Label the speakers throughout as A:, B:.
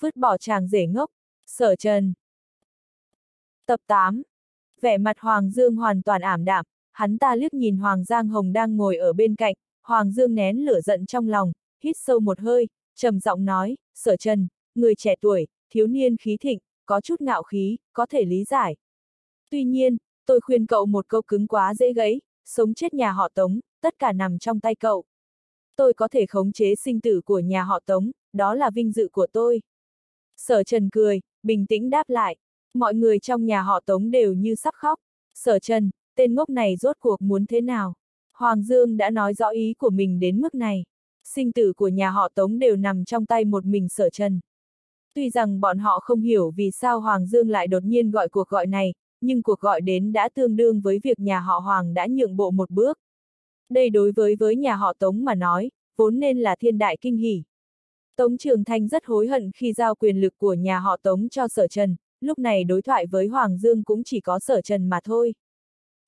A: Vứt bỏ chàng rể ngốc. Sở trần. Tập 8. Vẻ mặt Hoàng Dương hoàn toàn ảm đạm, hắn ta liếc nhìn Hoàng Giang Hồng đang ngồi ở bên cạnh, Hoàng Dương nén lửa giận trong lòng, hít sâu một hơi, trầm giọng nói, sở trần, người trẻ tuổi, thiếu niên khí thịnh, có chút ngạo khí, có thể lý giải. Tuy nhiên, tôi khuyên cậu một câu cứng quá dễ gãy, sống chết nhà họ Tống, tất cả nằm trong tay cậu. Tôi có thể khống chế sinh tử của nhà họ Tống, đó là vinh dự của tôi. Sở Trần cười, bình tĩnh đáp lại. Mọi người trong nhà họ Tống đều như sắp khóc. Sở Trần, tên ngốc này rốt cuộc muốn thế nào? Hoàng Dương đã nói rõ ý của mình đến mức này. Sinh tử của nhà họ Tống đều nằm trong tay một mình Sở Trần. Tuy rằng bọn họ không hiểu vì sao Hoàng Dương lại đột nhiên gọi cuộc gọi này, nhưng cuộc gọi đến đã tương đương với việc nhà họ Hoàng đã nhượng bộ một bước. Đây đối với với nhà họ Tống mà nói, vốn nên là thiên đại kinh hỉ. Tống Trường Thanh rất hối hận khi giao quyền lực của nhà họ Tống cho Sở Trần, lúc này đối thoại với Hoàng Dương cũng chỉ có Sở Trần mà thôi.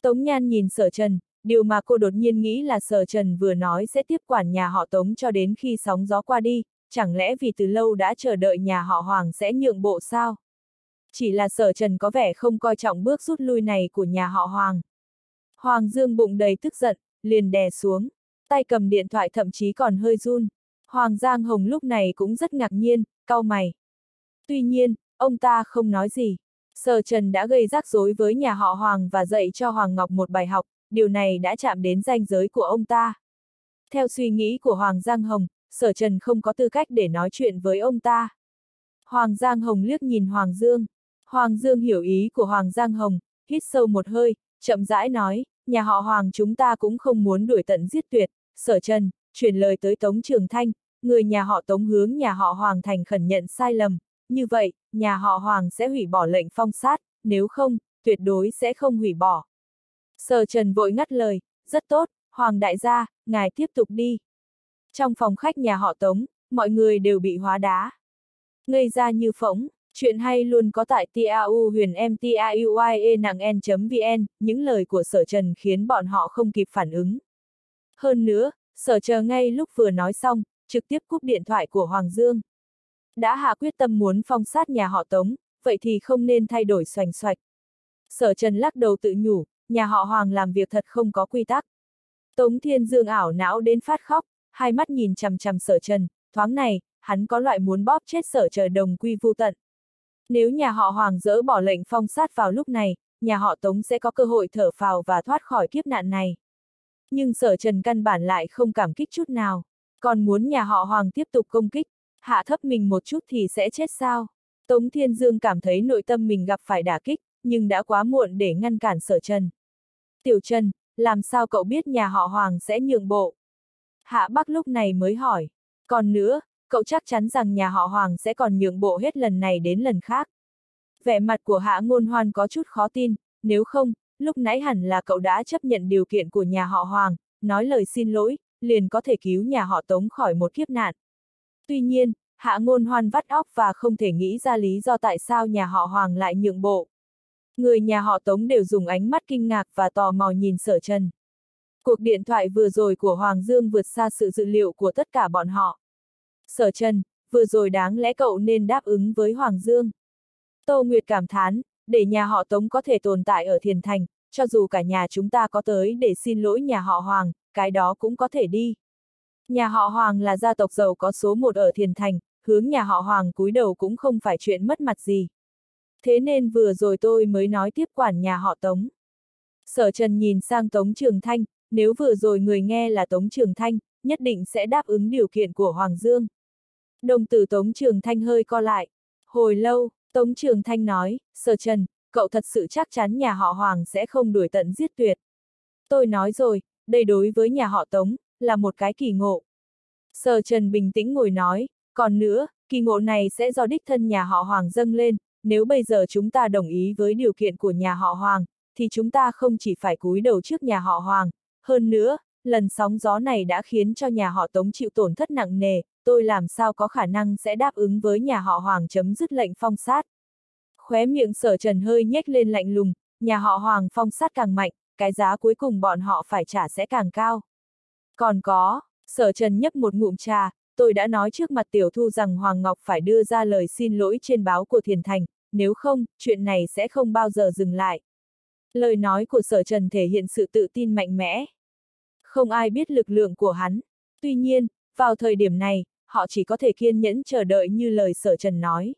A: Tống Nhan nhìn Sở Trần, điều mà cô đột nhiên nghĩ là Sở Trần vừa nói sẽ tiếp quản nhà họ Tống cho đến khi sóng gió qua đi, chẳng lẽ vì từ lâu đã chờ đợi nhà họ Hoàng sẽ nhượng bộ sao? Chỉ là Sở Trần có vẻ không coi trọng bước rút lui này của nhà họ Hoàng. Hoàng Dương bụng đầy tức giận, liền đè xuống, tay cầm điện thoại thậm chí còn hơi run. Hoàng Giang Hồng lúc này cũng rất ngạc nhiên, cau mày. Tuy nhiên, ông ta không nói gì. Sở Trần đã gây rắc rối với nhà họ Hoàng và dạy cho Hoàng Ngọc một bài học, điều này đã chạm đến ranh giới của ông ta. Theo suy nghĩ của Hoàng Giang Hồng, Sở Trần không có tư cách để nói chuyện với ông ta. Hoàng Giang Hồng liếc nhìn Hoàng Dương. Hoàng Dương hiểu ý của Hoàng Giang Hồng, hít sâu một hơi, chậm rãi nói, nhà họ Hoàng chúng ta cũng không muốn đuổi tận giết tuyệt, Sở Trần, chuyển lời tới Tống Trường Thanh, người nhà họ Tống hướng nhà họ Hoàng thành khẩn nhận sai lầm, như vậy, nhà họ Hoàng sẽ hủy bỏ lệnh phong sát, nếu không, tuyệt đối sẽ không hủy bỏ. Sở Trần vội ngắt lời, rất tốt, Hoàng đại gia, ngài tiếp tục đi. Trong phòng khách nhà họ Tống, mọi người đều bị hóa đá. Ngây ra như phỗng, chuyện hay luôn có tại TAU huyền MTAUIE nặng N.vn, những lời của sở trần khiến bọn họ không kịp phản ứng. Hơn nữa, sở chờ ngay lúc vừa nói xong, trực tiếp cúp điện thoại của Hoàng Dương. Đã hạ quyết tâm muốn phong sát nhà họ Tống, vậy thì không nên thay đổi xoành xoạch. Sở Trần lắc đầu tự nhủ, nhà họ Hoàng làm việc thật không có quy tắc. Tống Thiên Dương ảo não đến phát khóc, hai mắt nhìn chằm chằm sở Trần, thoáng này, hắn có loại muốn bóp chết sở chờ đồng quy vu tận. Nếu nhà họ Hoàng dỡ bỏ lệnh phong sát vào lúc này, nhà họ Tống sẽ có cơ hội thở phào và thoát khỏi kiếp nạn này. Nhưng sở trần căn bản lại không cảm kích chút nào, còn muốn nhà họ Hoàng tiếp tục công kích, hạ thấp mình một chút thì sẽ chết sao. Tống Thiên Dương cảm thấy nội tâm mình gặp phải đả kích, nhưng đã quá muộn để ngăn cản sở trần. Tiểu Trần, làm sao cậu biết nhà họ Hoàng sẽ nhượng bộ? Hạ Bắc lúc này mới hỏi. Còn nữa, cậu chắc chắn rằng nhà họ Hoàng sẽ còn nhượng bộ hết lần này đến lần khác. Vẻ mặt của Hạ Ngôn Hoan có chút khó tin, nếu không, lúc nãy hẳn là cậu đã chấp nhận điều kiện của nhà họ Hoàng, nói lời xin lỗi, liền có thể cứu nhà họ Tống khỏi một kiếp nạn. Tuy nhiên, Hạ Ngôn Hoan vắt óc và không thể nghĩ ra lý do tại sao nhà họ Hoàng lại nhượng bộ. Người nhà họ Tống đều dùng ánh mắt kinh ngạc và tò mò nhìn sở trần. Cuộc điện thoại vừa rồi của Hoàng Dương vượt xa sự dự liệu của tất cả bọn họ. Sở Trần, vừa rồi đáng lẽ cậu nên đáp ứng với Hoàng Dương. Tô Nguyệt cảm thán, để nhà họ Tống có thể tồn tại ở Thiền Thành, cho dù cả nhà chúng ta có tới để xin lỗi nhà họ Hoàng, cái đó cũng có thể đi. Nhà họ Hoàng là gia tộc giàu có số một ở Thiền Thành, hướng nhà họ Hoàng cúi đầu cũng không phải chuyện mất mặt gì. Thế nên vừa rồi tôi mới nói tiếp quản nhà họ Tống. Sở Trần nhìn sang Tống Trường Thanh, nếu vừa rồi người nghe là Tống Trường Thanh, nhất định sẽ đáp ứng điều kiện của Hoàng Dương. Đồng tử Tống Trường Thanh hơi co lại. Hồi lâu, Tống Trường Thanh nói, Sở Trần, cậu thật sự chắc chắn nhà họ Hoàng sẽ không đuổi tận giết tuyệt. Tôi nói rồi, đây đối với nhà họ Tống, là một cái kỳ ngộ. Sở Trần bình tĩnh ngồi nói, còn nữa, kỳ ngộ này sẽ do đích thân nhà họ Hoàng dâng lên, nếu bây giờ chúng ta đồng ý với điều kiện của nhà họ Hoàng, thì chúng ta không chỉ phải cúi đầu trước nhà họ Hoàng, hơn nữa, lần sóng gió này đã khiến cho nhà họ Tống chịu tổn thất nặng nề, tôi làm sao có khả năng sẽ đáp ứng với nhà họ Hoàng chấm dứt lệnh phong sát. Khóe miệng sở trần hơi nhếch lên lạnh lùng, nhà họ Hoàng phong sát càng mạnh, cái giá cuối cùng bọn họ phải trả sẽ càng cao. Còn có, sở trần nhấp một ngụm trà, tôi đã nói trước mặt tiểu thu rằng Hoàng Ngọc phải đưa ra lời xin lỗi trên báo của Thiền Thành, nếu không, chuyện này sẽ không bao giờ dừng lại. Lời nói của sở trần thể hiện sự tự tin mạnh mẽ. Không ai biết lực lượng của hắn. Tuy nhiên, vào thời điểm này, họ chỉ có thể kiên nhẫn chờ đợi như lời sở trần nói.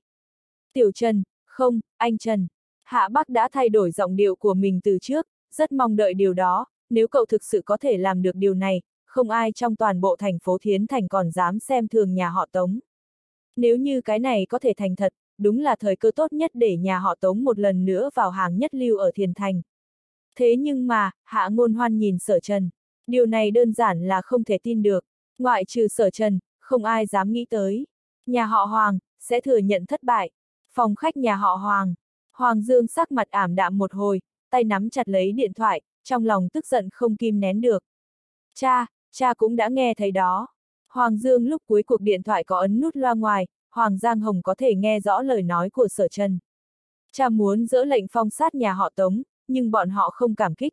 A: Tiểu Trần, không, anh Trần. Hạ Bắc đã thay đổi giọng điệu của mình từ trước, rất mong đợi điều đó, nếu cậu thực sự có thể làm được điều này, không ai trong toàn bộ thành phố Thiến Thành còn dám xem thường nhà họ Tống. Nếu như cái này có thể thành thật, đúng là thời cơ tốt nhất để nhà họ Tống một lần nữa vào hàng nhất lưu ở Thiền Thành. Thế nhưng mà, Hạ Ngôn Hoan nhìn sở trần. Điều này đơn giản là không thể tin được. Ngoại trừ sở trần, không ai dám nghĩ tới. Nhà họ Hoàng, sẽ thừa nhận thất bại. Phòng khách nhà họ Hoàng. Hoàng Dương sắc mặt ảm đạm một hồi, tay nắm chặt lấy điện thoại, trong lòng tức giận không kim nén được. Cha, cha cũng đã nghe thấy đó. Hoàng Dương lúc cuối cuộc điện thoại có ấn nút loa ngoài, Hoàng Giang Hồng có thể nghe rõ lời nói của sở trần. Cha muốn dỡ lệnh phong sát nhà họ Tống, nhưng bọn họ không cảm kích.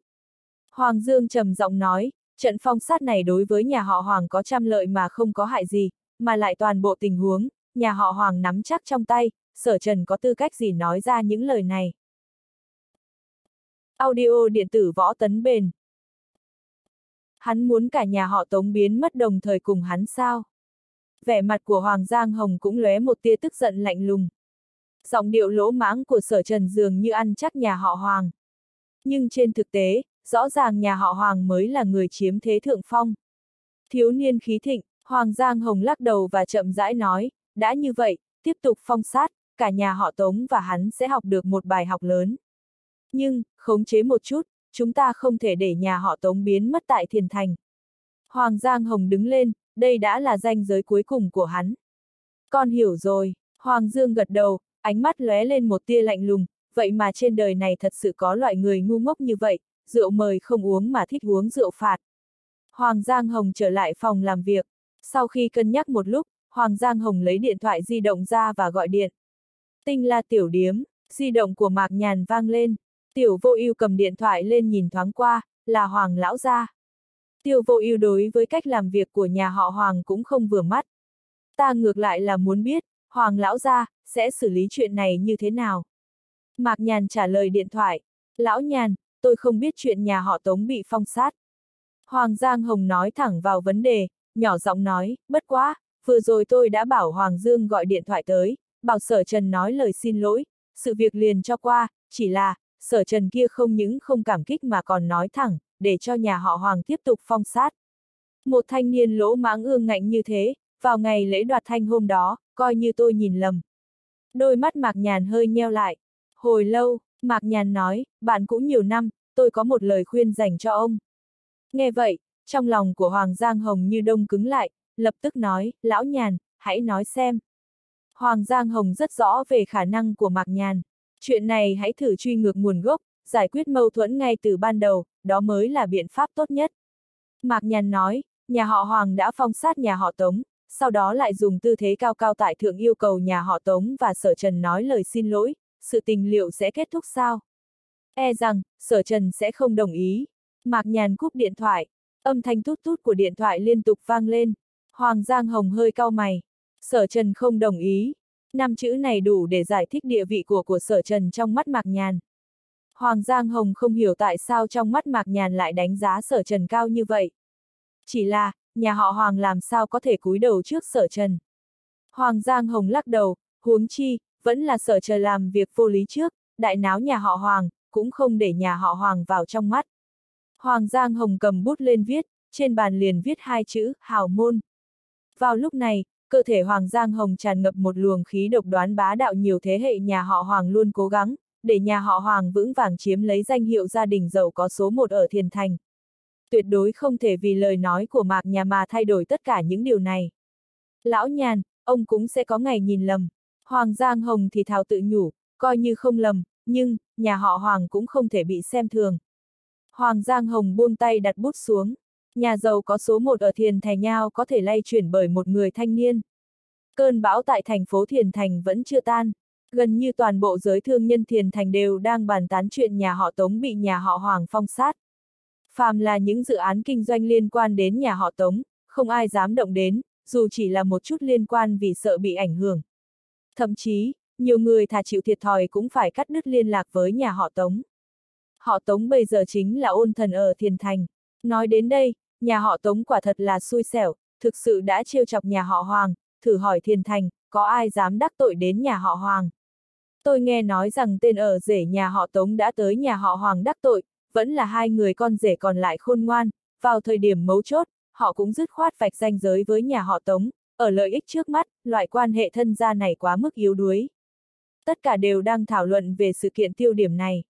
A: Hoàng Dương trầm giọng nói, trận phong sát này đối với nhà họ Hoàng có trăm lợi mà không có hại gì, mà lại toàn bộ tình huống, nhà họ Hoàng nắm chắc trong tay, sở trần có tư cách gì nói ra những lời này. Audio điện tử võ tấn bền. Hắn muốn cả nhà họ Tống biến mất đồng thời cùng hắn sao? Vẻ mặt của Hoàng Giang Hồng cũng lóe một tia tức giận lạnh lùng. Giọng điệu lỗ mãng của sở trần dường như ăn chắc nhà họ Hoàng. Nhưng trên thực tế, rõ ràng nhà họ Hoàng mới là người chiếm thế thượng phong. Thiếu niên khí thịnh, Hoàng Giang Hồng lắc đầu và chậm rãi nói, đã như vậy, tiếp tục phong sát, cả nhà họ Tống và hắn sẽ học được một bài học lớn. Nhưng, khống chế một chút, chúng ta không thể để nhà họ Tống biến mất tại thiền thành. Hoàng Giang Hồng đứng lên, đây đã là danh giới cuối cùng của hắn. Con hiểu rồi, Hoàng Dương gật đầu, ánh mắt lóe lên một tia lạnh lùng, vậy mà trên đời này thật sự có loại người ngu ngốc như vậy, rượu mời không uống mà thích uống rượu phạt. Hoàng Giang Hồng trở lại phòng làm việc, sau khi cân nhắc một lúc, Hoàng Giang Hồng lấy điện thoại di động ra và gọi điện. Tinh la tiểu điếm, di động của Mạc Nhàn vang lên, tiểu vô ưu cầm điện thoại lên nhìn thoáng qua, là Hoàng lão gia. Tiêu vô ưu đối với cách làm việc của nhà họ Hoàng cũng không vừa mắt. Ta ngược lại là muốn biết, Hoàng lão gia, sẽ xử lý chuyện này như thế nào? Mạc Nhàn trả lời điện thoại. Lão Nhàn, tôi không biết chuyện nhà họ Tống bị phong sát. Hoàng Giang Hồng nói thẳng vào vấn đề, nhỏ giọng nói, bất quá, vừa rồi tôi đã bảo Hoàng Dương gọi điện thoại tới, bảo sở Trần nói lời xin lỗi, sự việc liền cho qua, chỉ là, sở Trần kia không những không cảm kích mà còn nói thẳng, để cho nhà họ Hoàng tiếp tục phong sát. Một thanh niên lỗ mãng ương ngạnh như thế, vào ngày lễ đoạt thanh hôm đó, coi như tôi nhìn lầm. Đôi mắt Mạc Nhàn hơi nheo lại. Hồi lâu, Mạc Nhàn nói, bạn cũng nhiều năm, tôi có một lời khuyên dành cho ông. Nghe vậy, trong lòng của Hoàng Giang Hồng như đông cứng lại, lập tức nói, lão Nhàn, hãy nói xem. Hoàng Giang Hồng rất rõ về khả năng của Mạc Nhàn. Chuyện này hãy thử truy ngược nguồn gốc, giải quyết mâu thuẫn ngay từ ban đầu, đó mới là biện pháp tốt nhất. Mạc Nhàn nói, nhà họ Hoàng đã phong sát nhà họ Tống, sau đó lại dùng tư thế cao cao tại thượng yêu cầu nhà họ Tống và Sở Trần nói lời xin lỗi, sự tình liệu sẽ kết thúc sao? E rằng, Sở Trần sẽ không đồng ý. Mạc Nhàn cúp điện thoại, âm thanh tút tút của điện thoại liên tục vang lên. Hoàng Giang Hồng hơi cau mày. Sở Trần không đồng ý. Năm chữ này đủ để giải thích địa vị của của Sở Trần trong mắt Mạc Nhàn. Hoàng Giang Hồng không hiểu tại sao trong mắt Mạc Nhàn lại đánh giá Sở Trần cao như vậy. Chỉ là, nhà họ Hoàng làm sao có thể cúi đầu trước Sở Trần. Hoàng Giang Hồng lắc đầu, huống chi, vẫn là Sở Trần làm việc vô lý trước, đại náo nhà họ Hoàng, cũng không để nhà họ Hoàng vào trong mắt. Hoàng Giang Hồng cầm bút lên viết, trên bàn liền viết hai chữ, hào môn. Vào lúc này, cơ thể Hoàng Giang Hồng tràn ngập một luồng khí độc đoán bá đạo nhiều thế hệ nhà họ Hoàng luôn cố gắng, để nhà họ Hoàng vững vàng chiếm lấy danh hiệu gia đình giàu có số một ở Thiền Thành. Tuyệt đối không thể vì lời nói của Mạc nhà mà thay đổi tất cả những điều này. Lão nhàn, ông cũng sẽ có ngày nhìn lầm. Hoàng Giang Hồng thì thào tự nhủ, coi như không lầm, nhưng, nhà họ Hoàng cũng không thể bị xem thường. Hoàng Giang Hồng buông tay đặt bút xuống. Nhà giàu có số một ở Thiền Thành Nhao có thể lay chuyển bởi một người thanh niên. Cơn bão tại thành phố Thiền Thành vẫn chưa tan. Gần như toàn bộ giới thương nhân Thiền Thành đều đang bàn tán chuyện nhà họ Tống bị nhà họ Hoàng phong sát. Phàm là những dự án kinh doanh liên quan đến nhà họ Tống, không ai dám động đến, dù chỉ là một chút liên quan vì sợ bị ảnh hưởng. Thậm chí, nhiều người thà chịu thiệt thòi cũng phải cắt đứt liên lạc với nhà họ Tống. Họ Tống bây giờ chính là ôn thần ở Thiền Thành. Nói đến đây, nhà họ Tống quả thật là xui xẻo, thực sự đã trêu chọc nhà họ Hoàng, thử hỏi Thiền Thành, có ai dám đắc tội đến nhà họ Hoàng. Tôi nghe nói rằng tên ở rể nhà họ Tống đã tới nhà họ Hoàng đắc tội, vẫn là hai người con rể còn lại khôn ngoan, vào thời điểm mấu chốt, họ cũng dứt khoát vạch ranh giới với nhà họ Tống, ở lợi ích trước mắt, loại quan hệ thân gia này quá mức yếu đuối. Tất cả đều đang thảo luận về sự kiện tiêu điểm này.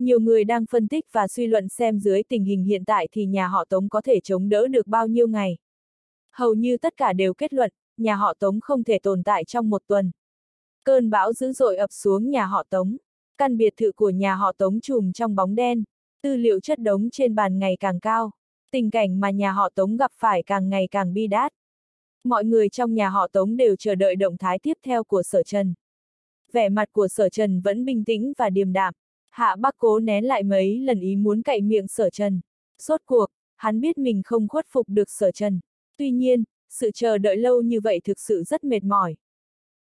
A: Nhiều người đang phân tích và suy luận xem dưới tình hình hiện tại thì nhà họ Tống có thể chống đỡ được bao nhiêu ngày. Hầu như tất cả đều kết luận, nhà họ Tống không thể tồn tại trong một tuần. Cơn bão dữ dội ập xuống nhà họ Tống. Căn biệt thự của nhà họ Tống trùm trong bóng đen, tư liệu chất đống trên bàn ngày càng cao. Tình cảnh mà nhà họ Tống gặp phải càng ngày càng bi đát. Mọi người trong nhà họ Tống đều chờ đợi động thái tiếp theo của sở trần. Vẻ mặt của sở trần vẫn bình tĩnh và điềm đạm. Hạ Bắc cố nén lại mấy lần ý muốn cậy miệng sở trần. Sốt cuộc, hắn biết mình không khuất phục được sở trần. Tuy nhiên, sự chờ đợi lâu như vậy thực sự rất mệt mỏi.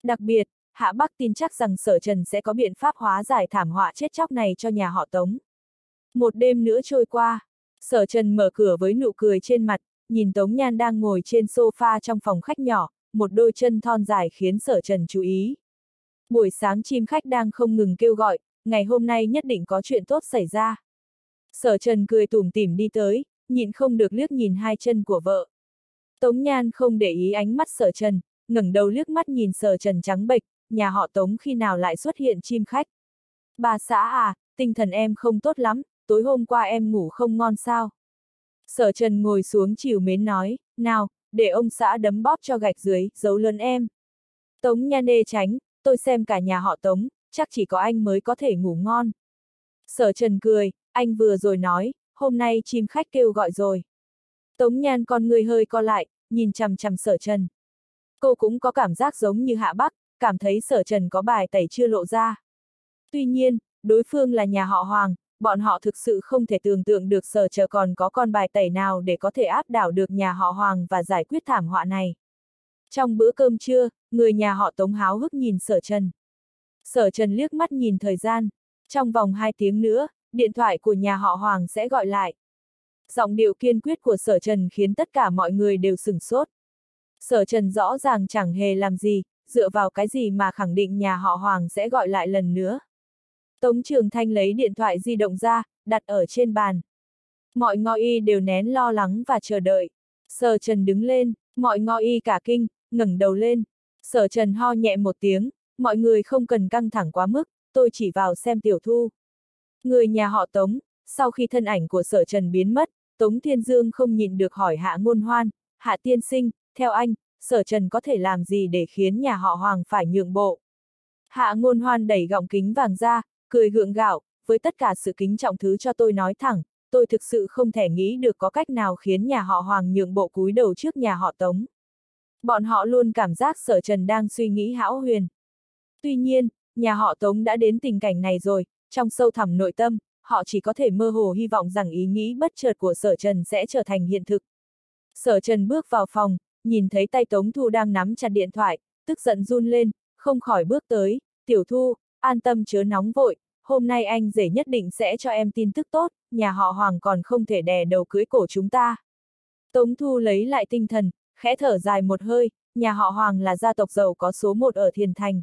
A: Đặc biệt, Hạ Bắc tin chắc rằng sở trần sẽ có biện pháp hóa giải thảm họa chết chóc này cho nhà họ Tống. Một đêm nữa trôi qua, sở trần mở cửa với nụ cười trên mặt, nhìn Tống Nhan đang ngồi trên sofa trong phòng khách nhỏ, một đôi chân thon dài khiến sở trần chú ý. Buổi sáng chim khách đang không ngừng kêu gọi, ngày hôm nay nhất định có chuyện tốt xảy ra. Sở trần cười tủm tỉm đi tới, nhịn không được liếc nhìn hai chân của vợ. Tống Nhan không để ý ánh mắt sở trần, ngẩng đầu liếc mắt nhìn sở trần trắng bệch, nhà họ Tống khi nào lại xuất hiện chim khách. Bà xã à, tinh thần em không tốt lắm, tối hôm qua em ngủ không ngon sao. Sở trần ngồi xuống chiều mến nói, nào, để ông xã đấm bóp cho gạch dưới, giấu lớn em. Tống Nhan đê tránh, tôi xem cả nhà họ Tống, chắc chỉ có anh mới có thể ngủ ngon. Sở Trần cười, anh vừa rồi nói, hôm nay chim khách kêu gọi rồi. Tống Nhan con người hơi co lại, nhìn chằm chằm Sở Trần. Cô cũng có cảm giác giống như Hạ Bắc, cảm thấy Sở Trần có bài tẩy chưa lộ ra. Tuy nhiên, đối phương là nhà họ Hoàng, bọn họ thực sự không thể tưởng tượng được Sở Chờ còn có con bài tẩy nào để có thể áp đảo được nhà họ Hoàng và giải quyết thảm họa này. Trong bữa cơm trưa, người nhà họ Tống háo hức nhìn Sở Trần. Sở Trần liếc mắt nhìn thời gian, trong vòng 2 tiếng nữa, điện thoại của nhà họ Hoàng sẽ gọi lại. Giọng điệu kiên quyết của Sở Trần khiến tất cả mọi người đều sửng sốt. Sở Trần rõ ràng chẳng hề làm gì, dựa vào cái gì mà khẳng định nhà họ Hoàng sẽ gọi lại lần nữa. Tống Trường Thanh lấy điện thoại di động ra, đặt ở trên bàn. Mọi ngõ y đều nén lo lắng và chờ đợi. Sở Trần đứng lên, mọi ngõ y cả kinh, ngẩng đầu lên. Sở Trần ho nhẹ một tiếng, mọi người không cần căng thẳng quá mức, tôi chỉ vào xem tiểu thu. Người nhà họ Tống, sau khi thân ảnh của sở trần biến mất, Tống Thiên Dương không nhìn được hỏi hạ ngôn hoan, hạ tiên sinh, theo anh, sở trần có thể làm gì để khiến nhà họ Hoàng phải nhượng bộ. Hạ ngôn hoan đẩy gọng kính vàng ra, cười gượng gạo, với tất cả sự kính trọng thứ cho tôi nói thẳng, tôi thực sự không thể nghĩ được có cách nào khiến nhà họ Hoàng nhượng bộ cúi đầu trước nhà họ Tống. Bọn họ luôn cảm giác sở trần đang suy nghĩ hão huyền. Tuy nhiên, nhà họ Tống đã đến tình cảnh này rồi, trong sâu thẳm nội tâm, họ chỉ có thể mơ hồ hy vọng rằng ý nghĩ bất chợt của sở trần sẽ trở thành hiện thực. Sở trần bước vào phòng, nhìn thấy tay Tống Thu đang nắm chặt điện thoại, tức giận run lên, không khỏi bước tới, tiểu thu, an tâm chớ nóng vội, hôm nay anh rể nhất định sẽ cho em tin tức tốt, nhà họ Hoàng còn không thể đè đầu cưới cổ chúng ta. Tống Thu lấy lại tinh thần, khẽ thở dài một hơi, nhà họ Hoàng là gia tộc giàu có số một ở Thiền Thành.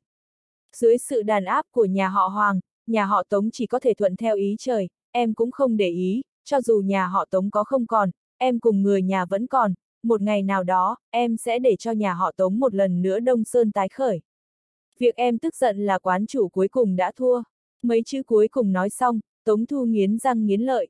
A: Dưới sự đàn áp của nhà họ Hoàng, nhà họ Tống chỉ có thể thuận theo ý trời, em cũng không để ý, cho dù nhà họ Tống có không còn, em cùng người nhà vẫn còn, một ngày nào đó, em sẽ để cho nhà họ Tống một lần nữa đông sơn tái khởi. Việc em tức giận là quán chủ cuối cùng đã thua. Mấy chữ cuối cùng nói xong, Tống Thu nghiến răng nghiến lợi.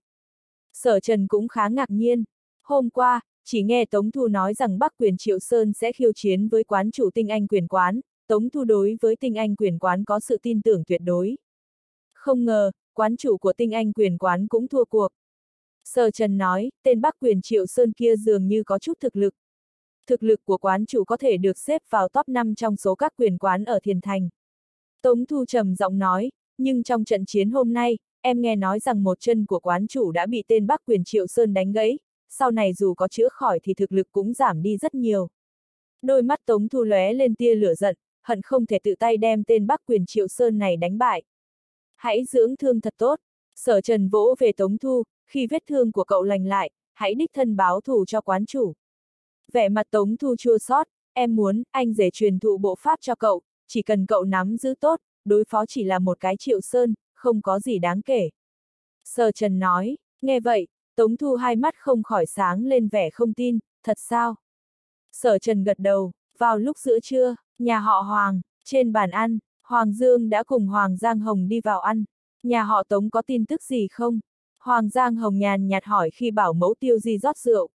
A: Sở Trần cũng khá ngạc nhiên. Hôm qua, chỉ nghe Tống Thu nói rằng Bắc quyền Triệu Sơn sẽ khiêu chiến với quán chủ tinh anh quyền quán, Tống Thu đối với tinh anh quyền quán có sự tin tưởng tuyệt đối. Không ngờ, quán chủ của tinh anh quyền quán cũng thua cuộc. Sở Trần nói, tên Bắc quyền Triệu Sơn kia dường như có chút thực lực. Thực lực của quán chủ có thể được xếp vào top 5 trong số các quyền quán ở Thiền Thành. Tống Thu trầm giọng nói, nhưng trong trận chiến hôm nay, em nghe nói rằng một chân của quán chủ đã bị tên Bắc quyền Triệu Sơn đánh gãy, sau này dù có chữa khỏi thì thực lực cũng giảm đi rất nhiều. Đôi mắt Tống Thu lóe lên tia lửa giận, hận không thể tự tay đem tên Bắc quyền Triệu Sơn này đánh bại. Hãy dưỡng thương thật tốt. Sở Trần vỗ về Tống Thu, khi vết thương của cậu lành lại, hãy đích thân báo thù cho quán chủ. Vẻ mặt Tống Thu chua xót, em muốn, anh rể truyền thụ bộ pháp cho cậu, chỉ cần cậu nắm giữ tốt, đối phó chỉ là một cái triệu sơn, không có gì đáng kể. Sở Trần nói, nghe vậy, Tống Thu hai mắt không khỏi sáng lên vẻ không tin, thật sao? Sở Trần gật đầu, vào lúc giữa trưa, nhà họ Hoàng, trên bàn ăn, Hoàng Dương đã cùng Hoàng Giang Hồng đi vào ăn. Nhà họ Tống có tin tức gì không? Hoàng Giang Hồng nhàn nhạt hỏi khi bảo mẫu tiêu di rót rượu.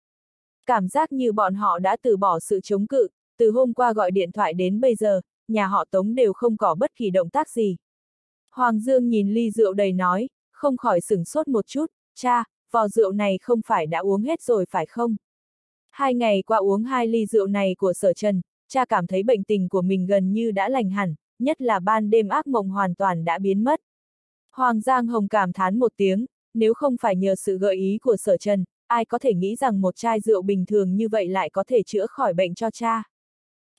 A: Cảm giác như bọn họ đã từ bỏ sự chống cự, từ hôm qua gọi điện thoại đến bây giờ, nhà họ Tống đều không có bất kỳ động tác gì. Hoàng Dương nhìn ly rượu đầy nói, không khỏi sửng sốt một chút, cha, vò rượu này không phải đã uống hết rồi phải không? Hai ngày qua uống hai ly rượu này của sở trần, cha cảm thấy bệnh tình của mình gần như đã lành hẳn, nhất là ban đêm ác mộng hoàn toàn đã biến mất. Hoàng Giang Hồng cảm thán một tiếng, nếu không phải nhờ sự gợi ý của sở trần, ai có thể nghĩ rằng một chai rượu bình thường như vậy lại có thể chữa khỏi bệnh cho cha.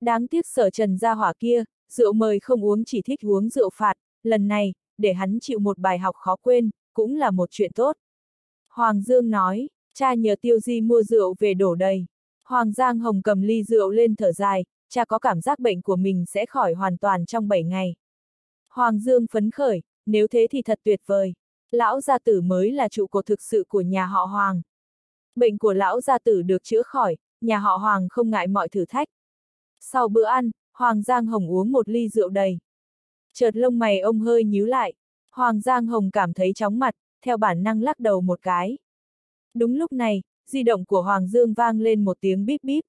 A: Đáng tiếc sở trần ra hỏa kia, rượu mời không uống chỉ thích uống rượu phạt, lần này, để hắn chịu một bài học khó quên, cũng là một chuyện tốt. Hoàng Dương nói, cha nhờ tiêu di mua rượu về đổ đầy. Hoàng Giang Hồng cầm ly rượu lên thở dài, cha có cảm giác bệnh của mình sẽ khỏi hoàn toàn trong 7 ngày. Hoàng Dương phấn khởi, nếu thế thì thật tuyệt vời. Lão gia tử mới là trụ cột thực sự của nhà họ Hoàng. Bệnh của lão gia tử được chữa khỏi, nhà họ Hoàng không ngại mọi thử thách. Sau bữa ăn, Hoàng Giang Hồng uống một ly rượu đầy. Chợt lông mày ông hơi nhíu lại. Hoàng Giang Hồng cảm thấy chóng mặt, theo bản năng lắc đầu một cái. Đúng lúc này, di động của Hoàng Dương vang lên một tiếng bíp bíp.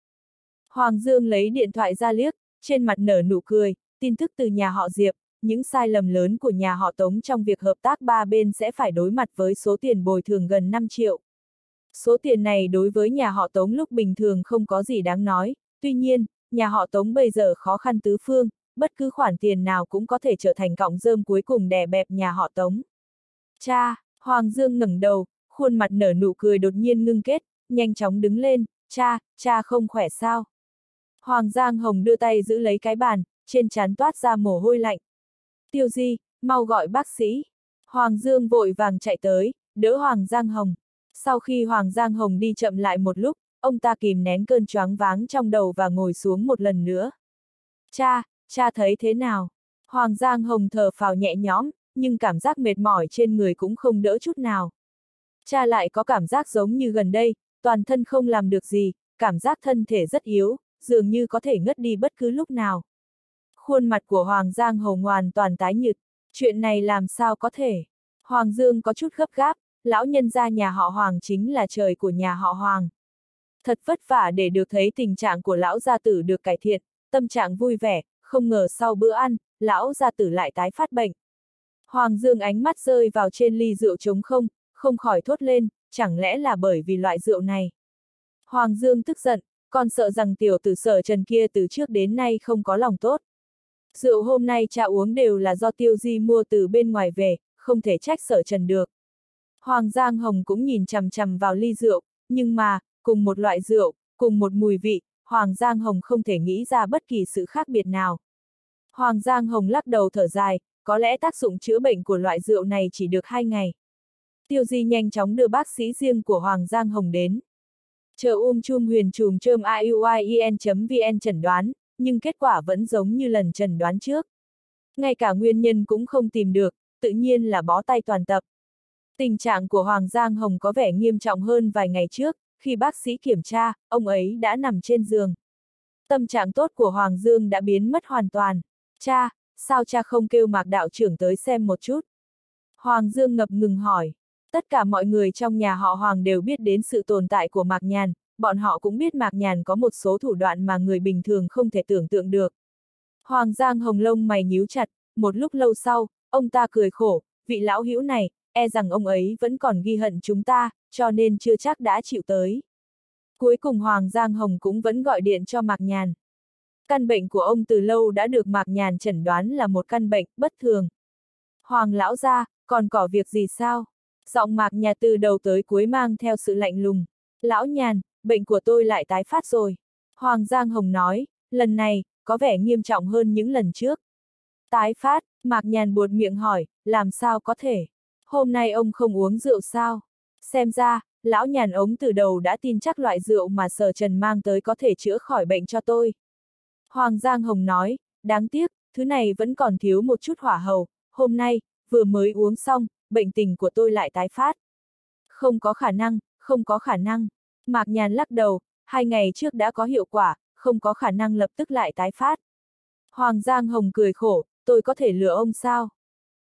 A: Hoàng Dương lấy điện thoại ra liếc, trên mặt nở nụ cười, tin tức từ nhà họ Diệp, những sai lầm lớn của nhà họ Tống trong việc hợp tác ba bên sẽ phải đối mặt với số tiền bồi thường gần 5 triệu. Số tiền này đối với nhà họ Tống lúc bình thường không có gì đáng nói, tuy nhiên, nhà họ Tống bây giờ khó khăn tứ phương, bất cứ khoản tiền nào cũng có thể trở thành cọng rơm cuối cùng đè bẹp nhà họ Tống. Cha, Hoàng Dương ngẩng đầu, khuôn mặt nở nụ cười đột nhiên ngưng kết, nhanh chóng đứng lên, cha, cha không khỏe sao? Hoàng Giang Hồng đưa tay giữ lấy cái bàn, trên trán toát ra mồ hôi lạnh. Tiêu Di, mau gọi bác sĩ. Hoàng Dương vội vàng chạy tới, đỡ Hoàng Giang Hồng. Sau khi Hoàng Giang Hồng đi chậm lại một lúc, ông ta kìm nén cơn choáng váng trong đầu và ngồi xuống một lần nữa. Cha, cha thấy thế nào? Hoàng Giang Hồng thở phào nhẹ nhõm, nhưng cảm giác mệt mỏi trên người cũng không đỡ chút nào. Cha lại có cảm giác giống như gần đây, toàn thân không làm được gì, cảm giác thân thể rất yếu, dường như có thể ngất đi bất cứ lúc nào. Khuôn mặt của Hoàng Giang Hồng hoàn toàn tái nhật, chuyện này làm sao có thể. Hoàng Dương có chút gấp gáp, lão nhân gia nhà họ Hoàng chính là trời của nhà họ Hoàng. Thật vất vả để được thấy tình trạng của lão gia tử được cải thiện, tâm trạng vui vẻ, không ngờ sau bữa ăn, lão gia tử lại tái phát bệnh. Hoàng Dương ánh mắt rơi vào trên ly rượu trống không, không khỏi thốt lên, chẳng lẽ là bởi vì loại rượu này. Hoàng Dương tức giận, còn sợ rằng tiểu tử sở trần kia từ trước đến nay không có lòng tốt. Rượu hôm nay cha uống đều là do tiêu di mua từ bên ngoài về, không thể trách sở trần được. Hoàng Giang Hồng cũng nhìn chằm chằm vào ly rượu, nhưng mà, cùng một loại rượu, cùng một mùi vị, Hoàng Giang Hồng không thể nghĩ ra bất kỳ sự khác biệt nào. Hoàng Giang Hồng lắc đầu thở dài, có lẽ tác dụng chữa bệnh của loại rượu này chỉ được hai ngày. Tiêu Di nhanh chóng đưa bác sĩ riêng của Hoàng Giang Hồng đến. Chờ um chung huyền trùm trơm iuien.vn chẩn đoán, nhưng kết quả vẫn giống như lần chẩn đoán trước. Ngay cả nguyên nhân cũng không tìm được, tự nhiên là bó tay toàn tập. Tình trạng của Hoàng Giang Hồng có vẻ nghiêm trọng hơn vài ngày trước, khi bác sĩ kiểm tra, ông ấy đã nằm trên giường. Tâm trạng tốt của Hoàng Dương đã biến mất hoàn toàn. Cha, sao cha không kêu mạc đạo trưởng tới xem một chút? Hoàng Dương ngập ngừng hỏi. Tất cả mọi người trong nhà họ Hoàng đều biết đến sự tồn tại của Mạc Nhàn, bọn họ cũng biết Mạc Nhàn có một số thủ đoạn mà người bình thường không thể tưởng tượng được. Hoàng Giang Hồng lông mày nhíu chặt, một lúc lâu sau, ông ta cười khổ, vị lão hữu này, e rằng ông ấy vẫn còn ghi hận chúng ta, cho nên chưa chắc đã chịu tới. Cuối cùng Hoàng Giang Hồng cũng vẫn gọi điện cho Mạc Nhàn. Căn bệnh của ông từ lâu đã được Mạc Nhàn chẩn đoán là một căn bệnh bất thường. Hoàng lão gia, còn có việc gì sao? Giọng Mạc Nhà từ đầu tới cuối mang theo sự lạnh lùng. Lão Nhàn, bệnh của tôi lại tái phát rồi. Hoàng Giang Hồng nói, lần này, có vẻ nghiêm trọng hơn những lần trước. Tái phát, Mạc Nhàn buột miệng hỏi, làm sao có thể? Hôm nay ông không uống rượu sao? Xem ra, lão nhàn ống từ đầu đã tin chắc loại rượu mà sở trần mang tới có thể chữa khỏi bệnh cho tôi. Hoàng Giang Hồng nói, đáng tiếc, thứ này vẫn còn thiếu một chút hỏa hầu, hôm nay, vừa mới uống xong, bệnh tình của tôi lại tái phát. Không có khả năng, không có khả năng. Mạc Nhàn lắc đầu, hai ngày trước đã có hiệu quả, không có khả năng lập tức lại tái phát. Hoàng Giang Hồng cười khổ, tôi có thể lừa ông sao?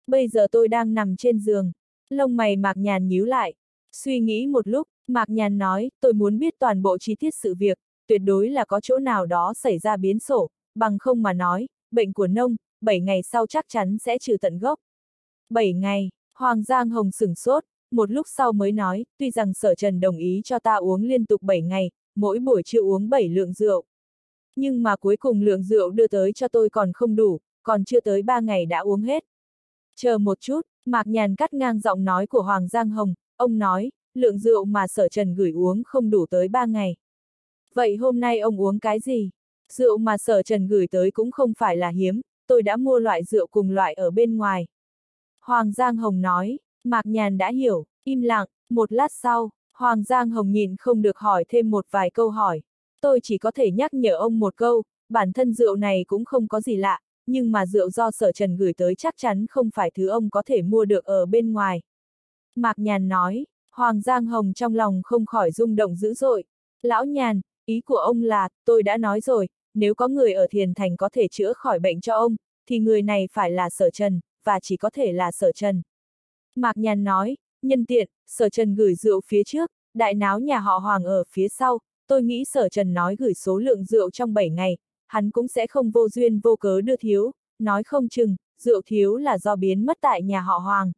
A: Bây giờ tôi đang nằm trên giường. Lông mày Mạc Nhàn nhíu lại. Suy nghĩ một lúc, Mạc Nhàn nói, tôi muốn biết toàn bộ chi tiết sự việc, tuyệt đối là có chỗ nào đó xảy ra biến sổ, bằng không mà nói, bệnh của nông, 7 ngày sau chắc chắn sẽ trừ tận gốc. 7 ngày, Hoàng Giang Hồng sửng sốt, một lúc sau mới nói, tuy rằng sở trần đồng ý cho ta uống liên tục 7 ngày, mỗi buổi trưa uống 7 lượng rượu. Nhưng mà cuối cùng lượng rượu đưa tới cho tôi còn không đủ, còn chưa tới 3 ngày đã uống hết. Chờ một chút, Mạc Nhàn cắt ngang giọng nói của Hoàng Giang Hồng, ông nói, lượng rượu mà sở trần gửi uống không đủ tới 3 ngày. Vậy hôm nay ông uống cái gì? Rượu mà sở trần gửi tới cũng không phải là hiếm, tôi đã mua loại rượu cùng loại ở bên ngoài. Hoàng Giang Hồng nói, Mạc Nhàn đã hiểu, im lặng, một lát sau, Hoàng Giang Hồng nhìn không được hỏi thêm một vài câu hỏi. Tôi chỉ có thể nhắc nhở ông một câu, bản thân rượu này cũng không có gì lạ, nhưng mà rượu do sở trần gửi tới chắc chắn không phải thứ ông có thể mua được ở bên ngoài. Mạc Nhàn nói, Hoàng Giang Hồng trong lòng không khỏi rung động dữ dội. Lão Nhàn, ý của ông là, tôi đã nói rồi, nếu có người ở thiền thành có thể chữa khỏi bệnh cho ông, thì người này phải là sở trần, và chỉ có thể là sở trần. Mạc Nhàn nói, nhân tiện, sở trần gửi rượu phía trước, đại náo nhà họ Hoàng ở phía sau, tôi nghĩ sở trần nói gửi số lượng rượu trong 7 ngày, hắn cũng sẽ không vô duyên vô cớ đưa thiếu, nói không chừng, rượu thiếu là do biến mất tại nhà họ Hoàng.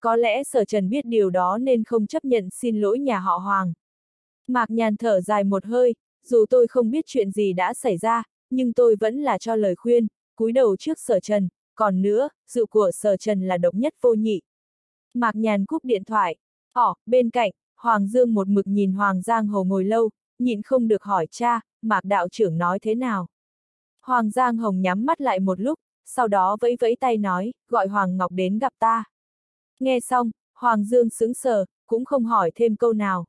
A: Có lẽ sở trần biết điều đó nên không chấp nhận xin lỗi nhà họ Hoàng. Mạc Nhàn thở dài một hơi, dù tôi không biết chuyện gì đã xảy ra, nhưng tôi vẫn là cho lời khuyên, cúi đầu trước sở trần, còn nữa, rượu của sở trần là độc nhất vô nhị. Mạc Nhàn cúp điện thoại. Ỏ, bên cạnh, Hoàng Dương một mực nhìn Hoàng Giang Hầu ngồi lâu, nhịn không được hỏi cha, Mạc đạo trưởng nói thế nào. Hoàng Giang Hồng nhắm mắt lại một lúc, sau đó vẫy vẫy tay nói, gọi Hoàng Ngọc đến gặp ta. Nghe xong, Hoàng Dương sững sờ, cũng không hỏi thêm câu nào.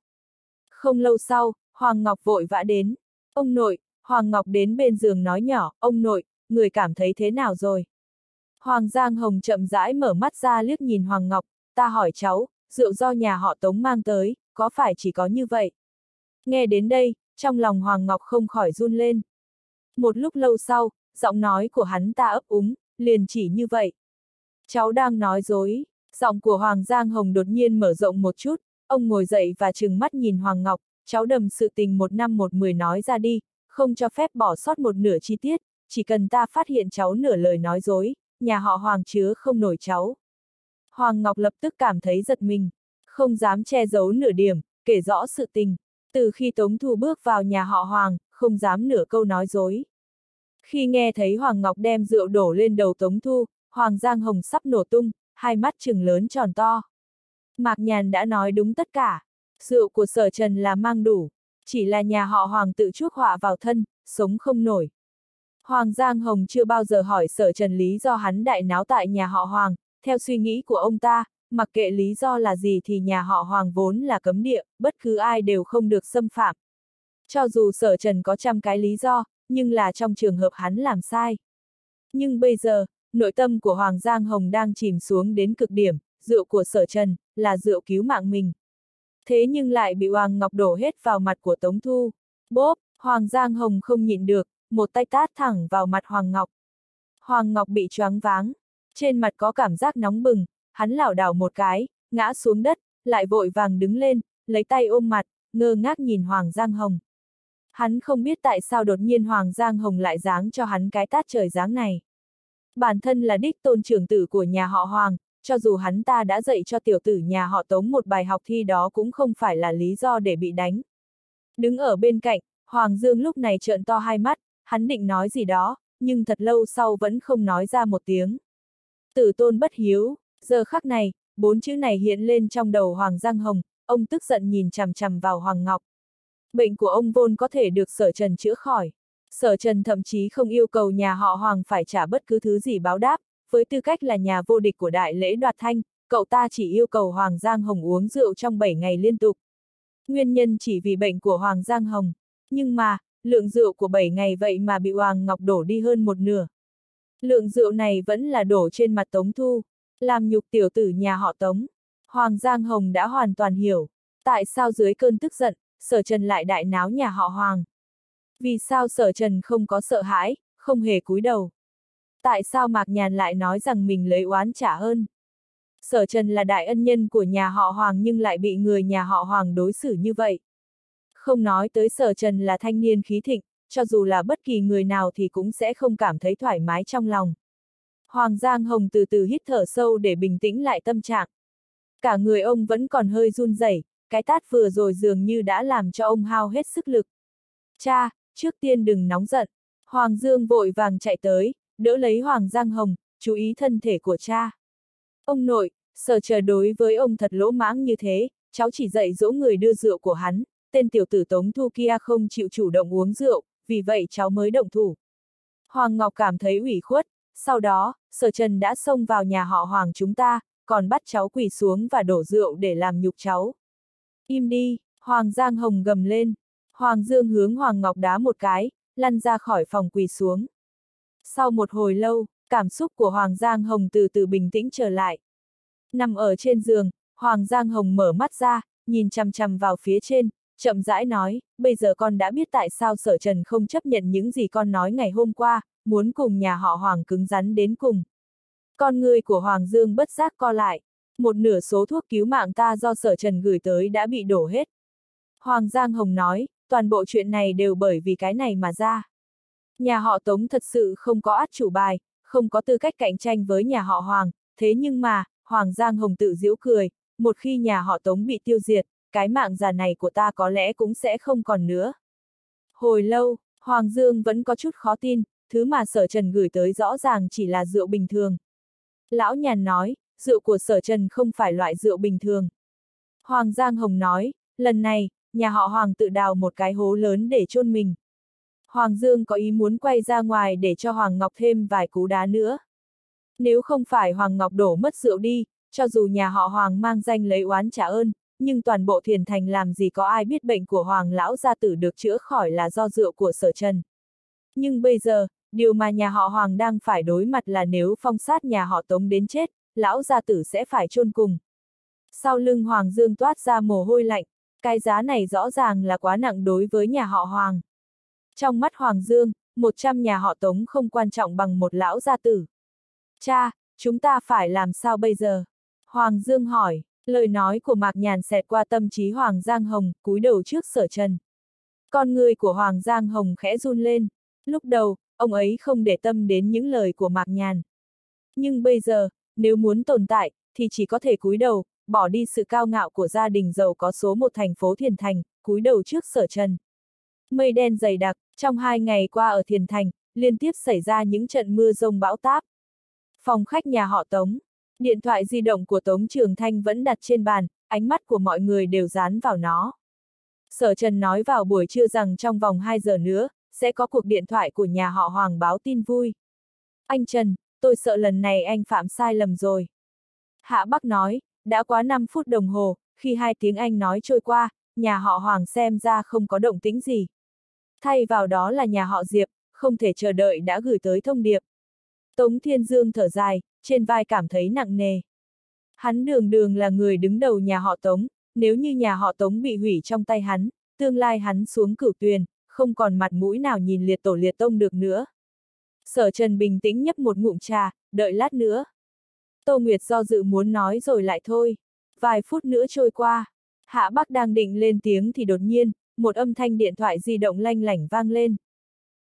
A: Không lâu sau, Hoàng Ngọc vội vã đến. Ông nội, Hoàng Ngọc đến bên giường nói nhỏ, ông nội, người cảm thấy thế nào rồi? Hoàng Giang Hồng chậm rãi mở mắt ra liếc nhìn Hoàng Ngọc, ta hỏi cháu, rượu do nhà họ Tống mang tới, có phải chỉ có như vậy? Nghe đến đây, trong lòng Hoàng Ngọc không khỏi run lên. Một lúc lâu sau, giọng nói của hắn ta ấp úng, liền chỉ như vậy. Cháu đang nói dối, giọng của Hoàng Giang Hồng đột nhiên mở rộng một chút, ông ngồi dậy và trừng mắt nhìn Hoàng Ngọc, cháu đầm sự tình một năm một mười nói ra đi, không cho phép bỏ sót một nửa chi tiết, chỉ cần ta phát hiện cháu nửa lời nói dối, nhà họ Hoàng chứa không nổi cháu. Hoàng Ngọc lập tức cảm thấy giật mình, không dám che giấu nửa điểm, kể rõ sự tình. Từ khi Tống Thu bước vào nhà họ Hoàng, không dám nửa câu nói dối. Khi nghe thấy Hoàng Ngọc đem rượu đổ lên đầu Tống Thu, Hoàng Giang Hồng sắp nổ tung, hai mắt trừng lớn tròn to. Mạc Nhàn đã nói đúng tất cả. Rượu của sở trần là mang đủ, chỉ là nhà họ Hoàng tự chuốc họa vào thân, sống không nổi. Hoàng Giang Hồng chưa bao giờ hỏi sở trần lý do hắn đại náo tại nhà họ Hoàng, theo suy nghĩ của ông ta, mặc kệ lý do là gì thì nhà họ Hoàng vốn là cấm địa, bất cứ ai đều không được xâm phạm. Cho dù sở trần có trăm cái lý do, nhưng là trong trường hợp hắn làm sai. Nhưng bây giờ, nội tâm của Hoàng Giang Hồng đang chìm xuống đến cực điểm, rượu của sở trần, là rượu cứu mạng mình. Thế nhưng lại bị Hoàng Ngọc đổ hết vào mặt của Tống Thu. Bốp, Hoàng Giang Hồng không nhịn được, một tay tát thẳng vào mặt Hoàng Ngọc. Hoàng Ngọc bị choáng váng, trên mặt có cảm giác nóng bừng, hắn lảo đảo một cái, ngã xuống đất, lại vội vàng đứng lên, lấy tay ôm mặt, ngơ ngác nhìn Hoàng Giang Hồng. Hắn không biết tại sao đột nhiên Hoàng Giang Hồng lại giáng cho hắn cái tát trời giáng này. Bản thân là đích tôn trưởng tử của nhà họ Hoàng, cho dù hắn ta đã dạy cho tiểu tử nhà họ Tống một bài học thi đó cũng không phải là lý do để bị đánh. Đứng ở bên cạnh, Hoàng Dương lúc này trợn to hai mắt, hắn định nói gì đó, nhưng thật lâu sau vẫn không nói ra một tiếng. Tử tôn bất hiếu, giờ khắc này, bốn chữ này hiện lên trong đầu Hoàng Giang Hồng, ông tức giận nhìn chằm chằm vào Hoàng Ngọc. Bệnh của ông vốn có thể được sở trần chữa khỏi. Sở Trần thậm chí không yêu cầu nhà họ Hoàng phải trả bất cứ thứ gì báo đáp, với tư cách là nhà vô địch của đại lễ đoạt thanh, cậu ta chỉ yêu cầu Hoàng Giang Hồng uống rượu trong 7 ngày liên tục. Nguyên nhân chỉ vì bệnh của Hoàng Giang Hồng. Nhưng mà, lượng rượu của 7 ngày vậy mà bị Hoàng Ngọc đổ đi hơn một nửa. Lượng rượu này vẫn là đổ trên mặt Tống Thu, làm nhục tiểu tử nhà họ Tống. Hoàng Giang Hồng đã hoàn toàn hiểu, tại sao dưới cơn tức giận, sở trần lại đại náo nhà họ Hoàng. Vì sao sở trần không có sợ hãi, không hề cúi đầu. Tại sao Mạc Nhàn lại nói rằng mình lấy oán trả hơn? Sở Trần là đại ân nhân của nhà họ Hoàng nhưng lại bị người nhà họ Hoàng đối xử như vậy. Không nói tới Sở Trần là thanh niên khí thịnh, cho dù là bất kỳ người nào thì cũng sẽ không cảm thấy thoải mái trong lòng. Hoàng Giang Hồng từ từ hít thở sâu để bình tĩnh lại tâm trạng. Cả người ông vẫn còn hơi run rẩy, cái tát vừa rồi dường như đã làm cho ông hao hết sức lực. Cha, trước tiên đừng nóng giận. Hoàng Dương vội vàng chạy tới, đỡ lấy Hoàng Giang Hồng, chú ý thân thể của cha. Ông nội, sở chờ đối với ông thật lỗ mãng như thế, cháu chỉ dạy dỗ người đưa rượu của hắn, tên tiểu tử Tống Thu kia không chịu chủ động uống rượu, vì vậy cháu mới động thủ. Hoàng Ngọc cảm thấy ủy khuất, sau đó, sở trần đã xông vào nhà họ Hoàng chúng ta, còn bắt cháu quỳ xuống và đổ rượu để làm nhục cháu. Im đi, Hoàng Giang Hồng gầm lên. Hoàng Dương hướng Hoàng Ngọc đá một cái, lăn ra khỏi phòng quỳ xuống. Sau một hồi lâu, cảm xúc của Hoàng Giang Hồng từ từ bình tĩnh trở lại. Nằm ở trên giường, Hoàng Giang Hồng mở mắt ra, nhìn chằm chằm vào phía trên, chậm rãi nói, bây giờ con đã biết tại sao sở trần không chấp nhận những gì con nói ngày hôm qua, muốn cùng nhà họ Hoàng cứng rắn đến cùng. Con người của Hoàng Dương bất giác co lại, một nửa số thuốc cứu mạng ta do sở trần gửi tới đã bị đổ hết. Hoàng Giang Hồng nói, toàn bộ chuyện này đều bởi vì cái này mà ra. Nhà họ Tống thật sự không có át chủ bài, không có tư cách cạnh tranh với nhà họ Hoàng, thế nhưng mà, Hoàng Giang Hồng tự giễu cười, một khi nhà họ Tống bị tiêu diệt, cái mạng già này của ta có lẽ cũng sẽ không còn nữa. Hồi lâu, Hoàng Dương vẫn có chút khó tin, thứ mà sở trần gửi tới rõ ràng chỉ là rượu bình thường. Lão nhàn nói, rượu của sở trần không phải loại rượu bình thường. Hoàng Giang Hồng nói, lần này, nhà họ Hoàng tự đào một cái hố lớn để chôn mình. Hoàng Dương có ý muốn quay ra ngoài để cho Hoàng Ngọc thêm vài cú đá nữa. Nếu không phải Hoàng Ngọc đổ mất rượu đi, cho dù nhà họ Hoàng mang danh lấy oán trả ơn, nhưng toàn bộ thiền thành làm gì có ai biết bệnh của Hoàng lão gia tử được chữa khỏi là do rượu của sở trần. Nhưng bây giờ, điều mà nhà họ Hoàng đang phải đối mặt là nếu phong sát nhà họ Tống đến chết, lão gia tử sẽ phải chôn cùng. Sau lưng Hoàng Dương toát ra mồ hôi lạnh, cái giá này rõ ràng là quá nặng đối với nhà họ Hoàng. Trong mắt Hoàng Dương, 100 nhà họ Tống không quan trọng bằng một lão gia tử. Cha, chúng ta phải làm sao bây giờ? Hoàng Dương hỏi, lời nói của Mạc Nhàn xẹt qua tâm trí Hoàng Giang Hồng, cúi đầu trước sở trần. Con người của Hoàng Giang Hồng khẽ run lên. Lúc đầu, ông ấy không để tâm đến những lời của Mạc Nhàn. Nhưng bây giờ, nếu muốn tồn tại, thì chỉ có thể cúi đầu, bỏ đi sự cao ngạo của gia đình giàu có số một thành phố Thiền Thành, cúi đầu trước sở trần. Mây đen dày đặc, trong hai ngày qua ở Thiền Thành, liên tiếp xảy ra những trận mưa rông bão táp. Phòng khách nhà họ Tống, điện thoại di động của Tống Trường Thanh vẫn đặt trên bàn, ánh mắt của mọi người đều dán vào nó. Sở Trần nói vào buổi trưa rằng trong vòng 2 giờ nữa, sẽ có cuộc điện thoại của nhà họ Hoàng báo tin vui. Anh Trần, tôi sợ lần này anh phạm sai lầm rồi. Hạ Bắc nói, đã quá 5 phút đồng hồ, khi hai tiếng Anh nói trôi qua, nhà họ Hoàng xem ra không có động tĩnh gì. Thay vào đó là nhà họ Diệp, không thể chờ đợi đã gửi tới thông điệp. Tống Thiên Dương thở dài, trên vai cảm thấy nặng nề. Hắn đường đường là người đứng đầu nhà họ Tống, nếu như nhà họ Tống bị hủy trong tay hắn, tương lai hắn xuống cửu tuyền, không còn mặt mũi nào nhìn liệt tổ liệt tông được nữa. Sở Trần bình tĩnh nhấp một ngụm trà, đợi lát nữa. Tô Nguyệt do dự muốn nói rồi lại thôi. Vài phút nữa trôi qua, Hạ Bắc đang định lên tiếng thì đột nhiên, một âm thanh điện thoại di động lanh lảnh vang lên.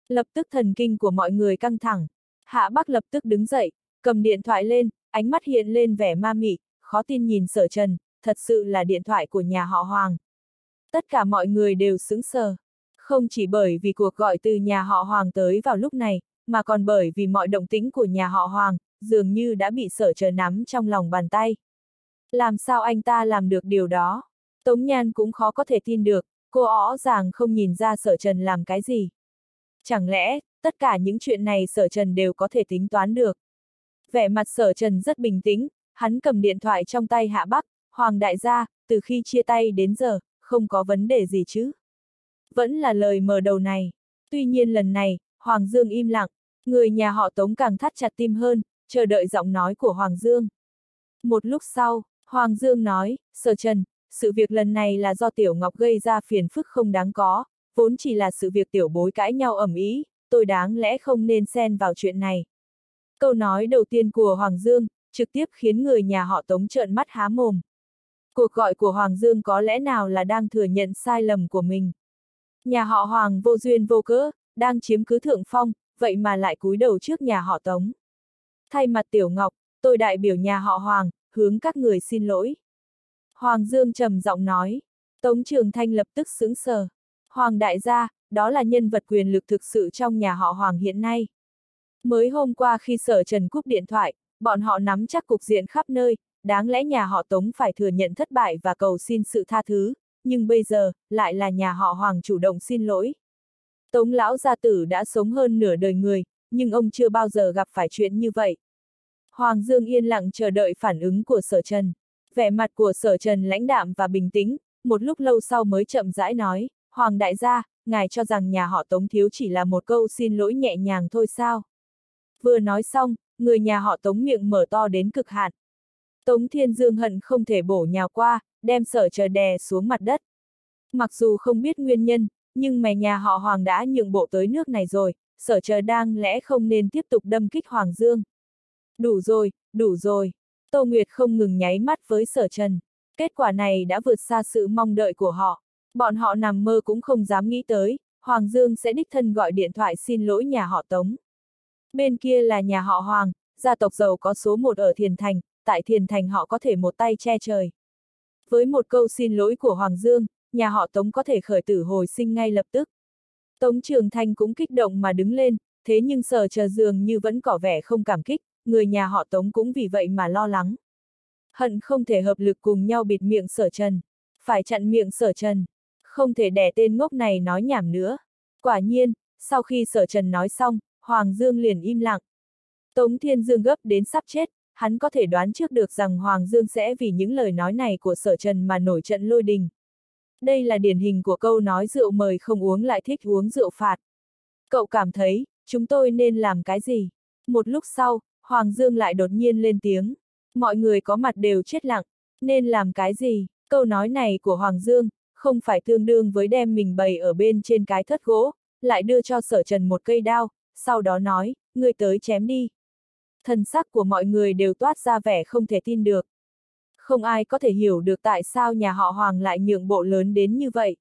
A: Lập tức thần kinh của mọi người căng thẳng. Hạ Bắc lập tức đứng dậy, cầm điện thoại lên, ánh mắt hiện lên vẻ ma mị, khó tin nhìn sở trần, thật sự là điện thoại của nhà họ Hoàng. Tất cả mọi người đều sững sờ. Không chỉ bởi vì cuộc gọi từ nhà họ Hoàng tới vào lúc này, mà còn bởi vì mọi động tĩnh của nhà họ Hoàng, dường như đã bị sở trần nắm trong lòng bàn tay. Làm sao anh ta làm được điều đó? Tống Nhan cũng khó có thể tin được, cô rõ ràng không nhìn ra sở trần làm cái gì. Chẳng lẽ, tất cả những chuyện này sở trần đều có thể tính toán được. Vẻ mặt sở trần rất bình tĩnh, hắn cầm điện thoại trong tay hạ bắc, hoàng đại gia, từ khi chia tay đến giờ, không có vấn đề gì chứ. Vẫn là lời mở đầu này. Tuy nhiên lần này, Hoàng Dương im lặng, người nhà họ Tống càng thắt chặt tim hơn, chờ đợi giọng nói của Hoàng Dương. Một lúc sau, Hoàng Dương nói, Sở Trần, sự việc lần này là do Tiểu Ngọc gây ra phiền phức không đáng có, vốn chỉ là sự việc tiểu bối cãi nhau ẩm ý, tôi đáng lẽ không nên xen vào chuyện này. Câu nói đầu tiên của Hoàng Dương, trực tiếp khiến người nhà họ Tống trợn mắt há mồm. Cuộc gọi của Hoàng Dương có lẽ nào là đang thừa nhận sai lầm của mình. Nhà họ Hoàng vô duyên vô cớ, đang chiếm cứ thượng phong, vậy mà lại cúi đầu trước nhà họ Tống. Thay mặt Tiểu Ngọc, tôi đại biểu nhà họ Hoàng, hướng các người xin lỗi. Hoàng Dương trầm giọng nói. Tống Trường Thanh lập tức sững sờ. Hoàng đại gia, đó là nhân vật quyền lực thực sự trong nhà họ Hoàng hiện nay. Mới hôm qua khi sở Trần cúp điện thoại, bọn họ nắm chắc cục diện khắp nơi, đáng lẽ nhà họ Tống phải thừa nhận thất bại và cầu xin sự tha thứ, nhưng bây giờ, lại là nhà họ Hoàng chủ động xin lỗi. Tống lão gia tử đã sống hơn nửa đời người, nhưng ông chưa bao giờ gặp phải chuyện như vậy. Hoàng Dương yên lặng chờ đợi phản ứng của sở trần. Vẻ mặt của sở trần lãnh đạm và bình tĩnh, một lúc lâu sau mới chậm rãi nói, Hoàng đại gia, ngài cho rằng nhà họ Tống thiếu chỉ là một câu xin lỗi nhẹ nhàng thôi sao? Vừa nói xong, người nhà họ Tống miệng mở to đến cực hạn. Tống Thiên Dương hận không thể bổ nhào qua, đem sở chờ đè xuống mặt đất. Mặc dù không biết nguyên nhân, nhưng mẹ nhà họ Hoàng đã nhượng bộ tới nước này rồi, sở chờ đang lẽ không nên tiếp tục đâm kích Hoàng Dương. Đủ rồi, đủ rồi. Tô Nguyệt không ngừng nháy mắt với sở trần. Kết quả này đã vượt xa sự mong đợi của họ. Bọn họ nằm mơ cũng không dám nghĩ tới, Hoàng Dương sẽ đích thân gọi điện thoại xin lỗi nhà họ Tống. Bên kia là nhà họ Hoàng, gia tộc giàu có số một ở Thiền Thành, tại Thiền Thành họ có thể một tay che trời. Với một câu xin lỗi của Hoàng Dương, nhà họ Tống có thể khởi tử hồi sinh ngay lập tức. Tống Trường Thanh cũng kích động mà đứng lên, thế nhưng sở chờ dường như vẫn có vẻ không cảm kích, người nhà họ Tống cũng vì vậy mà lo lắng. Hận không thể hợp lực cùng nhau bịt miệng sở trần. Phải chặn miệng sở trần. Không thể đẻ tên ngốc này nói nhảm nữa. Quả nhiên, sau khi sở trần nói xong, Hoàng Dương liền im lặng. Tống Thiên Dương gấp đến sắp chết, hắn có thể đoán trước được rằng Hoàng Dương sẽ vì những lời nói này của sở trần mà nổi trận lôi đình. Đây là điển hình của câu nói rượu mời không uống lại thích uống rượu phạt. Cậu cảm thấy, chúng tôi nên làm cái gì? Một lúc sau, Hoàng Dương lại đột nhiên lên tiếng. Mọi người có mặt đều chết lặng, nên làm cái gì? Câu nói này của Hoàng Dương, không phải tương đương với đem mình bày ở bên trên cái thất gỗ, lại đưa cho sở trần một cây đao, sau đó nói, người tới chém đi. Thần sắc của mọi người đều toát ra vẻ không thể tin được. Không ai có thể hiểu được tại sao nhà họ Hoàng lại nhượng bộ lớn đến như vậy.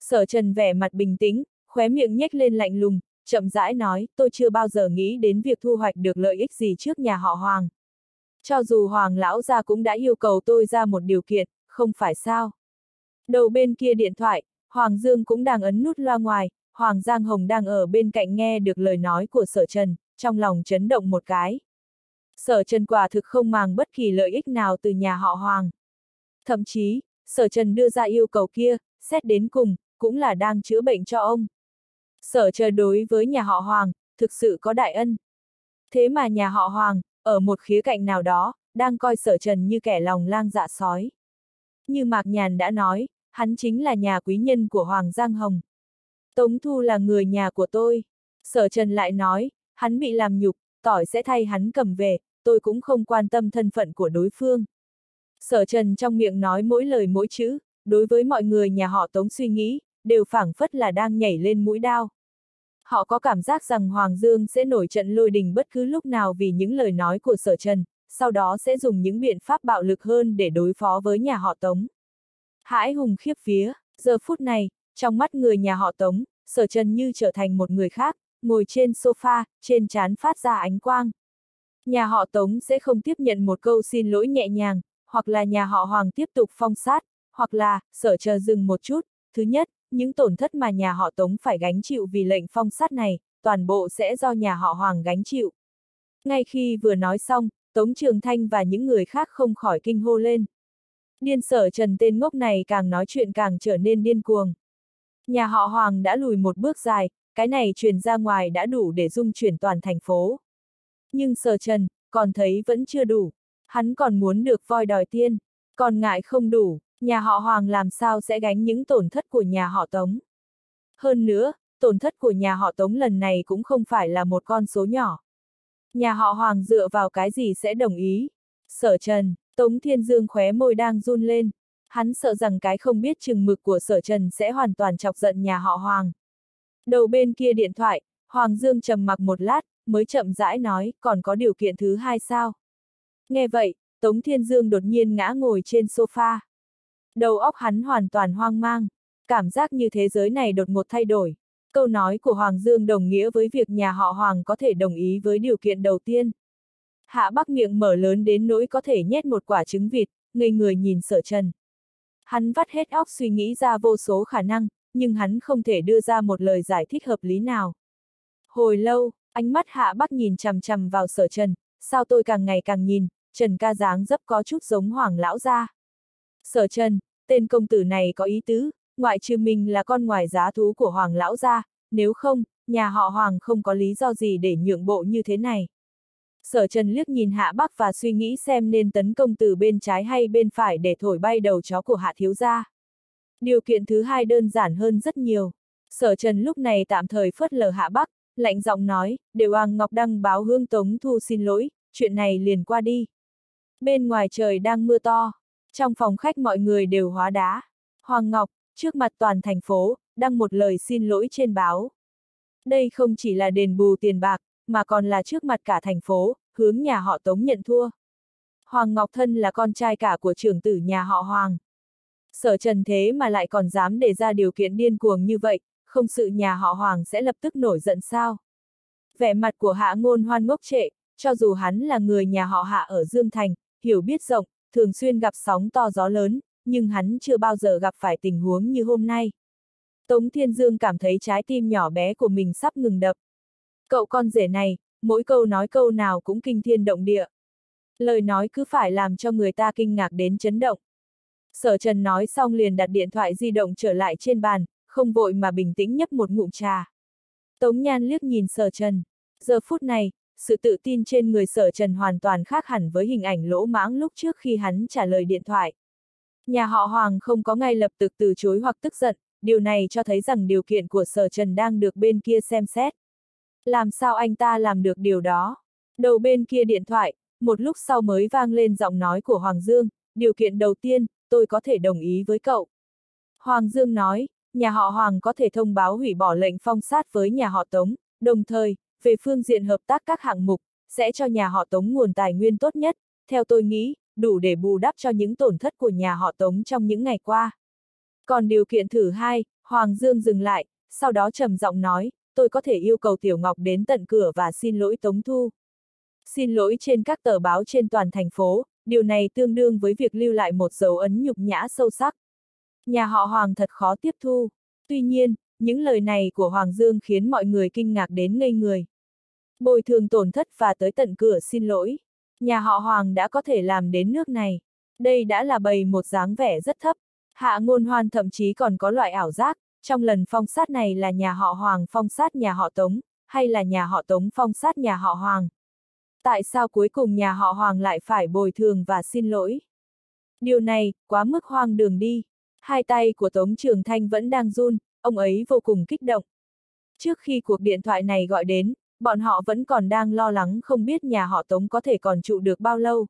A: Sở trần vẻ mặt bình tĩnh, khóe miệng nhếch lên lạnh lùng, chậm rãi nói, tôi chưa bao giờ nghĩ đến việc thu hoạch được lợi ích gì trước nhà họ Hoàng. Cho dù Hoàng lão gia cũng đã yêu cầu tôi ra một điều kiện, không phải sao. Đầu bên kia điện thoại, Hoàng Dương cũng đang ấn nút loa ngoài, Hoàng Giang Hồng đang ở bên cạnh nghe được lời nói của sở trần, trong lòng chấn động một cái. Sở trần quả thực không màng bất kỳ lợi ích nào từ nhà họ Hoàng. Thậm chí, sở trần đưa ra yêu cầu kia, xét đến cùng, cũng là đang chữa bệnh cho ông. Sở Trần đối với nhà họ Hoàng, thực sự có đại ân. Thế mà nhà họ Hoàng, ở một khía cạnh nào đó, đang coi sở trần như kẻ lòng lang dạ sói. Như Mạc Nhàn đã nói, hắn chính là nhà quý nhân của Hoàng Giang Hồng. Tống Thu là người nhà của tôi. Sở Trần lại nói, hắn bị làm nhục, tỏi sẽ thay hắn cầm về, tôi cũng không quan tâm thân phận của đối phương. Sở Trần trong miệng nói mỗi lời mỗi chữ, đối với mọi người nhà họ Tống suy nghĩ, đều phảng phất là đang nhảy lên mũi đao. Họ có cảm giác rằng Hoàng Dương sẽ nổi trận lôi đình bất cứ lúc nào vì những lời nói của Sở Trần, sau đó sẽ dùng những biện pháp bạo lực hơn để đối phó với nhà họ Tống. Hãi hùng khiếp phía, giờ phút này, trong mắt người nhà họ Tống, Sở Trần như trở thành một người khác, ngồi trên sofa, trên trán phát ra ánh quang. Nhà họ Tống sẽ không tiếp nhận một câu xin lỗi nhẹ nhàng, hoặc là nhà họ Hoàng tiếp tục phong sát, hoặc là, sở chờ dừng một chút. Thứ nhất, những tổn thất mà nhà họ Tống phải gánh chịu vì lệnh phong sát này, toàn bộ sẽ do nhà họ Hoàng gánh chịu. Ngay khi vừa nói xong, Tống Trường Thanh và những người khác không khỏi kinh hô lên. Điên sở trần tên ngốc này càng nói chuyện càng trở nên điên cuồng. Nhà họ Hoàng đã lùi một bước dài, cái này truyền ra ngoài đã đủ để dung chuyển toàn thành phố. Nhưng sở trần, còn thấy vẫn chưa đủ. Hắn còn muốn được voi đòi tiên, còn ngại không đủ, nhà họ Hoàng làm sao sẽ gánh những tổn thất của nhà họ Tống. Hơn nữa, tổn thất của nhà họ Tống lần này cũng không phải là một con số nhỏ. Nhà họ Hoàng dựa vào cái gì sẽ đồng ý? Sở Trần, Tống Thiên Dương khóe môi đang run lên. Hắn sợ rằng cái không biết chừng mực của Sở Trần sẽ hoàn toàn chọc giận nhà họ Hoàng. Đầu bên kia điện thoại, Hoàng Dương trầm mặc một lát, mới chậm rãi nói, còn có điều kiện thứ hai sao? Nghe vậy, Tống Thiên Dương đột nhiên ngã ngồi trên sofa. Đầu óc hắn hoàn toàn hoang mang, cảm giác như thế giới này đột ngột thay đổi. Câu nói của Hoàng Dương đồng nghĩa với việc nhà họ Hoàng có thể đồng ý với điều kiện đầu tiên. Hạ Bắc miệng mở lớn đến nỗi có thể nhét một quả trứng vịt, ngây người nhìn sở trần. Hắn vắt hết óc suy nghĩ ra vô số khả năng, nhưng hắn không thể đưa ra một lời giải thích hợp lý nào. Hồi lâu, ánh mắt Hạ bác nhìn chằm chằm vào sở trần, sao tôi càng ngày càng nhìn, Trần ca dáng dấp có chút giống Hoàng lão gia. Sở Trần, tên công tử này có ý tứ, ngoại trừ mình là con ngoài giá thú của Hoàng lão gia, nếu không, nhà họ Hoàng không có lý do gì để nhượng bộ như thế này. Sở Trần liếc nhìn Hạ Bắc và suy nghĩ xem nên tấn công từ bên trái hay bên phải để thổi bay đầu chó của Hạ Thiếu Gia. Điều kiện thứ hai đơn giản hơn rất nhiều. Sở Trần lúc này tạm thời phớt lờ Hạ Bắc, lạnh giọng nói, đều Hoàng Ngọc Đăng báo Hương Tống Thu xin lỗi, chuyện này liền qua đi. Bên ngoài trời đang mưa to, trong phòng khách mọi người đều hóa đá. Hoàng Ngọc, trước mặt toàn thành phố, đăng một lời xin lỗi trên báo. Đây không chỉ là đền bù tiền bạc, mà còn là trước mặt cả thành phố, hướng nhà họ Tống nhận thua. Hoàng Ngọc Thân là con trai cả của trưởng tử nhà họ Hoàng. Sở trần thế mà lại còn dám đề ra điều kiện điên cuồng như vậy, không sự nhà họ Hoàng sẽ lập tức nổi giận sao. Vẻ mặt của hạ ngôn hoan ngốc trệ, cho dù hắn là người nhà họ hạ ở Dương Thành, hiểu biết rộng, thường xuyên gặp sóng to gió lớn, nhưng hắn chưa bao giờ gặp phải tình huống như hôm nay. Tống Thiên Dương cảm thấy trái tim nhỏ bé của mình sắp ngừng đập. Cậu con rể này, mỗi câu nói câu nào cũng kinh thiên động địa. Lời nói cứ phải làm cho người ta kinh ngạc đến chấn động. Sở Trần nói xong liền đặt điện thoại di động trở lại trên bàn, không vội mà bình tĩnh nhấp một ngụm trà. Tống Nhan liếc nhìn Sở Trần. Giờ phút này, sự tự tin trên người Sở Trần hoàn toàn khác hẳn với hình ảnh lỗ mãng lúc trước khi hắn trả lời điện thoại. Nhà họ Hoàng không có ngay lập tức từ chối hoặc tức giận, điều này cho thấy rằng điều kiện của Sở Trần đang được bên kia xem xét. Làm sao anh ta làm được điều đó? Đầu bên kia điện thoại, một lúc sau mới vang lên giọng nói của Hoàng Dương, điều kiện đầu tiên, tôi có thể đồng ý với cậu. Hoàng Dương nói, nhà họ Hoàng có thể thông báo hủy bỏ lệnh phong sát với nhà họ Tống, đồng thời, về phương diện hợp tác các hạng mục, sẽ cho nhà họ Tống nguồn tài nguyên tốt nhất, theo tôi nghĩ, đủ để bù đắp cho những tổn thất của nhà họ Tống trong những ngày qua. Còn điều kiện thử hai, Hoàng Dương dừng lại, sau đó trầm giọng nói, tôi có thể yêu cầu Tiểu Ngọc đến tận cửa và xin lỗi Tống Thu. Xin lỗi trên các tờ báo trên toàn thành phố, điều này tương đương với việc lưu lại một dấu ấn nhục nhã sâu sắc. Nhà họ Hoàng thật khó tiếp thu. Tuy nhiên, những lời này của Hoàng Dương khiến mọi người kinh ngạc đến ngây người. Bồi thường tổn thất và tới tận cửa xin lỗi. Nhà họ Hoàng đã có thể làm đến nước này. Đây đã là bày một dáng vẻ rất thấp. Hạ ngôn hoan thậm chí còn có loại ảo giác, trong lần phong sát này là nhà họ Hoàng phong sát nhà họ Tống, hay là nhà họ Tống phong sát nhà họ Hoàng. Tại sao cuối cùng nhà họ Hoàng lại phải bồi thường và xin lỗi? Điều này, quá mức hoang đường đi. Hai tay của Tống Trường Thanh vẫn đang run, ông ấy vô cùng kích động. Trước khi cuộc điện thoại này gọi đến, bọn họ vẫn còn đang lo lắng không biết nhà họ Tống có thể còn trụ được bao lâu.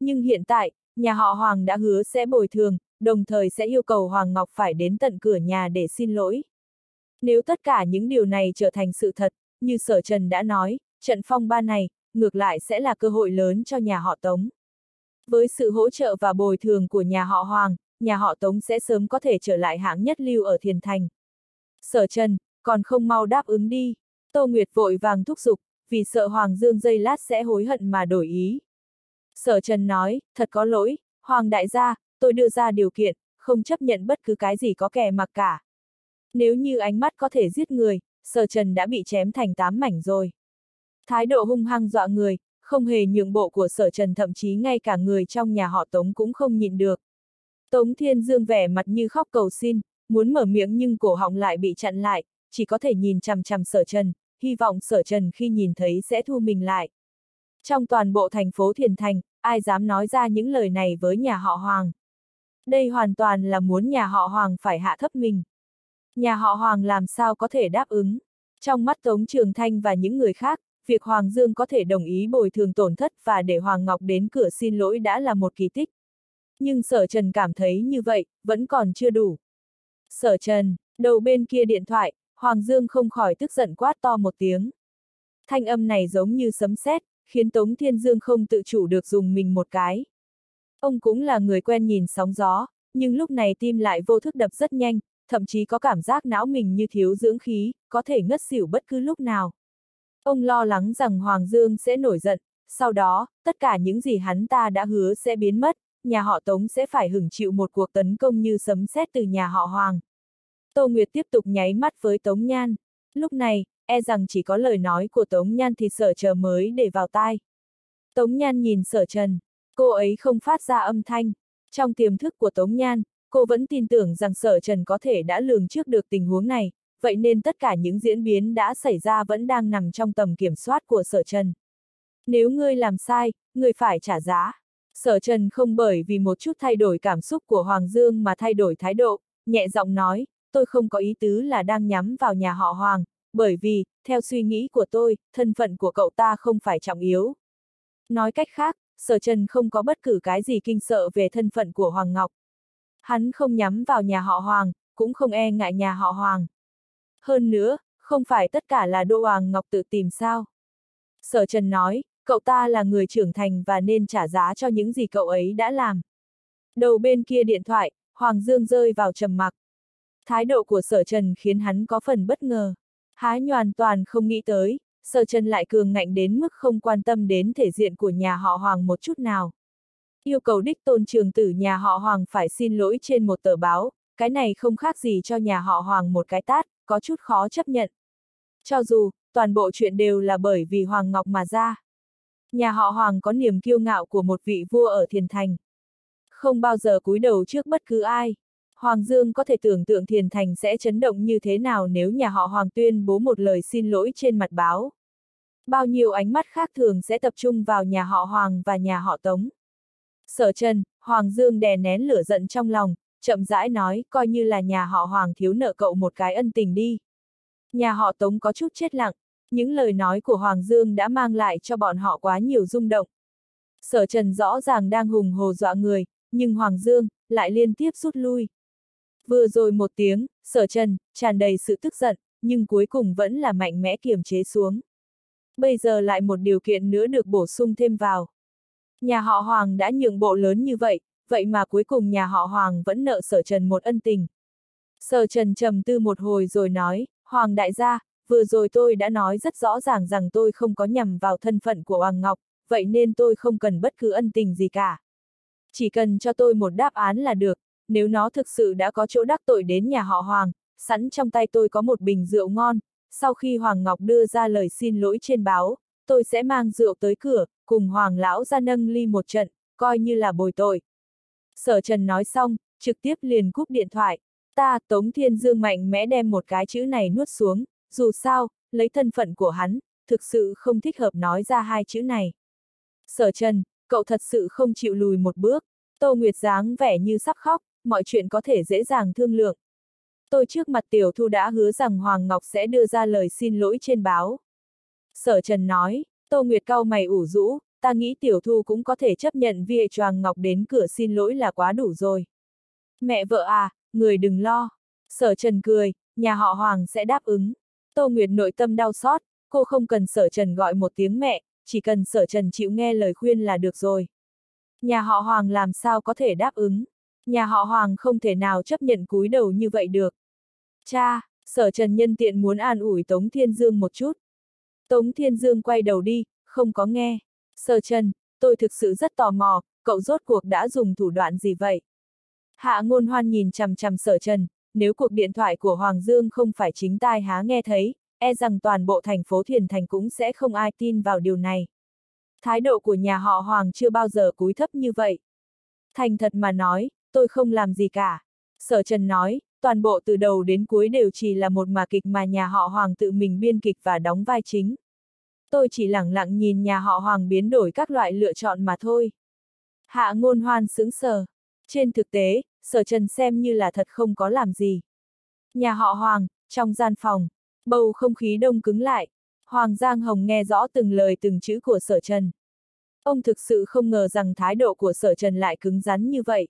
A: Nhưng hiện tại, nhà họ Hoàng đã hứa sẽ bồi thường, đồng thời sẽ yêu cầu Hoàng Ngọc phải đến tận cửa nhà để xin lỗi. Nếu tất cả những điều này trở thành sự thật, như Sở Trần đã nói, trận phong ba này, ngược lại sẽ là cơ hội lớn cho nhà họ Tống. Với sự hỗ trợ và bồi thường của nhà họ Hoàng, nhà họ Tống sẽ sớm có thể trở lại hạng nhất lưu ở Thiền Thành. Sở Trần, còn không mau đáp ứng đi. Tô Nguyệt vội vàng thúc giục, vì sợ Hoàng Dương dây lát sẽ hối hận mà đổi ý. Sở Trần nói, thật có lỗi, Hoàng đại gia, tôi đưa ra điều kiện, không chấp nhận bất cứ cái gì có kẻ mặc cả. Nếu như ánh mắt có thể giết người, Sở Trần đã bị chém thành tám mảnh rồi. Thái độ hung hăng dọa người, không hề nhượng bộ của Sở Trần thậm chí ngay cả người trong nhà họ Tống cũng không nhịn được. Tống Thiên Dương vẻ mặt như khóc cầu xin, muốn mở miệng nhưng cổ họng lại bị chặn lại, chỉ có thể nhìn chằm chằm sở trần, hy vọng sở trần khi nhìn thấy sẽ thu mình lại. Trong toàn bộ thành phố Thiền Thành, ai dám nói ra những lời này với nhà họ Hoàng. Đây hoàn toàn là muốn nhà họ Hoàng phải hạ thấp mình. Nhà họ Hoàng làm sao có thể đáp ứng. Trong mắt Tống Trường Thanh và những người khác, việc Hoàng Dương có thể đồng ý bồi thường tổn thất và để Hoàng Ngọc đến cửa xin lỗi đã là một kỳ tích. Nhưng Sở Trần cảm thấy như vậy, vẫn còn chưa đủ. Sở Trần, đầu bên kia điện thoại, Hoàng Dương không khỏi tức giận quát to một tiếng. Thanh âm này giống như sấm sét, khiến Tống Thiên Dương không tự chủ được dùng mình một cái. Ông cũng là người quen nhìn sóng gió, nhưng lúc này tim lại vô thức đập rất nhanh, thậm chí có cảm giác não mình như thiếu dưỡng khí, có thể ngất xỉu bất cứ lúc nào. Ông lo lắng rằng Hoàng Dương sẽ nổi giận, sau đó, tất cả những gì hắn ta đã hứa sẽ biến mất, nhà họ Tống sẽ phải hứng chịu một cuộc tấn công như sấm sét từ nhà họ Hoàng. Tô Nguyệt tiếp tục nháy mắt với Tống Nhan. Lúc này, e rằng chỉ có lời nói của Tống Nhan thì sở chờ mới để vào tai. Tống Nhan nhìn sở trần, cô ấy không phát ra âm thanh. Trong tiềm thức của Tống Nhan, cô vẫn tin tưởng rằng sở trần có thể đã lường trước được tình huống này, vậy nên tất cả những diễn biến đã xảy ra vẫn đang nằm trong tầm kiểm soát của sở trần. Nếu ngươi làm sai, ngươi phải trả giá. Sở trần không bởi vì một chút thay đổi cảm xúc của Hoàng Dương mà thay đổi thái độ, nhẹ giọng nói, tôi không có ý tứ là đang nhắm vào nhà họ Hoàng, bởi vì, theo suy nghĩ của tôi, thân phận của cậu ta không phải trọng yếu. Nói cách khác, sở trần không có bất cứ cái gì kinh sợ về thân phận của Hoàng Ngọc. Hắn không nhắm vào nhà họ Hoàng, cũng không e ngại nhà họ Hoàng. Hơn nữa, không phải tất cả là Đô Hoàng Ngọc tự tìm sao. Sở Trần nói, cậu ta là người trưởng thành và nên trả giá cho những gì cậu ấy đã làm. Đầu bên kia điện thoại, Hoàng Dương rơi vào trầm mặc. Thái độ của sở trần khiến hắn có phần bất ngờ. Hái hoàn toàn không nghĩ tới, sở trần lại cường ngạnh đến mức không quan tâm đến thể diện của nhà họ Hoàng một chút nào. Yêu cầu đích tôn trường tử nhà họ Hoàng phải xin lỗi trên một tờ báo, cái này không khác gì cho nhà họ Hoàng một cái tát, có chút khó chấp nhận. Cho dù, toàn bộ chuyện đều là bởi vì Hoàng Ngọc mà ra. Nhà họ Hoàng có niềm kiêu ngạo của một vị vua ở thiền thành. Không bao giờ cúi đầu trước bất cứ ai. Hoàng Dương có thể tưởng tượng thiền thành sẽ chấn động như thế nào nếu nhà họ Hoàng tuyên bố một lời xin lỗi trên mặt báo. Bao nhiêu ánh mắt khác thường sẽ tập trung vào nhà họ Hoàng và nhà họ Tống. Sở Trần Hoàng Dương đè nén lửa giận trong lòng, chậm rãi nói, coi như là nhà họ Hoàng thiếu nợ cậu một cái ân tình đi. Nhà họ Tống có chút chết lặng, những lời nói của Hoàng Dương đã mang lại cho bọn họ quá nhiều rung động. Sở Trần rõ ràng đang hùng hồ dọa người, nhưng Hoàng Dương lại liên tiếp rút lui. Vừa rồi một tiếng, Sở Trần tràn đầy sự tức giận, nhưng cuối cùng vẫn là mạnh mẽ kiềm chế xuống. Bây giờ lại một điều kiện nữa được bổ sung thêm vào. Nhà họ Hoàng đã nhượng bộ lớn như vậy, vậy mà cuối cùng nhà họ Hoàng vẫn nợ Sở Trần một ân tình. Sở Trần trầm tư một hồi rồi nói, Hoàng đại gia, vừa rồi tôi đã nói rất rõ ràng rằng tôi không có nhầm vào thân phận của Hoàng Ngọc, vậy nên tôi không cần bất cứ ân tình gì cả. Chỉ cần cho tôi một đáp án là được, nếu nó thực sự đã có chỗ đắc tội đến nhà họ Hoàng, sẵn trong tay tôi có một bình rượu ngon, sau khi Hoàng Ngọc đưa ra lời xin lỗi trên báo, tôi sẽ mang rượu tới cửa, cùng Hoàng lão ra nâng ly một trận, coi như là bồi tội. Sở Trần nói xong, trực tiếp liền cúp điện thoại. Ta, Tống Thiên Dương mạnh mẽ đem một cái chữ này nuốt xuống, dù sao, lấy thân phận của hắn, thực sự không thích hợp nói ra hai chữ này. Sở Trần, cậu thật sự không chịu lùi một bước, Tô Nguyệt dáng vẻ như sắp khóc, mọi chuyện có thể dễ dàng thương lượng. Tôi trước mặt Tiểu Thu đã hứa rằng Hoàng Ngọc sẽ đưa ra lời xin lỗi trên báo. Sở Trần nói, Tô Nguyệt cao mày ủ rũ, ta nghĩ Tiểu Thu cũng có thể chấp nhận việc Hoàng Ngọc đến cửa xin lỗi là quá đủ rồi. Mẹ vợ à, người đừng lo. Sở Trần cười, nhà họ Hoàng sẽ đáp ứng. Tô Nguyệt nội tâm đau xót, cô không cần Sở Trần gọi một tiếng mẹ, chỉ cần Sở Trần chịu nghe lời khuyên là được rồi. Nhà họ Hoàng làm sao có thể đáp ứng? Nhà họ Hoàng không thể nào chấp nhận cúi đầu như vậy được. Cha, Sở Trần nhân tiện muốn an ủi Tống Thiên Dương một chút. Tống Thiên Dương quay đầu đi, không có nghe. Sở Trần, tôi thực sự rất tò mò, cậu rốt cuộc đã dùng thủ đoạn gì vậy? Hạ ngôn hoan nhìn chằm chằm Sở Trần, nếu cuộc điện thoại của Hoàng Dương không phải chính tai há nghe thấy, e rằng toàn bộ thành phố Thiền Thành cũng sẽ không ai tin vào điều này. Thái độ của nhà họ Hoàng chưa bao giờ cúi thấp như vậy. Thành thật mà nói, tôi không làm gì cả. Sở Trần nói, toàn bộ từ đầu đến cuối đều chỉ là một mà kịch mà nhà họ Hoàng tự mình biên kịch và đóng vai chính. Tôi chỉ lặng lặng nhìn nhà họ Hoàng biến đổi các loại lựa chọn mà thôi. Hạ ngôn hoan sững sờ. Trên thực tế, sở trần xem như là thật không có làm gì. Nhà họ Hoàng, trong gian phòng, bầu không khí đông cứng lại. Hoàng Giang Hồng nghe rõ từng lời từng chữ của sở trần. Ông thực sự không ngờ rằng thái độ của sở trần lại cứng rắn như vậy.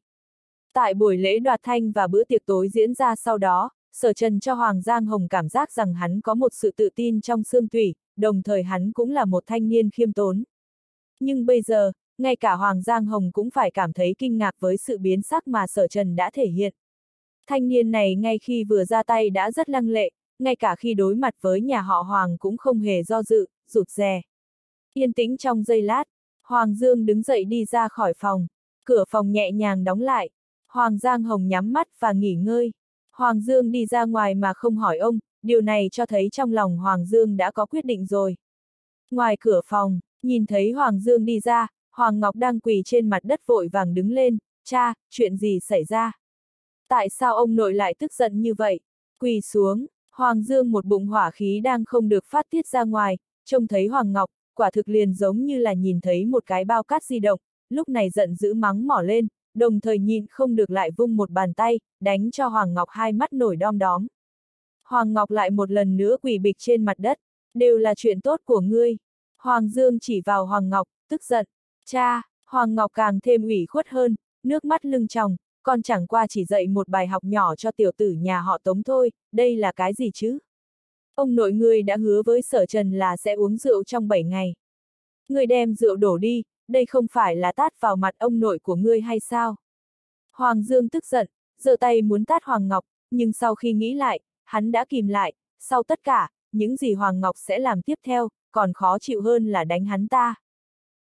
A: Tại buổi lễ đoạt thanh và bữa tiệc tối diễn ra sau đó, sở trần cho Hoàng Giang Hồng cảm giác rằng hắn có một sự tự tin trong xương thủy. đồng thời hắn cũng là một thanh niên khiêm tốn. Nhưng bây giờ, ngay cả Hoàng Giang Hồng cũng phải cảm thấy kinh ngạc với sự biến sắc mà sở trần đã thể hiện. Thanh niên này ngay khi vừa ra tay đã rất lăng lệ, ngay cả khi đối mặt với nhà họ Hoàng cũng không hề do dự, rụt rè. Yên tĩnh trong giây lát, Hoàng Dương đứng dậy đi ra khỏi phòng, cửa phòng nhẹ nhàng đóng lại. Hoàng Giang Hồng nhắm mắt và nghỉ ngơi. Hoàng Dương đi ra ngoài mà không hỏi ông, điều này cho thấy trong lòng Hoàng Dương đã có quyết định rồi. Ngoài cửa phòng, nhìn thấy Hoàng Dương đi ra, Hoàng Ngọc đang quỳ trên mặt đất vội vàng đứng lên, cha, chuyện gì xảy ra? Tại sao ông nội lại tức giận như vậy? Quỳ xuống, Hoàng Dương một bụng hỏa khí đang không được phát tiết ra ngoài, trông thấy Hoàng Ngọc, quả thực liền giống như là nhìn thấy một cái bao cát di động, lúc này giận dữ mắng mỏ lên, đồng thời nhìn không được lại vung một bàn tay, đánh cho Hoàng Ngọc hai mắt nổi đom đóm. Hoàng Ngọc lại một lần nữa quỳ bịch trên mặt đất, đều là chuyện tốt của ngươi. Hoàng Dương chỉ vào Hoàng Ngọc, tức giận. Cha, Hoàng Ngọc càng thêm ủy khuất hơn, nước mắt lưng tròng, con chẳng qua chỉ dạy một bài học nhỏ cho tiểu tử nhà họ Tống thôi, đây là cái gì chứ? Ông nội ngươi đã hứa với sở trần là sẽ uống rượu trong 7 ngày. Ngươi đem rượu đổ đi, đây không phải là tát vào mặt ông nội của ngươi hay sao? Hoàng Dương tức giận, giơ tay muốn tát Hoàng Ngọc, nhưng sau khi nghĩ lại, hắn đã kìm lại, sau tất cả, những gì Hoàng Ngọc sẽ làm tiếp theo, còn khó chịu hơn là đánh hắn ta.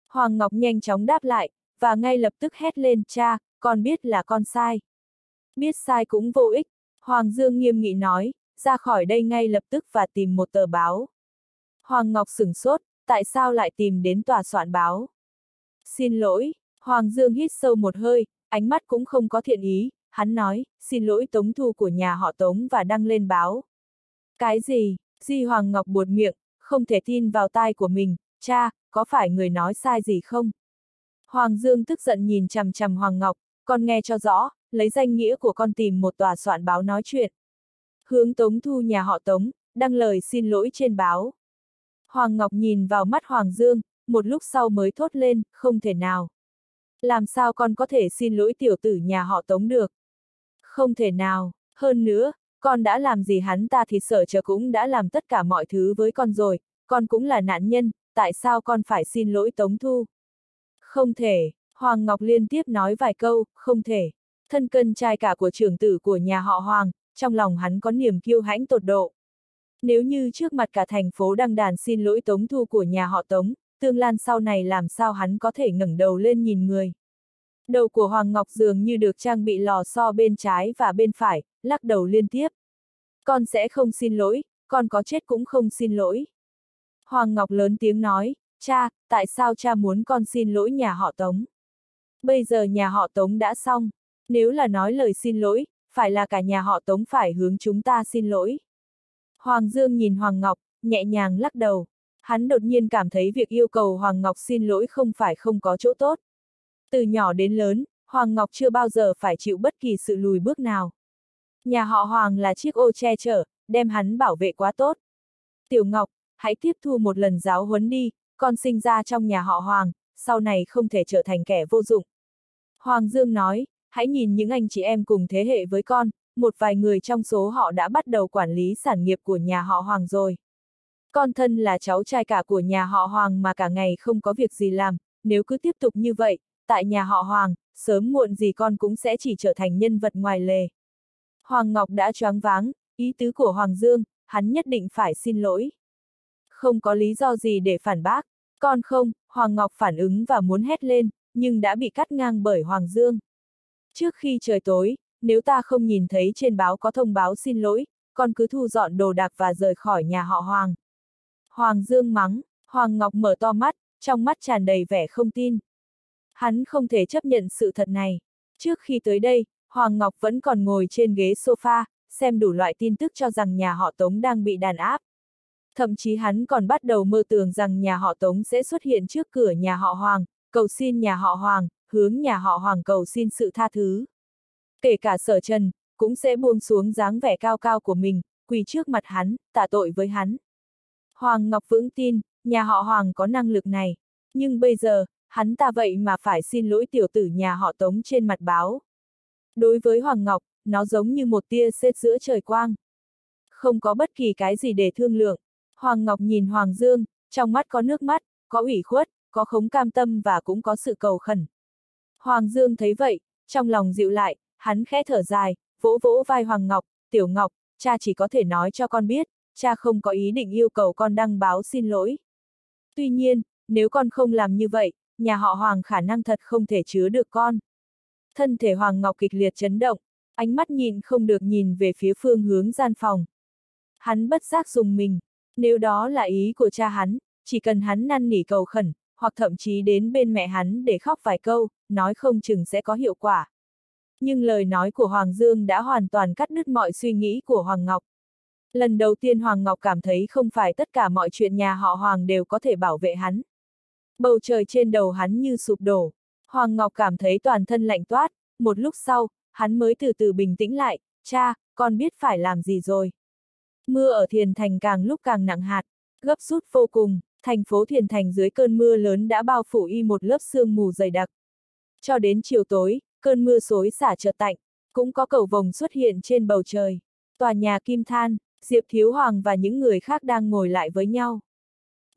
A: Hoàng Ngọc nhanh chóng đáp lại, và ngay lập tức hét lên, cha, con biết là con sai. Biết sai cũng vô ích, Hoàng Dương nghiêm nghị nói, ra khỏi đây ngay lập tức và tìm một tờ báo. Hoàng Ngọc sửng sốt, tại sao lại tìm đến tòa soạn báo? Xin lỗi, Hoàng Dương hít sâu một hơi, ánh mắt cũng không có thiện ý, hắn nói, xin lỗi tống thu của nhà họ tống và đăng lên báo. Cái gì? Di Hoàng Ngọc buột miệng, không thể tin vào tai của mình, cha, có phải người nói sai gì không? Hoàng Dương tức giận nhìn chằm chằm Hoàng Ngọc, con nghe cho rõ, lấy danh nghĩa của con tìm một tòa soạn báo nói chuyện. Hướng Tống Thu nhà họ Tống, đăng lời xin lỗi trên báo. Hoàng Ngọc nhìn vào mắt Hoàng Dương, một lúc sau mới thốt lên, không thể nào. Làm sao con có thể xin lỗi tiểu tử nhà họ Tống được? Không thể nào, hơn nữa, con đã làm gì hắn ta thì sở chờ cũng đã làm tất cả mọi thứ với con rồi, con cũng là nạn nhân, tại sao con phải xin lỗi Tống Thu? Không thể, Hoàng Ngọc liên tiếp nói vài câu, không thể. Thân cân trai cả của trưởng tử của nhà họ Hoàng, trong lòng hắn có niềm kiêu hãnh tột độ. Nếu như trước mặt cả thành phố đăng đàn xin lỗi Tống Thu của nhà họ Tống, tương lan sau này làm sao hắn có thể ngẩng đầu lên nhìn người. Đầu của Hoàng Ngọc dường như được trang bị lò xo bên trái và bên phải, lắc đầu liên tiếp. Con sẽ không xin lỗi, con có chết cũng không xin lỗi. Hoàng Ngọc lớn tiếng nói, cha, tại sao cha muốn con xin lỗi nhà họ Tống? Bây giờ nhà họ Tống đã xong, nếu là nói lời xin lỗi, phải là cả nhà họ Tống phải hướng chúng ta xin lỗi. Hoàng Dương nhìn Hoàng Ngọc, nhẹ nhàng lắc đầu. Hắn đột nhiên cảm thấy việc yêu cầu Hoàng Ngọc xin lỗi không phải không có chỗ tốt. Từ nhỏ đến lớn, Hoàng Ngọc chưa bao giờ phải chịu bất kỳ sự lùi bước nào. Nhà họ Hoàng là chiếc ô che chở, đem hắn bảo vệ quá tốt. Tiểu Ngọc, hãy tiếp thu một lần giáo huấn đi, con sinh ra trong nhà họ Hoàng, sau này không thể trở thành kẻ vô dụng. Hoàng Dương nói, hãy nhìn những anh chị em cùng thế hệ với con, một vài người trong số họ đã bắt đầu quản lý sản nghiệp của nhà họ Hoàng rồi. Con thân là cháu trai cả của nhà họ Hoàng mà cả ngày không có việc gì làm, nếu cứ tiếp tục như vậy, tại nhà họ Hoàng, sớm muộn gì con cũng sẽ chỉ trở thành nhân vật ngoài lề. Hoàng Ngọc đã choáng váng, ý tứ của Hoàng Dương, hắn nhất định phải xin lỗi. Không có lý do gì để phản bác, con không, Hoàng Ngọc phản ứng và muốn hét lên, nhưng đã bị cắt ngang bởi Hoàng Dương. Trước khi trời tối, nếu ta không nhìn thấy trên báo có thông báo xin lỗi, con cứ thu dọn đồ đạc và rời khỏi nhà họ Hoàng. Hoàng Dương mắng, Hoàng Ngọc mở to mắt, trong mắt tràn đầy vẻ không tin. Hắn không thể chấp nhận sự thật này. Trước khi tới đây, Hoàng Ngọc vẫn còn ngồi trên ghế sofa, xem đủ loại tin tức cho rằng nhà họ Tống đang bị đàn áp. Thậm chí hắn còn bắt đầu mơ tưởng rằng nhà họ Tống sẽ xuất hiện trước cửa nhà họ Hoàng, cầu xin nhà họ Hoàng, hướng nhà họ Hoàng cầu xin sự tha thứ. Kể cả sở trần, cũng sẽ buông xuống dáng vẻ cao cao của mình, quỳ trước mặt hắn, tạ tội với hắn. Hoàng Ngọc vững tin, nhà họ Hoàng có năng lực này. Nhưng bây giờ, hắn ta vậy mà phải xin lỗi tiểu tử nhà họ Tống trên mặt báo. Đối với Hoàng Ngọc, nó giống như một tia sét giữa trời quang. Không có bất kỳ cái gì để thương lượng. Hoàng Ngọc nhìn Hoàng Dương, trong mắt có nước mắt, có ủy khuất, có khống cam tâm và cũng có sự cầu khẩn. Hoàng Dương thấy vậy, trong lòng dịu lại, hắn khẽ thở dài, vỗ vỗ vai Hoàng Ngọc, Tiểu Ngọc, cha chỉ có thể nói cho con biết, cha không có ý định yêu cầu con đăng báo xin lỗi. Tuy nhiên, nếu con không làm như vậy, nhà họ Hoàng khả năng thật không thể chứa được con. Thân thể Hoàng Ngọc kịch liệt chấn động, ánh mắt nhìn không được nhìn về phía phương hướng gian phòng. Hắn bất giác dùng mình, nếu đó là ý của cha hắn, chỉ cần hắn năn nỉ cầu khẩn, hoặc thậm chí đến bên mẹ hắn để khóc vài câu, nói không chừng sẽ có hiệu quả. Nhưng lời nói của Hoàng Dương đã hoàn toàn cắt đứt mọi suy nghĩ của Hoàng Ngọc. Lần đầu tiên Hoàng Ngọc cảm thấy không phải tất cả mọi chuyện nhà họ Hoàng đều có thể bảo vệ hắn. Bầu trời trên đầu hắn như sụp đổ. Hoàng Ngọc cảm thấy toàn thân lạnh toát, một lúc sau, hắn mới từ từ bình tĩnh lại, cha, con biết phải làm gì rồi. Mưa ở Thiền Thành càng lúc càng nặng hạt, gấp rút vô cùng, thành phố Thiền Thành dưới cơn mưa lớn đã bao phủ y một lớp sương mù dày đặc. Cho đến chiều tối, cơn mưa xối xả chợt tạnh, cũng có cầu vồng xuất hiện trên bầu trời. Tòa nhà Kim Than, Diệp Thiếu Hoàng và những người khác đang ngồi lại với nhau.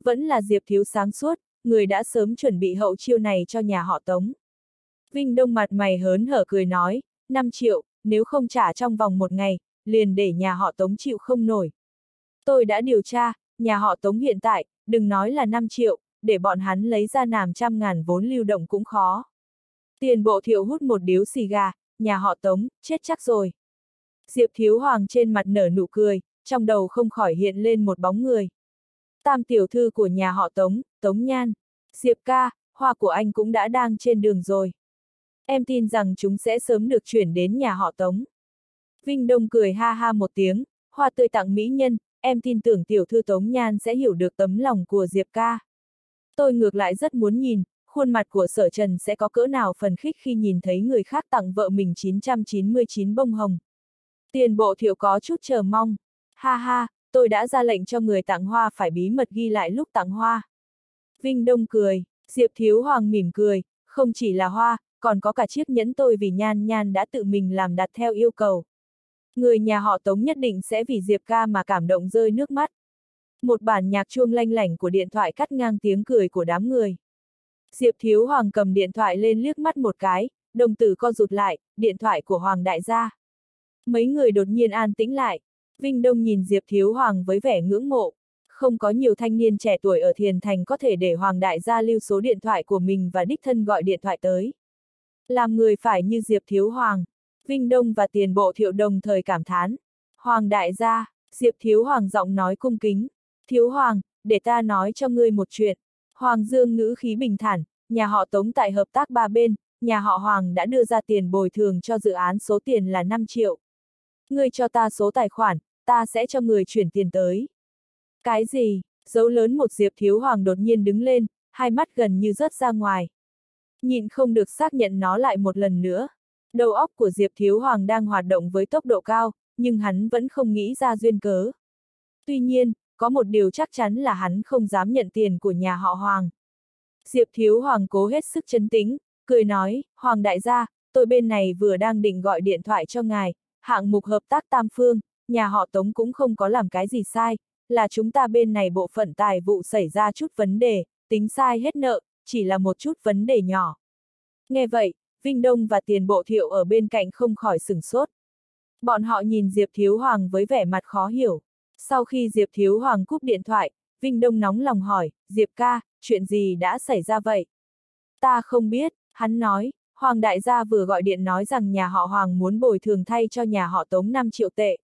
A: Vẫn là Diệp Thiếu sáng suốt, người đã sớm chuẩn bị hậu chiêu này cho nhà họ Tống. Vinh Đông mặt mày hớn hở cười nói, 5 triệu, nếu không trả trong vòng một ngày, liền để nhà họ Tống chịu không nổi. Tôi đã điều tra, nhà họ Tống hiện tại, đừng nói là 5 triệu, để bọn hắn lấy ra nàm trăm ngàn vốn lưu động cũng khó. Tiền bộ thiệu hút một điếu xì gà, nhà họ Tống, chết chắc rồi. Diệp Thiếu Hoàng trên mặt nở nụ cười, trong đầu không khỏi hiện lên một bóng người. Tam tiểu thư của nhà họ Tống, Tống Nhan. Diệp ca, hoa của anh cũng đã đang trên đường rồi. Em tin rằng chúng sẽ sớm được chuyển đến nhà họ Tống. Vinh Đông cười ha ha một tiếng, hoa tươi tặng mỹ nhân, em tin tưởng tiểu thư Tống Nhan sẽ hiểu được tấm lòng của Diệp ca. Tôi ngược lại rất muốn nhìn, khuôn mặt của sở trần sẽ có cỡ nào phần khích khi nhìn thấy người khác tặng vợ mình 999 bông hồng. Tiền bộ thiệu có chút chờ mong. Ha ha, tôi đã ra lệnh cho người tặng hoa phải bí mật ghi lại lúc tặng hoa. Vinh Đông cười, Diệp Thiếu Hoàng mỉm cười, không chỉ là hoa, còn có cả chiếc nhẫn tôi vì nhan nhan đã tự mình làm đặt theo yêu cầu. Người nhà họ Tống nhất định sẽ vì Diệp ca mà cảm động rơi nước mắt. Một bản nhạc chuông lanh lảnh của điện thoại cắt ngang tiếng cười của đám người. Diệp Thiếu Hoàng cầm điện thoại lên liếc mắt một cái, đồng tử co rụt lại, điện thoại của Hoàng đại gia. Mấy người đột nhiên an tĩnh lại. Vinh Đông nhìn Diệp Thiếu Hoàng với vẻ ngưỡng mộ. Không có nhiều thanh niên trẻ tuổi ở Thiền Thành có thể để Hoàng đại gia lưu số điện thoại của mình và đích thân gọi điện thoại tới. Làm người phải như Diệp Thiếu Hoàng. Vinh Đông và tiền bộ thiệu đồng thời cảm thán. Hoàng đại gia, Diệp Thiếu Hoàng giọng nói cung kính. Thiếu Hoàng, để ta nói cho ngươi một chuyện. Hoàng Dương ngữ khí bình thản, nhà họ Tống tại hợp tác ba bên, nhà họ Hoàng đã đưa ra tiền bồi thường cho dự án số tiền là 5 triệu. Ngươi cho ta số tài khoản, ta sẽ cho người chuyển tiền tới. Cái gì? Dấu lớn một Diệp Thiếu Hoàng đột nhiên đứng lên, hai mắt gần như rớt ra ngoài. nhìn không được xác nhận nó lại một lần nữa. Đầu óc của Diệp Thiếu Hoàng đang hoạt động với tốc độ cao, nhưng hắn vẫn không nghĩ ra duyên cớ. Tuy nhiên, có một điều chắc chắn là hắn không dám nhận tiền của nhà họ Hoàng. Diệp Thiếu Hoàng cố hết sức chấn tĩnh, cười nói, Hoàng đại gia, tôi bên này vừa đang định gọi điện thoại cho ngài, hạng mục hợp tác tam phương, nhà họ Tống cũng không có làm cái gì sai, là chúng ta bên này bộ phận tài vụ xảy ra chút vấn đề, tính sai hết nợ, chỉ là một chút vấn đề nhỏ. Nghe vậy, Vinh Đông và tiền bộ thiệu ở bên cạnh không khỏi sửng sốt. Bọn họ nhìn Diệp Thiếu Hoàng với vẻ mặt khó hiểu. Sau khi Diệp Thiếu Hoàng cúp điện thoại, Vinh Đông nóng lòng hỏi, Diệp ca, chuyện gì đã xảy ra vậy? Ta không biết, hắn nói, Hoàng đại gia vừa gọi điện nói rằng nhà họ Hoàng muốn bồi thường thay cho nhà họ Tống 5 triệu tệ.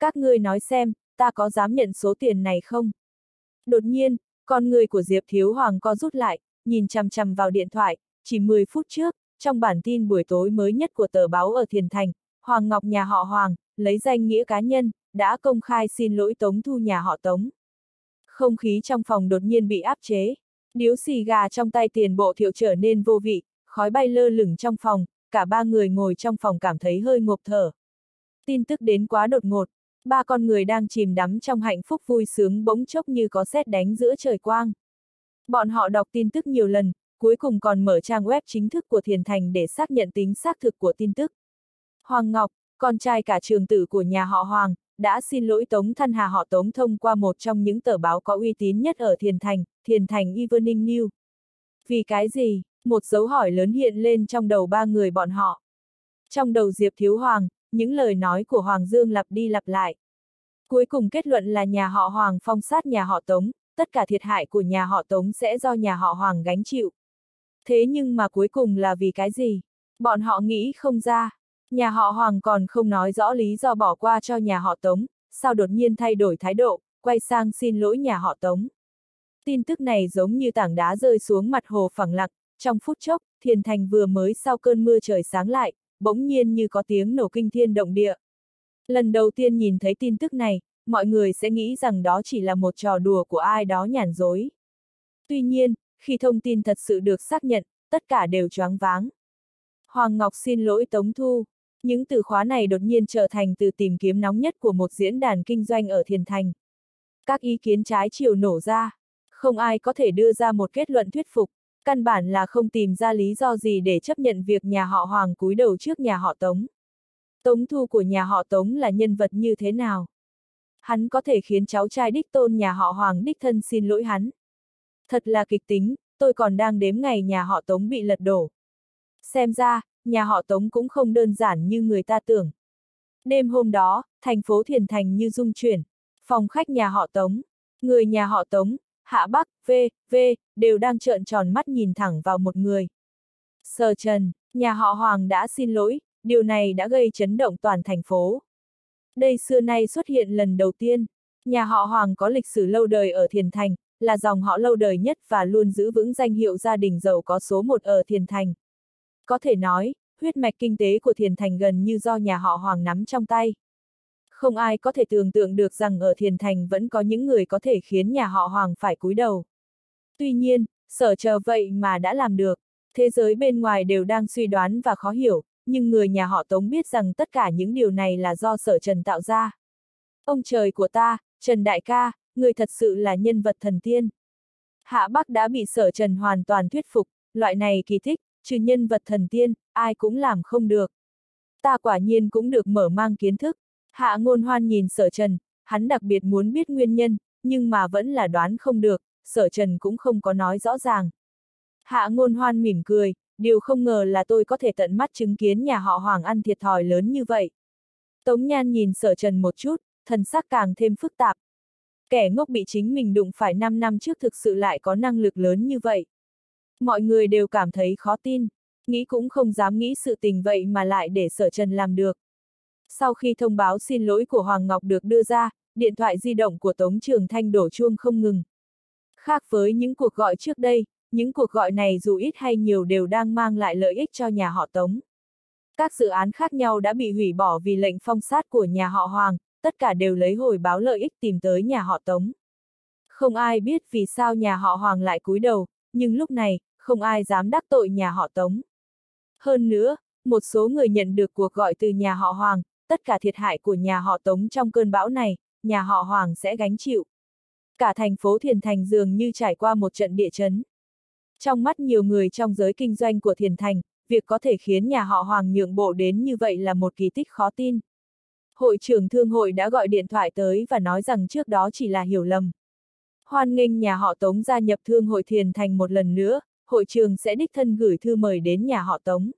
A: Các ngươi nói xem, ta có dám nhận số tiền này không? Đột nhiên, con người của Diệp Thiếu Hoàng co rút lại, nhìn chằm chằm vào điện thoại, chỉ 10 phút trước, trong bản tin buổi tối mới nhất của tờ báo ở Thiền Thành, Hoàng Ngọc nhà họ Hoàng, lấy danh nghĩa cá nhân, đã công khai xin lỗi Tống Thu nhà họ Tống. Không khí trong phòng đột nhiên bị áp chế. Điếu xì gà trong tay tiền bộ thiệu trở nên vô vị, khói bay lơ lửng trong phòng, cả ba người ngồi trong phòng cảm thấy hơi ngộp thở. Tin tức đến quá đột ngột, ba con người đang chìm đắm trong hạnh phúc vui sướng bỗng chốc như có sét đánh giữa trời quang. Bọn họ đọc tin tức nhiều lần, cuối cùng còn mở trang web chính thức của Thiền Thành để xác nhận tính xác thực của tin tức. Hoàng Ngọc, con trai cả trường tử của nhà họ Hoàng, đã xin lỗi Tống Thân Hà họ Tống thông qua một trong những tờ báo có uy tín nhất ở Thiền Thành, Thiền Thành Evening News. Vì cái gì? Một dấu hỏi lớn hiện lên trong đầu ba người bọn họ. Trong đầu Diệp Thiếu Hoàng, những lời nói của Hoàng Dương lặp đi lặp lại. Cuối cùng kết luận là nhà họ Hoàng phong sát nhà họ Tống, tất cả thiệt hại của nhà họ Tống sẽ do nhà họ Hoàng gánh chịu. Thế nhưng mà cuối cùng là vì cái gì? Bọn họ nghĩ không ra. Nhà họ Hoàng còn không nói rõ lý do bỏ qua cho nhà họ Tống, sao đột nhiên thay đổi thái độ, quay sang xin lỗi nhà họ Tống. Tin tức này giống như tảng đá rơi xuống mặt hồ phẳng lặng, trong phút chốc, thiền thành vừa mới sau cơn mưa trời sáng lại, bỗng nhiên như có tiếng nổ kinh thiên động địa. Lần đầu tiên nhìn thấy tin tức này, mọi người sẽ nghĩ rằng đó chỉ là một trò đùa của ai đó nhàn dối. Tuy nhiên, khi thông tin thật sự được xác nhận, tất cả đều choáng váng. Hoàng Ngọc xin lỗi Tống Thu. Những từ khóa này đột nhiên trở thành từ tìm kiếm nóng nhất của một diễn đàn kinh doanh ở Thiền Thành. Các ý kiến trái chiều nổ ra. Không ai có thể đưa ra một kết luận thuyết phục, căn bản là không tìm ra lý do gì để chấp nhận việc nhà họ Hoàng cúi đầu trước nhà họ Tống. Tống Thu của nhà họ Tống là nhân vật như thế nào? Hắn có thể khiến cháu trai đích tôn nhà họ Hoàng đích thân xin lỗi hắn. Thật là kịch tính, tôi còn đang đếm ngày nhà họ Tống bị lật đổ. Xem ra, nhà họ Tống cũng không đơn giản như người ta tưởng. Đêm hôm đó, thành phố Thiền Thành như rung chuyển. Phòng khách nhà họ Tống. Người nhà họ Tống, Hạ Bắc, V, V, đều đang trợn tròn mắt nhìn thẳng vào một người. Sở Trần, nhà họ Hoàng đã xin lỗi, điều này đã gây chấn động toàn thành phố. Đây xưa nay xuất hiện lần đầu tiên. Nhà họ Hoàng có lịch sử lâu đời ở Thiền Thành, là dòng họ lâu đời nhất và luôn giữ vững danh hiệu gia đình giàu có số một ở Thiền Thành. Có thể nói, huyết mạch kinh tế của Thiền Thành gần như do nhà họ Hoàng nắm trong tay. Không ai có thể tưởng tượng được rằng ở Thiền Thành vẫn có những người có thể khiến nhà họ Hoàng phải cúi đầu. Tuy nhiên, sở chờ vậy mà đã làm được. Thế giới bên ngoài đều đang suy đoán và khó hiểu, nhưng người nhà họ Tống biết rằng tất cả những điều này là do sở Trần tạo ra. Ông trời của ta, Trần Đại ca, người thật sự là nhân vật thần tiên. Hạ Bắc đã bị sở Trần hoàn toàn thuyết phục, loại này kỳ thích, trừ nhân vật thần tiên, ai cũng làm không được. Ta quả nhiên cũng được mở mang kiến thức. Hạ ngôn hoan nhìn sở trần, hắn đặc biệt muốn biết nguyên nhân, nhưng mà vẫn là đoán không được, sở trần cũng không có nói rõ ràng. Hạ ngôn hoan mỉm cười, điều không ngờ là tôi có thể tận mắt chứng kiến nhà họ Hoàng ăn thiệt thòi lớn như vậy. Tống Nhan nhìn sở trần một chút, thần sắc càng thêm phức tạp. Kẻ ngốc bị chính mình đụng phải 5 năm trước thực sự lại có năng lực lớn như vậy. Mọi người đều cảm thấy khó tin, nghĩ cũng không dám nghĩ sự tình vậy mà lại để sở trần làm được. Sau khi thông báo xin lỗi của Hoàng Ngọc được đưa ra, điện thoại di động của Tống Trường Thanh đổ chuông không ngừng. Khác với những cuộc gọi trước đây, những cuộc gọi này dù ít hay nhiều đều đang mang lại lợi ích cho nhà họ Tống. Các dự án khác nhau đã bị hủy bỏ vì lệnh phong sát của nhà họ Hoàng, tất cả đều lấy hồi báo lợi ích tìm tới nhà họ Tống. Không ai biết vì sao nhà họ Hoàng lại cúi đầu, nhưng lúc này, không ai dám đắc tội nhà họ Tống. Hơn nữa, một số người nhận được cuộc gọi từ nhà họ Hoàng, tất cả thiệt hại của nhà họ Tống trong cơn bão này, nhà họ Hoàng sẽ gánh chịu. Cả thành phố Thiền Thành dường như trải qua một trận địa chấn. Trong mắt nhiều người trong giới kinh doanh của Thiền Thành, việc có thể khiến nhà họ Hoàng nhượng bộ đến như vậy là một kỳ tích khó tin. Hội trưởng thương hội đã gọi điện thoại tới và nói rằng trước đó chỉ là hiểu lầm. Hoan nghênh nhà họ Tống gia nhập thương hội Thiền Thành một lần nữa, hội trường sẽ đích thân gửi thư mời đến nhà họ Tống.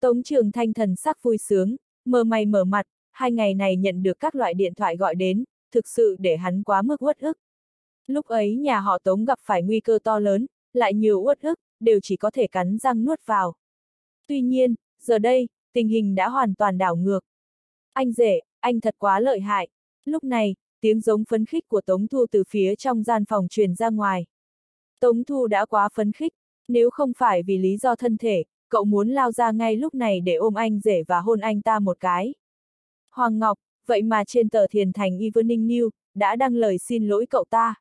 A: Tống Trường Thanh thần sắc vui sướng, mơ may mở mặt, hai ngày này nhận được các loại điện thoại gọi đến, thực sự để hắn quá mức uất ức. Lúc ấy nhà họ Tống gặp phải nguy cơ to lớn, lại nhiều uất ức, đều chỉ có thể cắn răng nuốt vào. Tuy nhiên, giờ đây, tình hình đã hoàn toàn đảo ngược. Anh rể, anh thật quá lợi hại. Lúc này, tiếng giống phấn khích của Tống Thu từ phía trong gian phòng truyền ra ngoài. Tống Thu đã quá phấn khích, nếu không phải vì lý do thân thể, cậu muốn lao ra ngay lúc này để ôm anh rể và hôn anh ta một cái. Hoàng Ngọc, vậy mà trên tờ thiền thành Evening News, đã đăng lời xin lỗi cậu ta.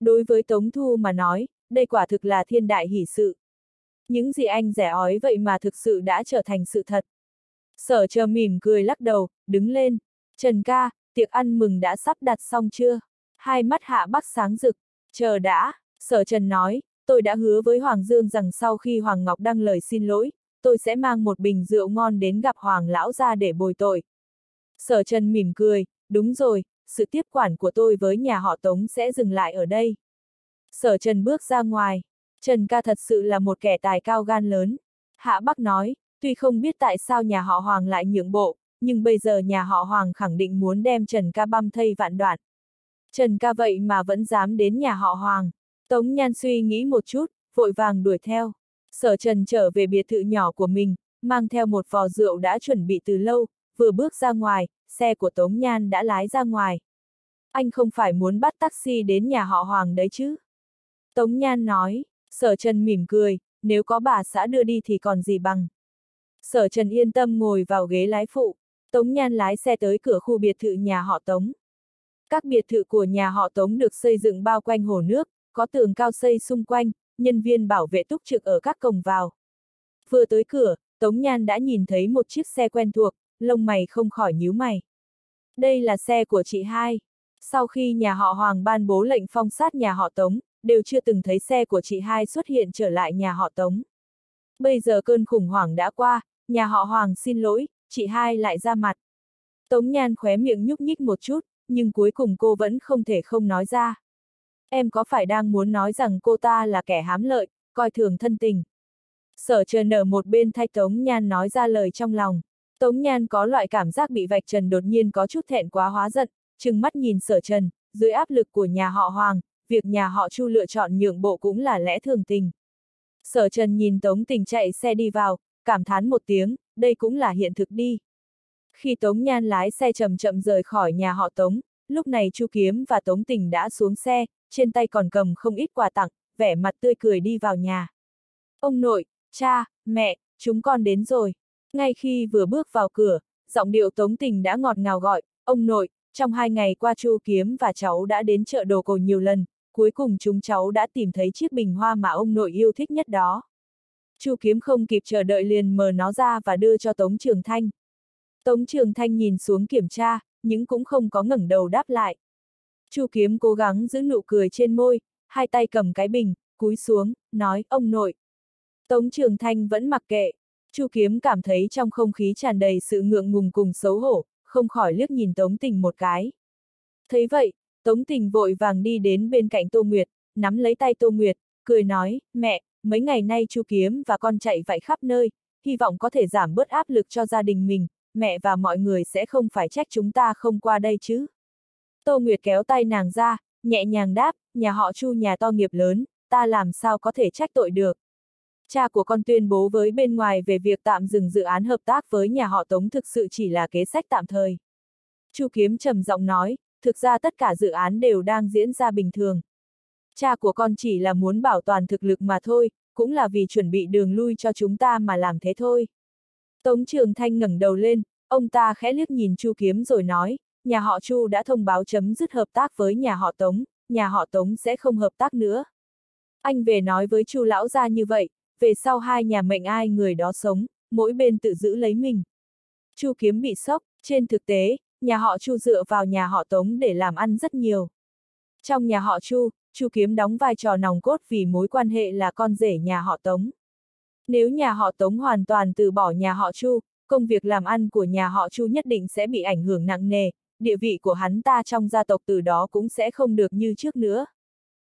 A: Đối với Tống Thu mà nói, đây quả thực là thiên đại hỷ sự. Những gì anh rẻ ói vậy mà thực sự đã trở thành sự thật. Sở chờ mỉm cười lắc đầu, đứng lên. Trần ca, tiệc ăn mừng đã sắp đặt xong chưa? Hai mắt hạ bắc sáng rực. Chờ đã, sở trần nói, tôi đã hứa với Hoàng Dương rằng sau khi Hoàng Ngọc đăng lời xin lỗi, tôi sẽ mang một bình rượu ngon đến gặp Hoàng lão ra để bồi tội. Sở Trần mỉm cười, đúng rồi, sự tiếp quản của tôi với nhà họ Tống sẽ dừng lại ở đây. Sở Trần bước ra ngoài. Trần ca thật sự là một kẻ tài cao gan lớn. Hạ Bắc nói, tuy không biết tại sao nhà họ Hoàng lại nhượng bộ, nhưng bây giờ nhà họ Hoàng khẳng định muốn đem Trần ca băm thây vạn đoạn. Trần ca vậy mà vẫn dám đến nhà họ Hoàng. Tống Nhan suy nghĩ một chút, vội vàng đuổi theo. Sở Trần trở về biệt thự nhỏ của mình, mang theo một vò rượu đã chuẩn bị từ lâu, vừa bước ra ngoài, xe của Tống Nhan đã lái ra ngoài. Anh không phải muốn bắt taxi đến nhà họ Hoàng đấy chứ? Tống Nhan nói, Sở Trần mỉm cười, nếu có bà xã đưa đi thì còn gì bằng. Sở Trần yên tâm ngồi vào ghế lái phụ, Tống Nhan lái xe tới cửa khu biệt thự nhà họ Tống. Các biệt thự của nhà họ Tống được xây dựng bao quanh hồ nước, có tường cao xây xung quanh, nhân viên bảo vệ túc trực ở các cổng vào. Vừa tới cửa, Tống Nhan đã nhìn thấy một chiếc xe quen thuộc, lông mày không khỏi nhíu mày. Đây là xe của chị hai. Sau khi nhà họ Hoàng ban bố lệnh phong sát nhà họ Tống, đều chưa từng thấy xe của chị hai xuất hiện trở lại nhà họ Tống. Bây giờ cơn khủng hoảng đã qua, nhà họ Hoàng xin lỗi, chị hai lại ra mặt. Tống Nhan khóe miệng nhúc nhích một chút, nhưng cuối cùng cô vẫn không thể không nói ra. Em có phải đang muốn nói rằng cô ta là kẻ hám lợi, coi thường thân tình? Sở chờ nở một bên thay Tống Nhan nói ra lời trong lòng. Tống Nhan có loại cảm giác bị vạch trần đột nhiên có chút thẹn quá hóa giận, chừng mắt nhìn sở trần, dưới áp lực của nhà họ Hoàng, việc nhà họ Chu lựa chọn nhượng bộ cũng là lẽ thường tình. Sở trần nhìn Tống tình chạy xe đi vào, cảm thán một tiếng, đây cũng là hiện thực đi. Khi Tống Nhan lái xe chậm chậm rời khỏi nhà họ Tống, lúc này Chu Kiếm và Tống Tình đã xuống xe, trên tay còn cầm không ít quà tặng, vẻ mặt tươi cười đi vào nhà. Ông nội, cha, mẹ, chúng con đến rồi. Ngay khi vừa bước vào cửa, giọng điệu Tống Tình đã ngọt ngào gọi, ông nội, trong hai ngày qua Chu Kiếm và cháu đã đến chợ đồ cổ nhiều lần, cuối cùng chúng cháu đã tìm thấy chiếc bình hoa mà ông nội yêu thích nhất đó. Chu Kiếm không kịp chờ đợi liền mở nó ra và đưa cho Tống Trường Thanh. Tống Trường Thanh nhìn xuống kiểm tra, nhưng cũng không có ngẩng đầu đáp lại. Chu Kiếm cố gắng giữ nụ cười trên môi, hai tay cầm cái bình, cúi xuống, nói, ông nội. Tống Trường Thanh vẫn mặc kệ. Chu Kiếm cảm thấy trong không khí tràn đầy sự ngượng ngùng cùng xấu hổ, không khỏi liếc nhìn Tống Tình một cái. Thấy vậy, Tống Tình vội vàng đi đến bên cạnh Tô Nguyệt, nắm lấy tay Tô Nguyệt, cười nói, mẹ, mấy ngày nay Chu Kiếm và con chạy vạy khắp nơi, hy vọng có thể giảm bớt áp lực cho gia đình mình, mẹ và mọi người sẽ không phải trách chúng ta không qua đây chứ. Tô Nguyệt kéo tay nàng ra, nhẹ nhàng đáp, nhà họ Chu nhà to nghiệp lớn, ta làm sao có thể trách tội được. Cha của con tuyên bố với bên ngoài về việc tạm dừng dự án hợp tác với nhà họ Tống thực sự chỉ là kế sách tạm thời. Chu Kiếm trầm giọng nói, thực ra tất cả dự án đều đang diễn ra bình thường. Cha của con chỉ là muốn bảo toàn thực lực mà thôi, cũng là vì chuẩn bị đường lui cho chúng ta mà làm thế thôi. Tống Trường Thanh ngẩng đầu lên, ông ta khẽ liếc nhìn Chu Kiếm rồi nói, nhà họ Chu đã thông báo chấm dứt hợp tác với nhà họ Tống, nhà họ Tống sẽ không hợp tác nữa. Anh về nói với Chu lão gia như vậy, về sau hai nhà mệnh ai người đó sống, mỗi bên tự giữ lấy mình. Chu Kiếm bị sốc, trên thực tế, nhà họ Chu dựa vào nhà họ Tống để làm ăn rất nhiều. Trong nhà họ Chu, Chu Kiếm đóng vai trò nòng cốt vì mối quan hệ là con rể nhà họ Tống. Nếu nhà họ Tống hoàn toàn từ bỏ nhà họ Chu, công việc làm ăn của nhà họ Chu nhất định sẽ bị ảnh hưởng nặng nề, địa vị của hắn ta trong gia tộc từ đó cũng sẽ không được như trước nữa.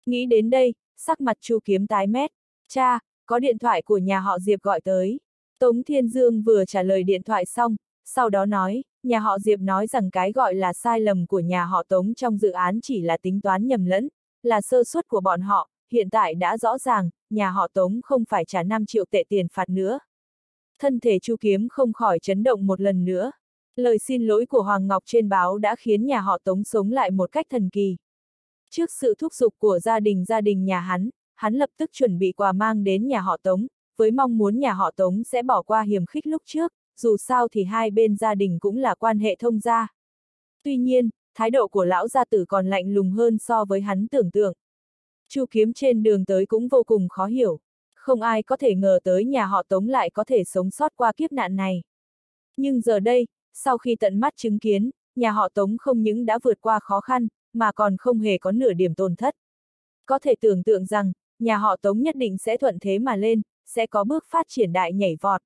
A: Nghĩ đến đây, sắc mặt Chu Kiếm tái mét. Cha, có điện thoại của nhà họ Diệp gọi tới. Tống Thiên Dương vừa trả lời điện thoại xong, sau đó nói, nhà họ Diệp nói rằng cái gọi là sai lầm của nhà họ Tống trong dự án chỉ là tính toán nhầm lẫn, là sơ suất của bọn họ, hiện tại đã rõ ràng, nhà họ Tống không phải trả 5 triệu tệ tiền phạt nữa. Thân thể Chu Kiếm không khỏi chấn động một lần nữa. Lời xin lỗi của Hoàng Ngọc trên báo đã khiến nhà họ Tống sống lại một cách thần kỳ. Trước sự thúc giục của gia đình gia đình nhà hắn, hắn lập tức chuẩn bị quà mang đến nhà họ Tống, với mong muốn nhà họ Tống sẽ bỏ qua hiểm khích lúc trước, dù sao thì hai bên gia đình cũng là quan hệ thông gia. Tuy nhiên, thái độ của lão gia tử còn lạnh lùng hơn so với hắn tưởng tượng. Chu kiếm trên đường tới cũng vô cùng khó hiểu. Không ai có thể ngờ tới nhà họ Tống lại có thể sống sót qua kiếp nạn này. Nhưng giờ đây, sau khi tận mắt chứng kiến, nhà họ Tống không những đã vượt qua khó khăn, mà còn không hề có nửa điểm tổn thất. Có thể tưởng tượng rằng, nhà họ Tống nhất định sẽ thuận thế mà lên, sẽ có bước phát triển đại nhảy vọt.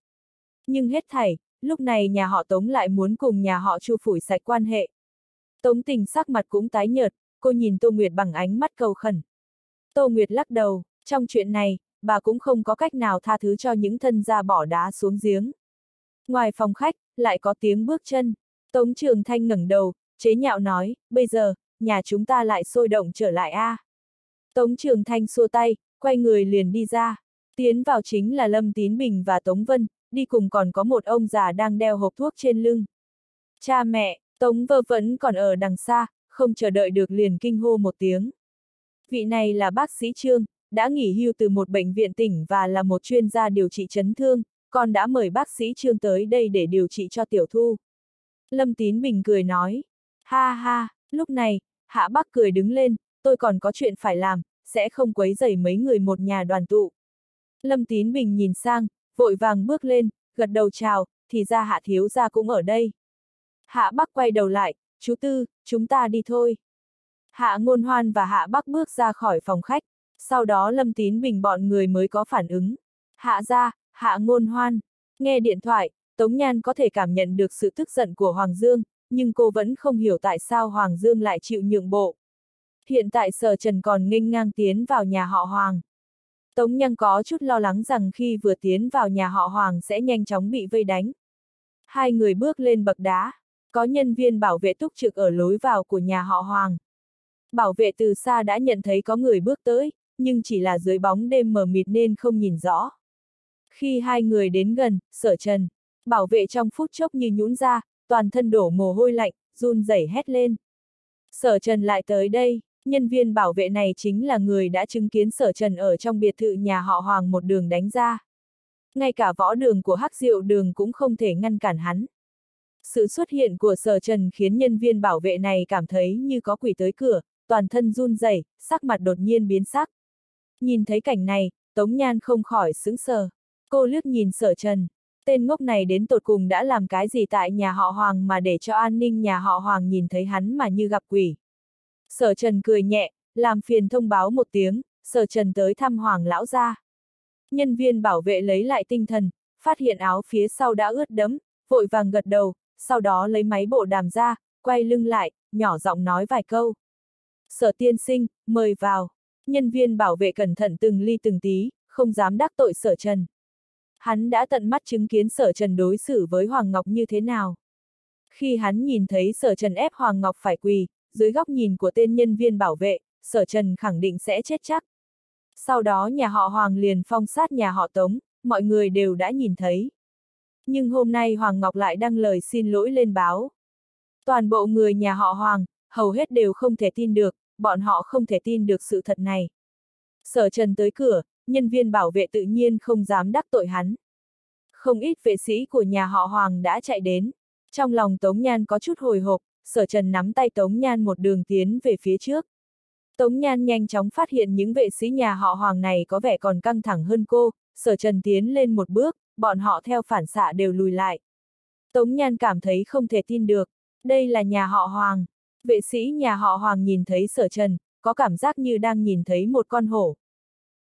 A: Nhưng hết thảy, lúc này nhà họ Tống lại muốn cùng nhà họ Chu phủi sạch quan hệ. Tống tình sắc mặt cũng tái nhợt, cô nhìn Tô Nguyệt bằng ánh mắt cầu khẩn. Tô Nguyệt lắc đầu, trong chuyện này, bà cũng không có cách nào tha thứ cho những thân gia bỏ đá xuống giếng. Ngoài phòng khách, lại có tiếng bước chân. Tống Trường Thanh ngẩng đầu, chế nhạo nói, bây giờ, nhà chúng ta lại sôi động trở lại a. À. Tống Trường Thanh xua tay, quay người liền đi ra. Tiến vào chính là Lâm Tín Bình và Tống Vân, đi cùng còn có một ông già đang đeo hộp thuốc trên lưng. Cha mẹ, Tống Vơ vẫn còn ở đằng xa, không chờ đợi được liền kinh hô một tiếng. Vị này là bác sĩ Trương, đã nghỉ hưu từ một bệnh viện tỉnh và là một chuyên gia điều trị chấn thương, còn đã mời bác sĩ Trương tới đây để điều trị cho Tiểu Thu. Lâm Tín Bình cười nói, ha ha, lúc này, Hạ Bắc cười đứng lên, tôi còn có chuyện phải làm, sẽ không quấy rầy mấy người một nhà đoàn tụ. Lâm Tín Bình nhìn sang, vội vàng bước lên, gật đầu chào, thì ra Hạ Thiếu Gia cũng ở đây. Hạ Bắc quay đầu lại, chú Tư, chúng ta đi thôi. Hạ Ngôn Hoan và Hạ Bắc bước ra khỏi phòng khách, sau đó Lâm Tín Bình bọn người mới có phản ứng. Hạ ra, Hạ Ngôn Hoan, nghe điện thoại, Tống Nhan có thể cảm nhận được sự tức giận của Hoàng Dương, nhưng cô vẫn không hiểu tại sao Hoàng Dương lại chịu nhượng bộ. Hiện tại Sở Trần còn nghênh ngang tiến vào nhà họ Hoàng. Tống Nhan có chút lo lắng rằng khi vừa tiến vào nhà họ Hoàng sẽ nhanh chóng bị vây đánh. Hai người bước lên bậc đá, có nhân viên bảo vệ túc trực ở lối vào của nhà họ Hoàng. Bảo vệ từ xa đã nhận thấy có người bước tới, nhưng chỉ là dưới bóng đêm mờ mịt nên không nhìn rõ. Khi hai người đến gần, sở trần, bảo vệ trong phút chốc như nhũn ra, toàn thân đổ mồ hôi lạnh, run rẩy hét lên. Sở trần lại tới đây, nhân viên bảo vệ này chính là người đã chứng kiến sở trần ở trong biệt thự nhà họ Hoàng một đường đánh ra. Ngay cả võ đường của hắc diệu đường cũng không thể ngăn cản hắn. Sự xuất hiện của sở trần khiến nhân viên bảo vệ này cảm thấy như có quỷ tới cửa, toàn thân run rẩy, sắc mặt đột nhiên biến sắc. Nhìn thấy cảnh này, Tống Nhan không khỏi sững sờ. Cô lướt nhìn sở trần. Tên ngốc này đến tột cùng đã làm cái gì tại nhà họ Hoàng mà để cho an ninh nhà họ Hoàng nhìn thấy hắn mà như gặp quỷ. Sở trần cười nhẹ, làm phiền thông báo một tiếng, sở trần tới thăm Hoàng lão gia. Nhân viên bảo vệ lấy lại tinh thần, phát hiện áo phía sau đã ướt đẫm, vội vàng gật đầu, sau đó lấy máy bộ đàm ra, quay lưng lại, nhỏ giọng nói vài câu. Sở tiên sinh, mời vào. Nhân viên bảo vệ cẩn thận từng ly từng tí, không dám đắc tội sở trần. Hắn đã tận mắt chứng kiến sở trần đối xử với Hoàng Ngọc như thế nào. Khi hắn nhìn thấy sở trần ép Hoàng Ngọc phải quỳ, dưới góc nhìn của tên nhân viên bảo vệ, sở trần khẳng định sẽ chết chắc. Sau đó nhà họ Hoàng liền phong sát nhà họ Tống, mọi người đều đã nhìn thấy. Nhưng hôm nay Hoàng Ngọc lại đăng lời xin lỗi lên báo. Toàn bộ người nhà họ Hoàng, hầu hết đều không thể tin được, bọn họ không thể tin được sự thật này. Sở Trần tới cửa, nhân viên bảo vệ tự nhiên không dám đắc tội hắn. Không ít vệ sĩ của nhà họ Hoàng đã chạy đến. Trong lòng Tống Nhan có chút hồi hộp, Sở Trần nắm tay Tống Nhan một đường tiến về phía trước. Tống Nhan nhanh chóng phát hiện những vệ sĩ nhà họ Hoàng này có vẻ còn căng thẳng hơn cô, Sở Trần tiến lên một bước, bọn họ theo phản xạ đều lùi lại. Tống Nhan cảm thấy không thể tin được, đây là nhà họ Hoàng. Vệ sĩ nhà họ Hoàng nhìn thấy sở trần, có cảm giác như đang nhìn thấy một con hổ.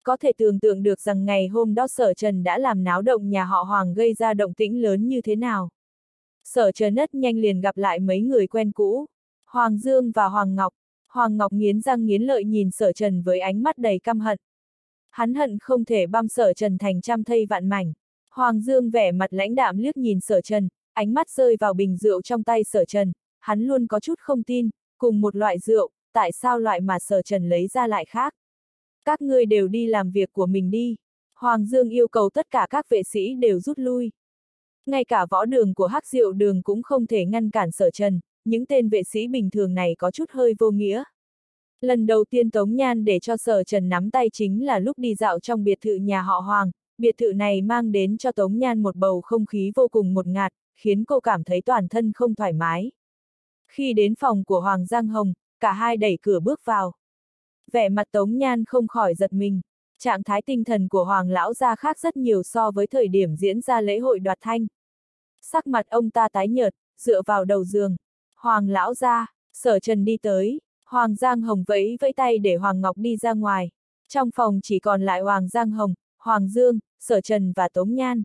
A: Có thể tưởng tượng được rằng ngày hôm đó sở trần đã làm náo động nhà họ Hoàng gây ra động tĩnh lớn như thế nào. Sở trần ất nhanh liền gặp lại mấy người quen cũ. Hoàng Dương và Hoàng Ngọc. Hoàng Ngọc nghiến răng nghiến lợi nhìn sở trần với ánh mắt đầy căm hận. Hắn hận không thể băm sở trần thành trăm thây vạn mảnh. Hoàng Dương vẻ mặt lãnh đạm liếc nhìn sở trần, ánh mắt rơi vào bình rượu trong tay sở trần, hắn luôn có chút không tin, cùng một loại rượu, tại sao loại mà sở trần lấy ra lại khác? Các ngươi đều đi làm việc của mình đi. Hoàng Dương yêu cầu tất cả các vệ sĩ đều rút lui. Ngay cả võ đường của hắc diệu đường cũng không thể ngăn cản sở trần, những tên vệ sĩ bình thường này có chút hơi vô nghĩa. Lần đầu tiên Tống Nhan để cho sở trần nắm tay chính là lúc đi dạo trong biệt thự nhà họ Hoàng, biệt thự này mang đến cho Tống Nhan một bầu không khí vô cùng một ngạt, khiến cô cảm thấy toàn thân không thoải mái. Khi đến phòng của Hoàng Giang Hồng, cả hai đẩy cửa bước vào. Vẻ mặt Tống Nhan không khỏi giật mình. Trạng thái tinh thần của Hoàng Lão gia khác rất nhiều so với thời điểm diễn ra lễ hội đoạt thanh. Sắc mặt ông ta tái nhợt, dựa vào đầu giường. Hoàng Lão gia, sở trần đi tới, Hoàng Giang Hồng vẫy vẫy tay để Hoàng Ngọc đi ra ngoài. Trong phòng chỉ còn lại Hoàng Giang Hồng, Hoàng Dương, Sở Trần và Tống Nhan.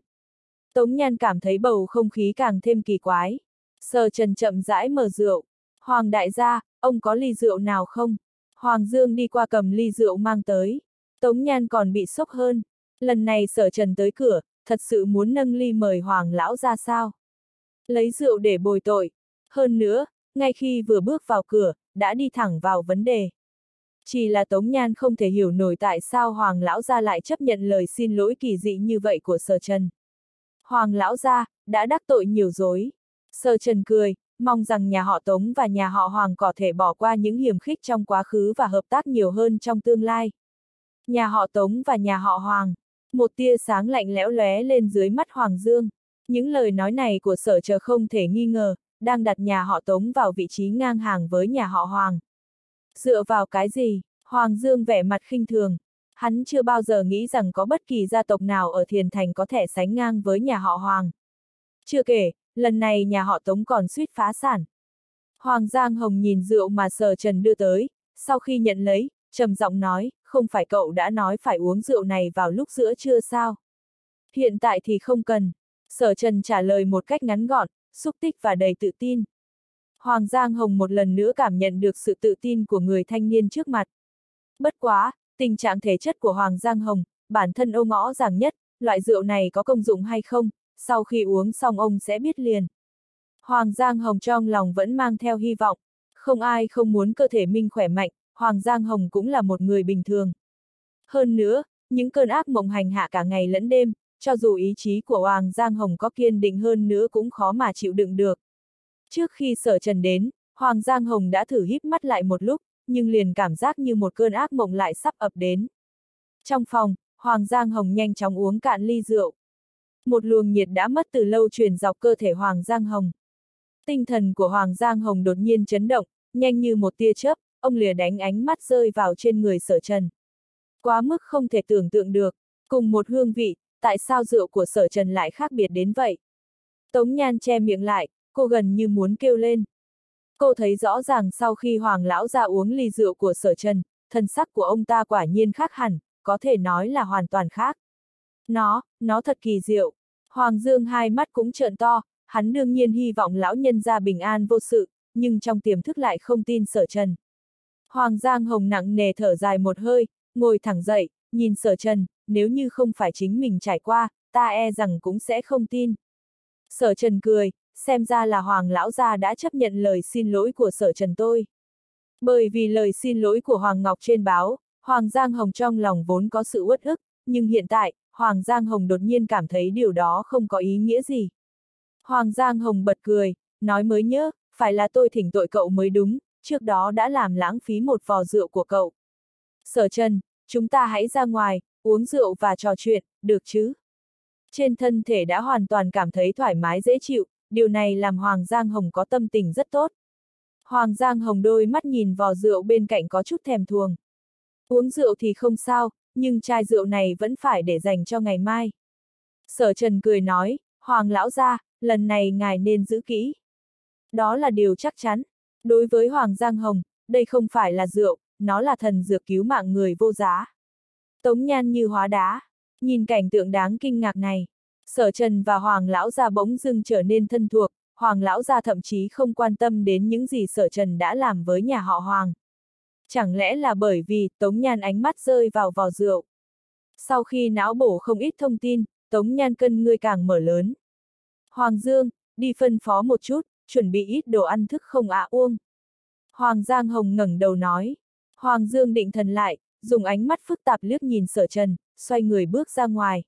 A: Tống Nhan cảm thấy bầu không khí càng thêm kỳ quái. Sở Trần chậm rãi mở rượu. Hoàng đại gia, ông có ly rượu nào không? Hoàng Dương đi qua cầm ly rượu mang tới. Tống Nhan còn bị sốc hơn. Lần này Sở Trần tới cửa, thật sự muốn nâng ly mời Hoàng lão ra sao? Lấy rượu để bồi tội. Hơn nữa, ngay khi vừa bước vào cửa, đã đi thẳng vào vấn đề. Chỉ là Tống Nhan không thể hiểu nổi tại sao Hoàng Lão Gia lại chấp nhận lời xin lỗi kỳ dị như vậy của Sở Trần. Hoàng Lão Gia, đã đắc tội nhiều dối sơ Trần cười, mong rằng nhà họ Tống và nhà họ Hoàng có thể bỏ qua những hiểm khích trong quá khứ và hợp tác nhiều hơn trong tương lai. Nhà họ Tống và nhà họ Hoàng. Một tia sáng lạnh lẽo lóe lên dưới mắt Hoàng Dương. Những lời nói này của sở chờ không thể nghi ngờ, đang đặt nhà họ Tống vào vị trí ngang hàng với nhà họ Hoàng. Dựa vào cái gì? Hoàng Dương vẻ mặt khinh thường. Hắn chưa bao giờ nghĩ rằng có bất kỳ gia tộc nào ở Thiền Thành có thể sánh ngang với nhà họ Hoàng. Chưa kể, lần này nhà họ Tống còn suýt phá sản. Hoàng Giang Hồng nhìn rượu mà Sở Trần đưa tới, sau khi nhận lấy, trầm giọng nói, không phải cậu đã nói phải uống rượu này vào lúc giữa trưa sao? Hiện tại thì không cần. Sở Trần trả lời một cách ngắn gọn, xúc tích và đầy tự tin. Hoàng Giang Hồng một lần nữa cảm nhận được sự tự tin của người thanh niên trước mặt. Bất quá, tình trạng thể chất của Hoàng Giang Hồng, bản thân ô ngõ ràng nhất, loại rượu này có công dụng hay không, sau khi uống xong ông sẽ biết liền. Hoàng Giang Hồng trong lòng vẫn mang theo hy vọng, không ai không muốn cơ thể minh khỏe mạnh, Hoàng Giang Hồng cũng là một người bình thường. Hơn nữa, những cơn ác mộng hành hạ cả ngày lẫn đêm, cho dù ý chí của Hoàng Giang Hồng có kiên định hơn nữa cũng khó mà chịu đựng được. Trước khi sở trần đến, Hoàng Giang Hồng đã thử híp mắt lại một lúc, nhưng liền cảm giác như một cơn ác mộng lại sắp ập đến. Trong phòng, Hoàng Giang Hồng nhanh chóng uống cạn ly rượu. Một luồng nhiệt đã mất từ lâu truyền dọc cơ thể Hoàng Giang Hồng. Tinh thần của Hoàng Giang Hồng đột nhiên chấn động, nhanh như một tia chớp, ông lìa đánh ánh mắt rơi vào trên người sở trần. Quá mức không thể tưởng tượng được, cùng một hương vị, tại sao rượu của sở trần lại khác biệt đến vậy? Tống Nhan che miệng lại, cô gần như muốn kêu lên. Cô thấy rõ ràng sau khi Hoàng lão ra uống ly rượu của sở trần, thân sắc của ông ta quả nhiên khác hẳn, có thể nói là hoàn toàn khác. Nó, nó thật kỳ diệu. Hoàng Dương hai mắt cũng trợn to, hắn đương nhiên hy vọng lão nhân ra bình an vô sự, nhưng trong tiềm thức lại không tin sở trần. Hoàng Giang Hồng nặng nề thở dài một hơi, ngồi thẳng dậy, nhìn sở trần, nếu như không phải chính mình trải qua, ta e rằng cũng sẽ không tin. Sở trần cười, xem ra là Hoàng lão gia đã chấp nhận lời xin lỗi của sở trần tôi. Bởi vì lời xin lỗi của Hoàng Ngọc trên báo, Hoàng Giang Hồng trong lòng vốn có sự uất ức, nhưng hiện tại, Hoàng Giang Hồng đột nhiên cảm thấy điều đó không có ý nghĩa gì. Hoàng Giang Hồng bật cười, nói mới nhớ, phải là tôi thỉnh tội cậu mới đúng, trước đó đã làm lãng phí một vò rượu của cậu. Sở Trần, chúng ta hãy ra ngoài, uống rượu và trò chuyện, được chứ? Trên thân thể đã hoàn toàn cảm thấy thoải mái dễ chịu, điều này làm Hoàng Giang Hồng có tâm tình rất tốt. Hoàng Giang Hồng đôi mắt nhìn vò rượu bên cạnh có chút thèm thuồng. Uống rượu thì không sao, nhưng chai rượu này vẫn phải để dành cho ngày mai. Sở Trần cười nói, Hoàng lão gia, lần này ngài nên giữ kỹ. Đó là điều chắc chắn. Đối với Hoàng Giang Hồng, đây không phải là rượu, nó là thần dược cứu mạng người vô giá. Tống nhan như hóa đá. Nhìn cảnh tượng đáng kinh ngạc này, sở trần và hoàng lão gia bỗng dưng trở nên thân thuộc, hoàng lão gia thậm chí không quan tâm đến những gì sở trần đã làm với nhà họ hoàng. Chẳng lẽ là bởi vì Tống Nhan ánh mắt rơi vào vò rượu. Sau khi não bổ không ít thông tin, Tống Nhan cân ngươi càng mở lớn. Hoàng Dương, đi phân phó một chút, chuẩn bị ít đồ ăn thức không ạ uông. Hoàng Giang Hồng ngẩng đầu nói. Hoàng Dương định thần lại, dùng ánh mắt phức tạp liếc nhìn sở trần, xoay người bước ra ngoài.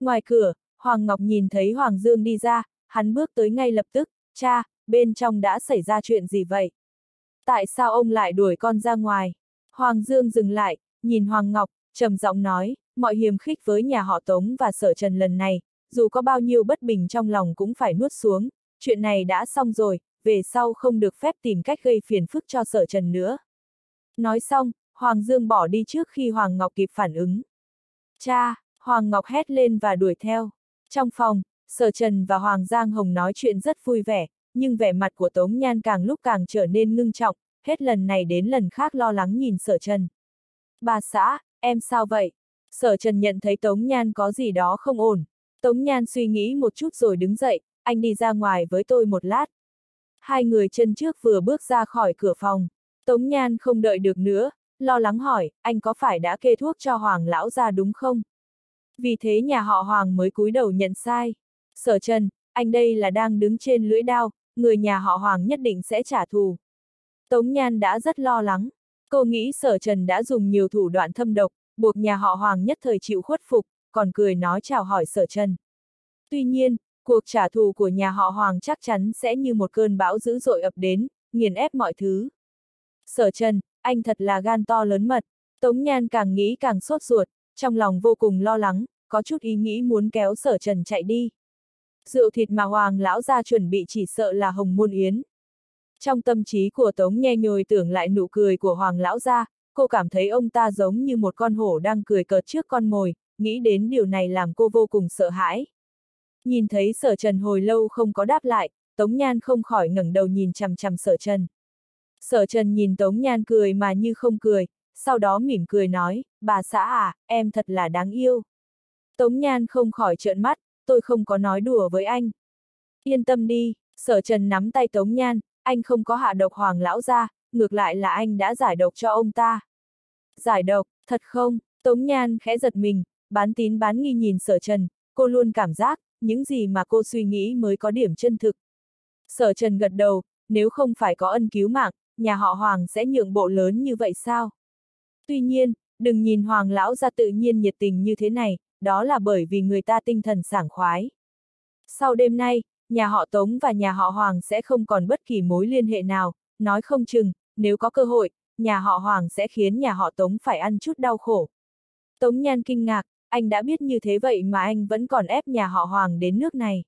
A: Ngoài cửa, Hoàng Ngọc nhìn thấy Hoàng Dương đi ra, hắn bước tới ngay lập tức, cha, bên trong đã xảy ra chuyện gì vậy? Tại sao ông lại đuổi con ra ngoài? Hoàng Dương dừng lại, nhìn Hoàng Ngọc, trầm giọng nói, mọi hiềm khích với nhà họ Tống và sở trần lần này, dù có bao nhiêu bất bình trong lòng cũng phải nuốt xuống, chuyện này đã xong rồi, về sau không được phép tìm cách gây phiền phức cho sở trần nữa. Nói xong, Hoàng Dương bỏ đi trước khi Hoàng Ngọc kịp phản ứng. Cha, Hoàng Ngọc hét lên và đuổi theo. Trong phòng, Sở Trần và Hoàng Giang Hồng nói chuyện rất vui vẻ, nhưng vẻ mặt của Tống Nhan càng lúc càng trở nên ngưng trọng, hết lần này đến lần khác lo lắng nhìn Sở Trần. Bà xã, em sao vậy? Sở Trần nhận thấy Tống Nhan có gì đó không ổn. Tống Nhan suy nghĩ một chút rồi đứng dậy, anh đi ra ngoài với tôi một lát. Hai người chân trước vừa bước ra khỏi cửa phòng. Tống Nhan không đợi được nữa, lo lắng hỏi, anh có phải đã kê thuốc cho Hoàng lão ra đúng không? Vì thế nhà họ Hoàng mới cúi đầu nhận sai. Sở Trần, anh đây là đang đứng trên lưỡi đao, người nhà họ Hoàng nhất định sẽ trả thù. Tống Nhan đã rất lo lắng. Cô nghĩ Sở Trần đã dùng nhiều thủ đoạn thâm độc, buộc nhà họ Hoàng nhất thời chịu khuất phục, còn cười nói chào hỏi Sở Trần. Tuy nhiên, cuộc trả thù của nhà họ Hoàng chắc chắn sẽ như một cơn bão dữ dội ập đến, nghiền ép mọi thứ. Sở Trần, anh thật là gan to lớn mật. Tống Nhan càng nghĩ càng sốt ruột, trong lòng vô cùng lo lắng, có chút ý nghĩ muốn kéo sở trần chạy đi. Rượu thịt mà Hoàng lão ra chuẩn bị chỉ sợ là hồng môn yến. Trong tâm trí của Tống nghe nhồi tưởng lại nụ cười của Hoàng lão ra, cô cảm thấy ông ta giống như một con hổ đang cười cợt trước con mồi, nghĩ đến điều này làm cô vô cùng sợ hãi. Nhìn thấy sở trần hồi lâu không có đáp lại, Tống Nhan không khỏi ngẩng đầu nhìn chằm chằm sở trần. Sở trần nhìn Tống Nhan cười mà như không cười, sau đó mỉm cười nói, bà xã à, em thật là đáng yêu. Tống Nhan không khỏi trợn mắt, tôi không có nói đùa với anh. Yên tâm đi, sở trần nắm tay Tống Nhan, anh không có hạ độc hoàng lão ra, ngược lại là anh đã giải độc cho ông ta. Giải độc, thật không? Tống Nhan khẽ giật mình, bán tín bán nghi nhìn sở trần, cô luôn cảm giác, những gì mà cô suy nghĩ mới có điểm chân thực. Sở trần gật đầu, nếu không phải có ân cứu mạng, nhà họ Hoàng sẽ nhượng bộ lớn như vậy sao? Tuy nhiên, đừng nhìn Hoàng lão ra tự nhiên nhiệt tình như thế này, đó là bởi vì người ta tinh thần sảng khoái. Sau đêm nay, nhà họ Tống và nhà họ Hoàng sẽ không còn bất kỳ mối liên hệ nào, nói không chừng, nếu có cơ hội, nhà họ Hoàng sẽ khiến nhà họ Tống phải ăn chút đau khổ. Tống Nhan kinh ngạc, anh đã biết như thế vậy mà anh vẫn còn ép nhà họ Hoàng đến nước này.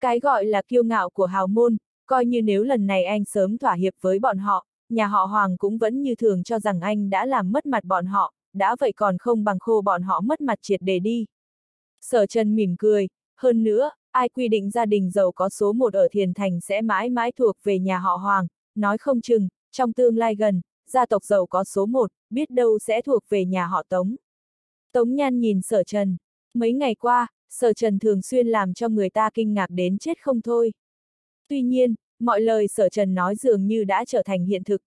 A: Cái gọi là kiêu ngạo của hào môn, coi như nếu lần này anh sớm thỏa hiệp với bọn họ, nhà họ Hoàng cũng vẫn như thường cho rằng anh đã làm mất mặt bọn họ, đã vậy còn không bằng khô bọn họ mất mặt triệt để đi. Sở Trần mỉm cười, hơn nữa, ai quy định gia đình giàu có số một ở Thiền Thành sẽ mãi mãi thuộc về nhà họ Hoàng, nói không chừng, trong tương lai gần, gia tộc giàu có số một, biết đâu sẽ thuộc về nhà họ Tống. Tống Nhan nhìn Sở Trần, mấy ngày qua, Sở Trần thường xuyên làm cho người ta kinh ngạc đến chết không thôi. Tuy nhiên, mọi lời sở trần nói dường như đã trở thành hiện thực.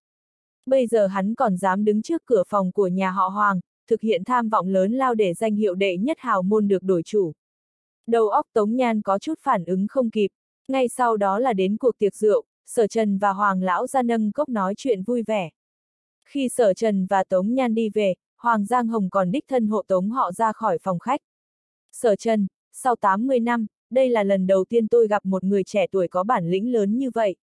A: Bây giờ hắn còn dám đứng trước cửa phòng của nhà họ Hoàng, thực hiện tham vọng lớn lao để danh hiệu đệ nhất hào môn được đổi chủ. Đầu óc Tống Nhan có chút phản ứng không kịp, ngay sau đó là đến cuộc tiệc rượu, sở trần và Hoàng lão ra nâng cốc nói chuyện vui vẻ. Khi sở trần và Tống Nhan đi về, Hoàng Giang Hồng còn đích thân hộ Tống họ ra khỏi phòng khách. Sở trần, sau 80 năm, đây là lần đầu tiên tôi gặp một người trẻ tuổi có bản lĩnh lớn như vậy.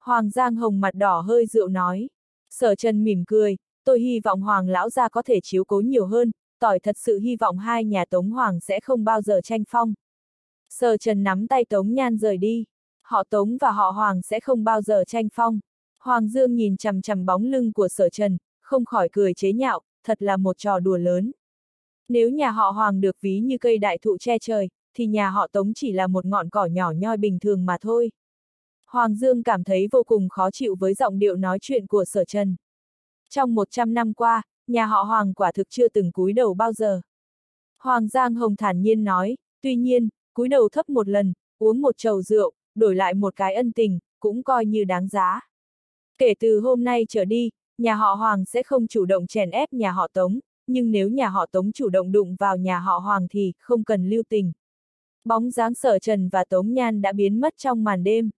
A: Hoàng Giang Hồng mặt đỏ hơi rượu nói. Sở Trần mỉm cười, tôi hy vọng Hoàng lão gia có thể chiếu cố nhiều hơn, tỏi thật sự hy vọng hai nhà Tống Hoàng sẽ không bao giờ tranh phong. Sở Trần nắm tay Tống Nhan rời đi. Họ Tống và họ Hoàng sẽ không bao giờ tranh phong. Hoàng Dương nhìn chằm chằm bóng lưng của Sở Trần, không khỏi cười chế nhạo, thật là một trò đùa lớn. Nếu nhà họ Hoàng được ví như cây đại thụ che trời, thì nhà họ Tống chỉ là một ngọn cỏ nhỏ nhoi bình thường mà thôi. Hoàng Dương cảm thấy vô cùng khó chịu với giọng điệu nói chuyện của sở trần. Trong 100 năm qua, nhà họ Hoàng quả thực chưa từng cúi đầu bao giờ. Hoàng Giang Hồng thản nhiên nói, tuy nhiên, cúi đầu thấp một lần, uống một chầu rượu, đổi lại một cái ân tình, cũng coi như đáng giá. Kể từ hôm nay trở đi, nhà họ Hoàng sẽ không chủ động chèn ép nhà họ Tống, nhưng nếu nhà họ Tống chủ động đụng vào nhà họ Hoàng thì không cần lưu tình. Bóng dáng sở trần và Tống Nhan đã biến mất trong màn đêm.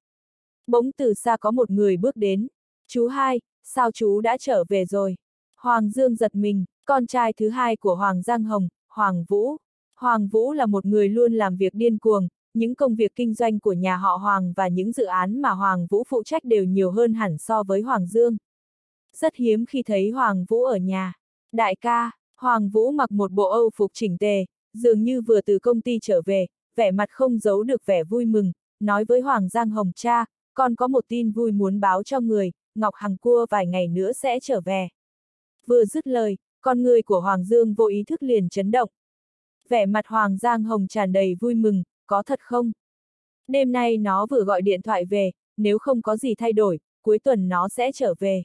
A: Bỗng từ xa có một người bước đến. Chú hai, sao chú đã trở về rồi? Hoàng Dương giật mình, con trai thứ hai của Hoàng Giang Hồng, Hoàng Vũ. Hoàng Vũ là một người luôn làm việc điên cuồng, những công việc kinh doanh của nhà họ Hoàng và những dự án mà Hoàng Vũ phụ trách đều nhiều hơn hẳn so với Hoàng Dương. Rất hiếm khi thấy Hoàng Vũ ở nhà. Đại ca, Hoàng Vũ mặc một bộ âu phục chỉnh tề, dường như vừa từ công ty trở về, vẻ mặt không giấu được vẻ vui mừng, nói với Hoàng Giang Hồng cha, con có một tin vui muốn báo cho người, Ngọc Hằng cua vài ngày nữa sẽ trở về. Vừa dứt lời, con người của Hoàng Dương vô ý thức liền chấn động. Vẻ mặt Hoàng Giang Hồng tràn đầy vui mừng, có thật không? Đêm nay nó vừa gọi điện thoại về, nếu không có gì thay đổi, cuối tuần nó sẽ trở về.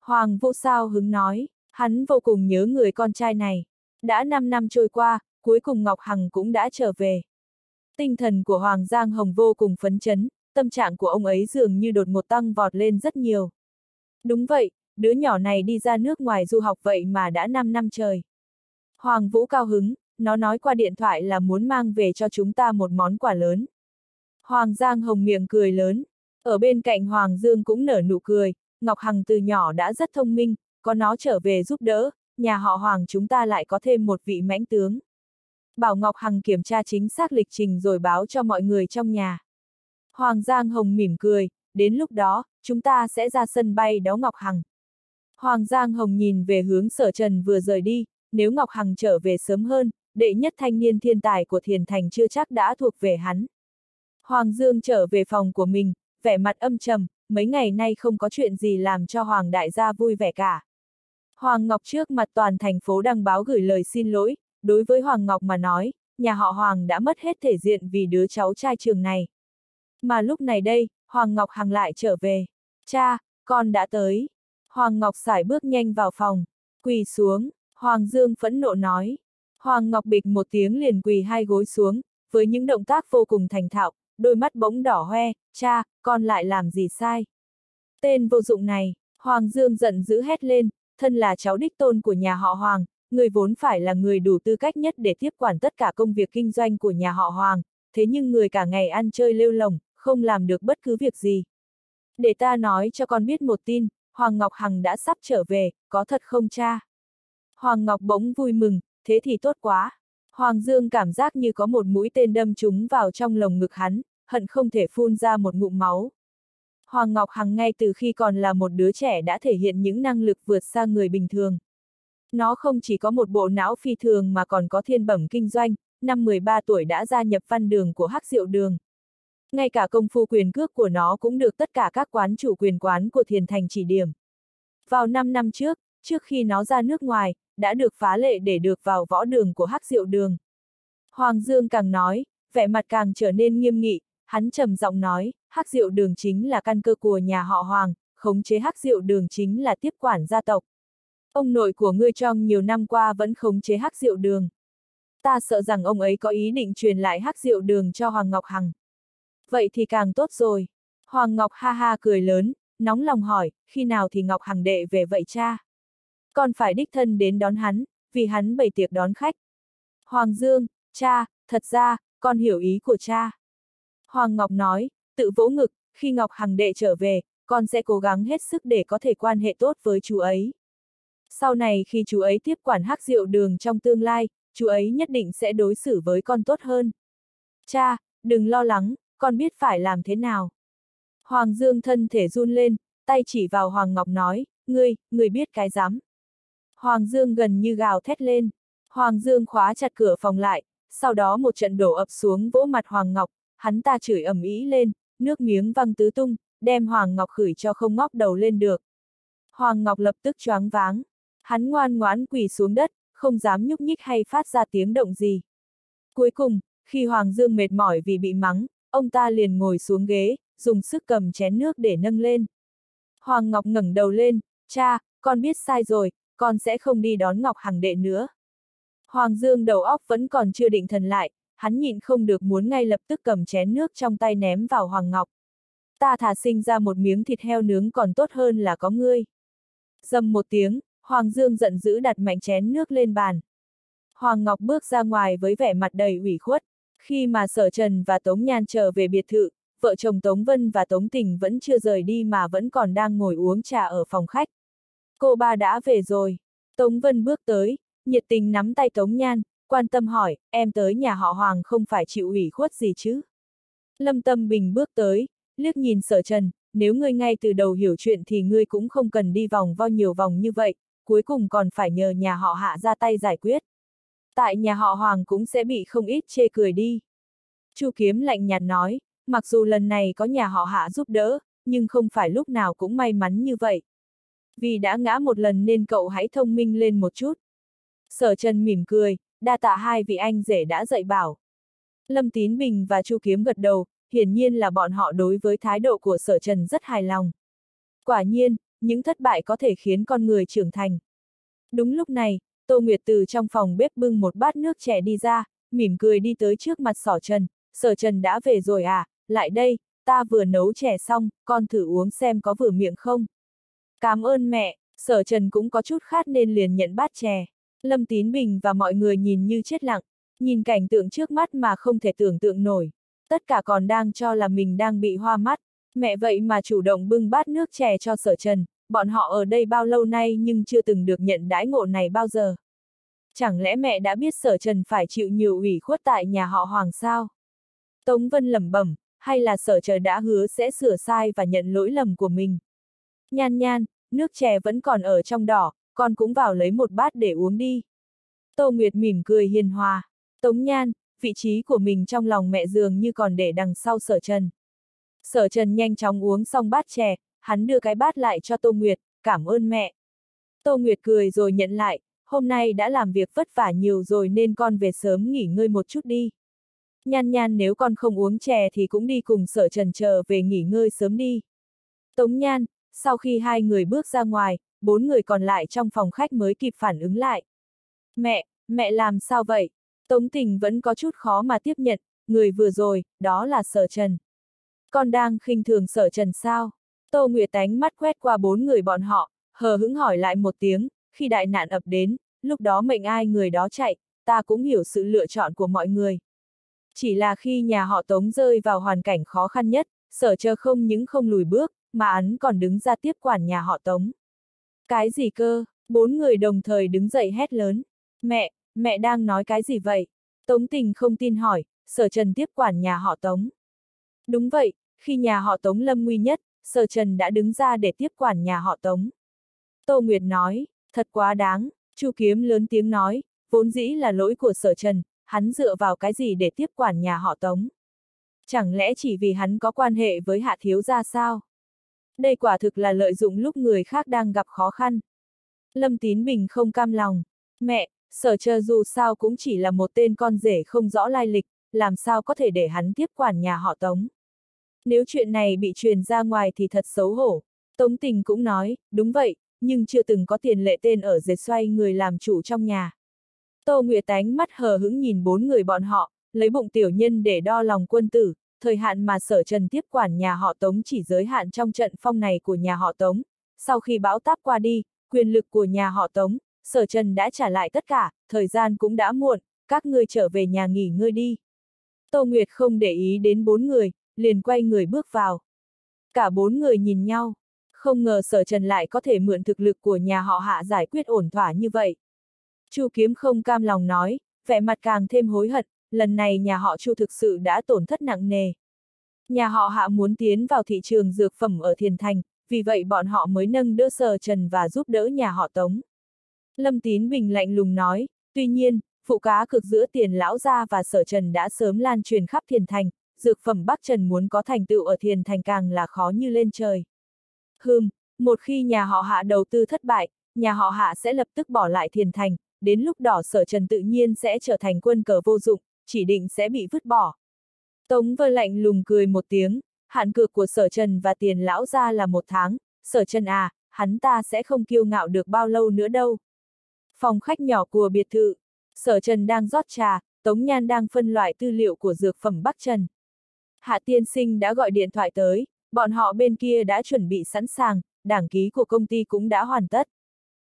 A: Hoàng Vũ Sao hứng nói, hắn vô cùng nhớ người con trai này. Đã 5 năm trôi qua, cuối cùng Ngọc Hằng cũng đã trở về. Tinh thần của Hoàng Giang Hồng vô cùng phấn chấn, tâm trạng của ông ấy dường như đột ngột tăng vọt lên rất nhiều. Đúng vậy, đứa nhỏ này đi ra nước ngoài du học vậy mà đã 5 năm trời. Hoàng Vũ cao hứng, nó nói qua điện thoại là muốn mang về cho chúng ta một món quà lớn. Hoàng Giang Hồng miệng cười lớn, ở bên cạnh Hoàng Dương cũng nở nụ cười, Ngọc Hằng từ nhỏ đã rất thông minh, có nó trở về giúp đỡ, nhà họ Hoàng chúng ta lại có thêm một vị mãnh tướng. Bảo Ngọc Hằng kiểm tra chính xác lịch trình rồi báo cho mọi người trong nhà. Hoàng Giang Hồng mỉm cười, đến lúc đó, chúng ta sẽ ra sân bay đón Ngọc Hằng. Hoàng Giang Hồng nhìn về hướng sở trần vừa rời đi, nếu Ngọc Hằng trở về sớm hơn, đệ nhất thanh niên thiên tài của thiền thành chưa chắc đã thuộc về hắn. Hoàng Dương trở về phòng của mình, vẻ mặt âm trầm, mấy ngày nay không có chuyện gì làm cho Hoàng đại gia vui vẻ cả. Hoàng Ngọc trước mặt toàn thành phố đăng báo gửi lời xin lỗi, đối với Hoàng Ngọc mà nói, nhà họ Hoàng đã mất hết thể diện vì đứa cháu trai trường này. Mà lúc này đây, Hoàng Ngọc Hằng lại trở về. Cha, con đã tới. Hoàng Ngọc sải bước nhanh vào phòng, quỳ xuống, Hoàng Dương phẫn nộ nói. Hoàng Ngọc bịch một tiếng liền quỳ hai gối xuống, với những động tác vô cùng thành thạo, đôi mắt bỗng đỏ hoe, cha, con lại làm gì sai? Tên vô dụng này, Hoàng Dương giận dữ hét lên, thân là cháu đích tôn của nhà họ Hoàng, người vốn phải là người đủ tư cách nhất để tiếp quản tất cả công việc kinh doanh của nhà họ Hoàng, thế nhưng người cả ngày ăn chơi lêu lồng, không làm được bất cứ việc gì. Để ta nói cho con biết một tin, Hoàng Ngọc Hằng đã sắp trở về, có thật không cha? Hoàng Ngọc bỗng vui mừng, thế thì tốt quá. Hoàng Dương cảm giác như có một mũi tên đâm trúng vào trong lồng ngực hắn, hận không thể phun ra một ngụm máu. Hoàng Ngọc Hằng ngay từ khi còn là một đứa trẻ đã thể hiện những năng lực vượt xa người bình thường. Nó không chỉ có một bộ não phi thường mà còn có thiên bẩm kinh doanh, năm 13 tuổi đã gia nhập văn đường của Hắc Diệu Đường. Ngay cả công phu quyền cước của nó cũng được tất cả các quán chủ quyền quán của thiền thành chỉ điểm. Vào 5 năm trước, trước khi nó ra nước ngoài, đã được phá lệ để được vào võ đường của Hắc Diệu Đường. Hoàng Dương càng nói, vẻ mặt càng trở nên nghiêm nghị, hắn trầm giọng nói, Hắc Diệu Đường chính là căn cơ của nhà họ Hoàng, khống chế Hắc Diệu Đường chính là tiếp quản gia tộc. Ông nội của ngươi trong nhiều năm qua vẫn khống chế Hắc Diệu Đường. Ta sợ rằng ông ấy có ý định truyền lại Hắc Diệu Đường cho Hoàng Ngọc Hằng. Vậy thì càng tốt rồi. Hoàng Ngọc ha ha cười lớn, nóng lòng hỏi, khi nào thì Ngọc Hằng đệ về vậy cha? Con phải đích thân đến đón hắn, vì hắn bày tiệc đón khách. Hoàng Dương, cha, thật ra, con hiểu ý của cha. Hoàng Ngọc nói, tự vỗ ngực, khi Ngọc Hằng đệ trở về, con sẽ cố gắng hết sức để có thể quan hệ tốt với chú ấy. Sau này khi chú ấy tiếp quản hắc rượu đường trong tương lai, chú ấy nhất định sẽ đối xử với con tốt hơn. Cha, đừng lo lắng, con biết phải làm thế nào. Hoàng Dương thân thể run lên, tay chỉ vào Hoàng Ngọc nói, ngươi, ngươi biết cái dám. Hoàng Dương gần như gào thét lên. Hoàng Dương khóa chặt cửa phòng lại, sau đó một trận đổ ập xuống vỗ mặt Hoàng Ngọc, hắn ta chửi ầm ĩ lên, nước miếng văng tứ tung, đem Hoàng Ngọc khửi cho không ngóc đầu lên được. Hoàng Ngọc lập tức choáng váng. Hắn ngoan ngoãn quỳ xuống đất, không dám nhúc nhích hay phát ra tiếng động gì. Cuối cùng, khi Hoàng Dương mệt mỏi vì bị mắng, ông ta liền ngồi xuống ghế, dùng sức cầm chén nước để nâng lên. Hoàng Ngọc ngẩng đầu lên, cha, con biết sai rồi, con sẽ không đi đón Ngọc Hằng đệ nữa. Hoàng Dương đầu óc vẫn còn chưa định thần lại, hắn nhịn không được muốn ngay lập tức cầm chén nước trong tay ném vào Hoàng Ngọc. Ta thả sinh ra một miếng thịt heo nướng còn tốt hơn là có ngươi. Dầm một tiếng, Hoàng Dương giận dữ đặt mạnh chén nước lên bàn. Hoàng Ngọc bước ra ngoài với vẻ mặt đầy ủy khuất. Khi mà Sở Trần và Tống Nhan trở về biệt thự, vợ chồng Tống Vân và Tống Tình vẫn chưa rời đi mà vẫn còn đang ngồi uống trà ở phòng khách. Cô ba đã về rồi. Tống Vân bước tới, nhiệt tình nắm tay Tống Nhan, quan tâm hỏi, em tới nhà họ Hoàng không phải chịu ủy khuất gì chứ? Lâm Tâm Bình bước tới, liếc nhìn sở trần, nếu ngươi ngay từ đầu hiểu chuyện thì ngươi cũng không cần đi vòng vo nhiều vòng như vậy, cuối cùng còn phải nhờ nhà họ hạ ra tay giải quyết. Tại nhà họ Hoàng cũng sẽ bị không ít chê cười đi. Chu Kiếm lạnh nhạt nói, mặc dù lần này có nhà họ hạ giúp đỡ, nhưng không phải lúc nào cũng may mắn như vậy. Vì đã ngã một lần nên cậu hãy thông minh lên một chút. Sở Trần mỉm cười, đa tạ hai vị anh rể đã dạy bảo. Lâm Tín Bình và Chu Kiếm gật đầu, hiển nhiên là bọn họ đối với thái độ của Sở Trần rất hài lòng. Quả nhiên, những thất bại có thể khiến con người trưởng thành. Đúng lúc này, Tô Nguyệt từ trong phòng bếp bưng một bát nước chè đi ra, mỉm cười đi tới trước mặt Sở Trần, Sở Trần đã về rồi à, lại đây, ta vừa nấu chè xong, con thử uống xem có vừa miệng không. Cảm ơn mẹ, Sở Trần cũng có chút khát nên liền nhận bát chè. Lâm Tín Bình và mọi người nhìn như chết lặng, nhìn cảnh tượng trước mắt mà không thể tưởng tượng nổi. Tất cả còn đang cho là mình đang bị hoa mắt, mẹ vậy mà chủ động bưng bát nước chè cho sở trần, bọn họ ở đây bao lâu nay nhưng chưa từng được nhận đãi ngộ này bao giờ. Chẳng lẽ mẹ đã biết sở trần phải chịu nhiều ủy khuất tại nhà họ Hoàng sao? Tống Vân lẩm bẩm, hay là sở trời đã hứa sẽ sửa sai và nhận lỗi lầm của mình? Nhan nhan, nước chè vẫn còn ở trong đỏ, con cũng vào lấy một bát để uống đi. Tô Nguyệt mỉm cười hiền hòa. Tống Nhan, vị trí của mình trong lòng mẹ dường như còn để đằng sau sở trần. Sở trần nhanh chóng uống xong bát chè, hắn đưa cái bát lại cho Tô Nguyệt, cảm ơn mẹ. Tô Nguyệt cười rồi nhận lại, hôm nay đã làm việc vất vả nhiều rồi nên con về sớm nghỉ ngơi một chút đi. Nhan nhan nếu con không uống chè thì cũng đi cùng sở trần chờ về nghỉ ngơi sớm đi. Tống nhan, sau khi hai người bước ra ngoài, bốn người còn lại trong phòng khách mới kịp phản ứng lại. Mẹ, mẹ làm sao vậy? Tống tình vẫn có chút khó mà tiếp nhận, người vừa rồi, đó là sở trần. Con đang khinh thường sở trần sao? Tô Nguyệt ánh mắt quét qua bốn người bọn họ, hờ hững hỏi lại một tiếng, khi đại nạn ập đến, lúc đó mệnh ai người đó chạy, ta cũng hiểu sự lựa chọn của mọi người. Chỉ là khi nhà họ Tống rơi vào hoàn cảnh khó khăn nhất, sở chờ không những không lùi bước, mà hắn còn đứng ra tiếp quản nhà họ Tống. Cái gì cơ? Bốn người đồng thời đứng dậy hét lớn. Mẹ, mẹ đang nói cái gì vậy? Tống tình không tin hỏi, sở trần tiếp quản nhà họ Tống. Đúng vậy, khi nhà họ Tống lâm nguy nhất, sở trần đã đứng ra để tiếp quản nhà họ Tống. Tô Nguyệt nói, thật quá đáng, Chu Kiếm lớn tiếng nói, vốn dĩ là lỗi của sở trần, hắn dựa vào cái gì để tiếp quản nhà họ Tống? Chẳng lẽ chỉ vì hắn có quan hệ với hạ thiếu gia sao? Đây quả thực là lợi dụng lúc người khác đang gặp khó khăn. Lâm Tín Bình không cam lòng. Mẹ, sở Trần dù sao cũng chỉ là một tên con rể không rõ lai lịch, làm sao có thể để hắn tiếp quản nhà họ Tống. Nếu chuyện này bị truyền ra ngoài thì thật xấu hổ. Tống tình cũng nói, đúng vậy, nhưng chưa từng có tiền lệ tên ở dệt xoay người làm chủ trong nhà. Tô Nguyệt tánh mắt hờ hững nhìn bốn người bọn họ, lấy bụng tiểu nhân để đo lòng quân tử, thời hạn mà sở trần tiếp quản nhà họ Tống chỉ giới hạn trong trận phong này của nhà họ Tống. Sau khi bão táp qua đi, quyền lực của nhà họ Tống, sở trần đã trả lại tất cả, thời gian cũng đã muộn, các ngươi trở về nhà nghỉ ngơi đi. Tô Nguyệt không để ý đến bốn người, liền quay người bước vào. Cả bốn người nhìn nhau, không ngờ sở trần lại có thể mượn thực lực của nhà họ hạ giải quyết ổn thỏa như vậy. Chu kiếm không cam lòng nói, vẻ mặt càng thêm hối hận, lần này nhà họ Chu thực sự đã tổn thất nặng nề. Nhà họ Hạ muốn tiến vào thị trường dược phẩm ở Thiền Thành, vì vậy bọn họ mới nâng đỡ Sở Trần và giúp đỡ nhà họ Tống. Lâm Tín Bình lạnh lùng nói, tuy nhiên, phụ cá cực giữa tiền lão gia và Sở Trần đã sớm lan truyền khắp Thiền Thành, dược phẩm Bắc Trần muốn có thành tựu ở Thiền Thành càng là khó như lên trời. Hừm, một khi nhà họ Hạ đầu tư thất bại, nhà họ Hạ sẽ lập tức bỏ lại Thiền Thành, đến lúc đỏ Sở Trần tự nhiên sẽ trở thành quân cờ vô dụng, chỉ định sẽ bị vứt bỏ. Tống vơ lạnh lùng cười một tiếng, hạn cược của sở trần và tiền lão ra là một tháng, sở trần à, hắn ta sẽ không kiêu ngạo được bao lâu nữa đâu. Phòng khách nhỏ của biệt thự, sở trần đang rót trà, Tống Nhan đang phân loại tư liệu của dược phẩm Bắc Trần. Hạ tiên sinh đã gọi điện thoại tới, bọn họ bên kia đã chuẩn bị sẵn sàng, đảng ký của công ty cũng đã hoàn tất.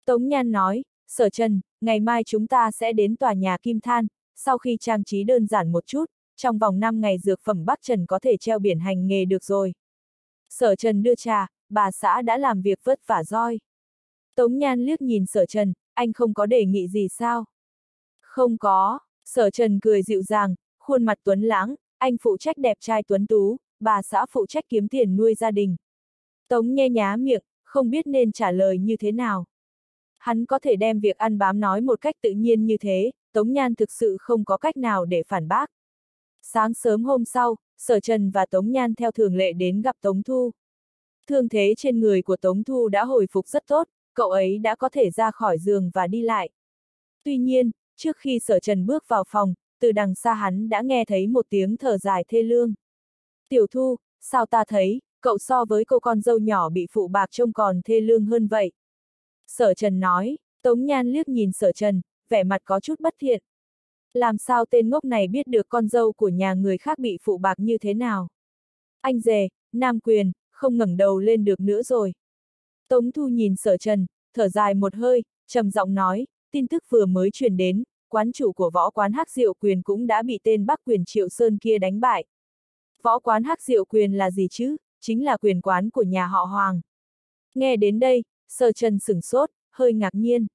A: Tống Nhan nói, Sở Trần, ngày mai chúng ta sẽ đến tòa nhà Kim Than, sau khi trang trí đơn giản một chút, trong vòng 5 ngày dược phẩm Bắc Trần có thể treo biển hành nghề được rồi. Sở Trần đưa trà, bà xã đã làm việc vất vả roi. Tống Nhan liếc nhìn Sở Trần, anh không có đề nghị gì sao? Không có, Sở Trần cười dịu dàng, khuôn mặt tuấn lãng, anh phụ trách đẹp trai tuấn tú, bà xã phụ trách kiếm tiền nuôi gia đình. Tống nhe nhá miệng, không biết nên trả lời như thế nào. Hắn có thể đem việc ăn bám nói một cách tự nhiên như thế, Tống Nhan thực sự không có cách nào để phản bác. Sáng sớm hôm sau, Sở Trần và Tống Nhan theo thường lệ đến gặp Tống Thu. Thương thế trên người của Tống Thu đã hồi phục rất tốt, cậu ấy đã có thể ra khỏi giường và đi lại. Tuy nhiên, trước khi Sở Trần bước vào phòng, từ đằng xa hắn đã nghe thấy một tiếng thở dài thê lương. Tiểu Thu, sao ta thấy, cậu so với cô con dâu nhỏ bị phụ bạc trông còn thê lương hơn vậy? Sở Trần nói, Tống Nhan liếc nhìn Sở Trần, vẻ mặt có chút bất thiện. Làm sao tên ngốc này biết được con dâu của nhà người khác bị phụ bạc như thế nào? Anh dề, nam quyền, không ngẩng đầu lên được nữa rồi. Tống Thu nhìn Sở Trần, thở dài một hơi, trầm giọng nói, tin tức vừa mới truyền đến, quán chủ của võ quán Hắc Diệu Quyền cũng đã bị tên Bắc Quyền Triệu Sơn kia đánh bại. Võ quán Hắc Diệu Quyền là gì chứ? Chính là quyền quán của nhà họ Hoàng. Nghe đến đây, Sở Trần sửng sốt, hơi ngạc nhiên.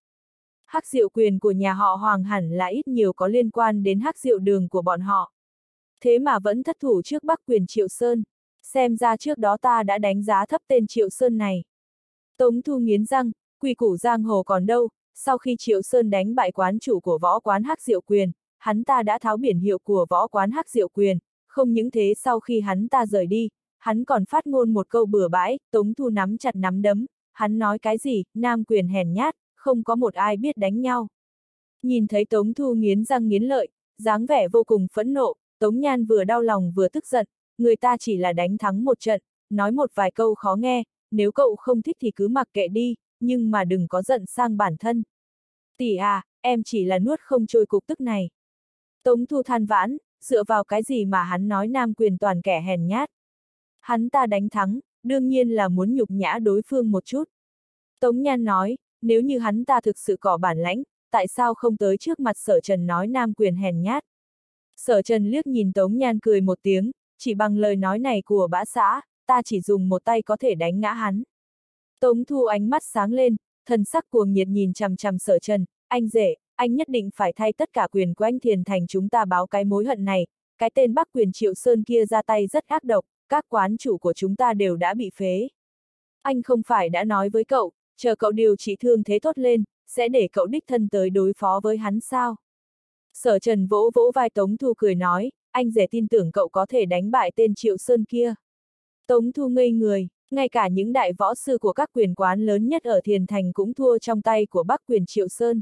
A: Hắc Diệu Quyền của nhà họ Hoàng hẳn là ít nhiều có liên quan đến Hắc Diệu Đường của bọn họ. Thế mà vẫn thất thủ trước Bắc Quyền Triệu Sơn. Xem ra trước đó ta đã đánh giá thấp tên Triệu Sơn này. Tống Thu nghiến răng, quỳ củ giang hồ còn đâu, sau khi Triệu Sơn đánh bại quán chủ của võ quán Hắc Diệu Quyền, hắn ta đã tháo biển hiệu của võ quán Hắc Diệu Quyền, không những thế sau khi hắn ta rời đi, hắn còn phát ngôn một câu bừa bãi, Tống Thu nắm chặt nắm đấm, hắn nói cái gì, nam quyền hèn nhát, không có một ai biết đánh nhau. Nhìn thấy Tống Thu nghiến răng nghiến lợi, dáng vẻ vô cùng phẫn nộ, Tống Nhan vừa đau lòng vừa tức giận, người ta chỉ là đánh thắng một trận, nói một vài câu khó nghe, nếu cậu không thích thì cứ mặc kệ đi, nhưng mà đừng có giận sang bản thân. Tỷ à, em chỉ là nuốt không trôi cục tức này. Tống Thu than vãn, dựa vào cái gì mà hắn nói nam quyền toàn kẻ hèn nhát. Hắn ta đánh thắng, đương nhiên là muốn nhục nhã đối phương một chút. Tống Nhan nói, nếu như hắn ta thực sự cỏ bản lãnh, tại sao không tới trước mặt sở trần nói nam quyền hèn nhát. Sở trần liếc nhìn Tống Nhan cười một tiếng, chỉ bằng lời nói này của bã xã, ta chỉ dùng một tay có thể đánh ngã hắn. Tống Thu ánh mắt sáng lên, thần sắc cuồng nhiệt nhìn chằm chằm sở trần, anh rể, anh nhất định phải thay tất cả quyền của anh thiền thành chúng ta báo cái mối hận này, cái tên Bắc quyền Triệu Sơn kia ra tay rất ác độc, các quán chủ của chúng ta đều đã bị phế. Anh không phải đã nói với cậu, chờ cậu điều trị thương thế tốt lên, sẽ để cậu đích thân tới đối phó với hắn sao? Sở Trần vỗ vỗ vai Tống Thu cười nói, anh rể tin tưởng cậu có thể đánh bại tên Triệu Sơn kia. Tống Thu ngây người, ngay cả những đại võ sư của các quyền quán lớn nhất ở Thiền Thành cũng thua trong tay của Bắc quyền Triệu Sơn.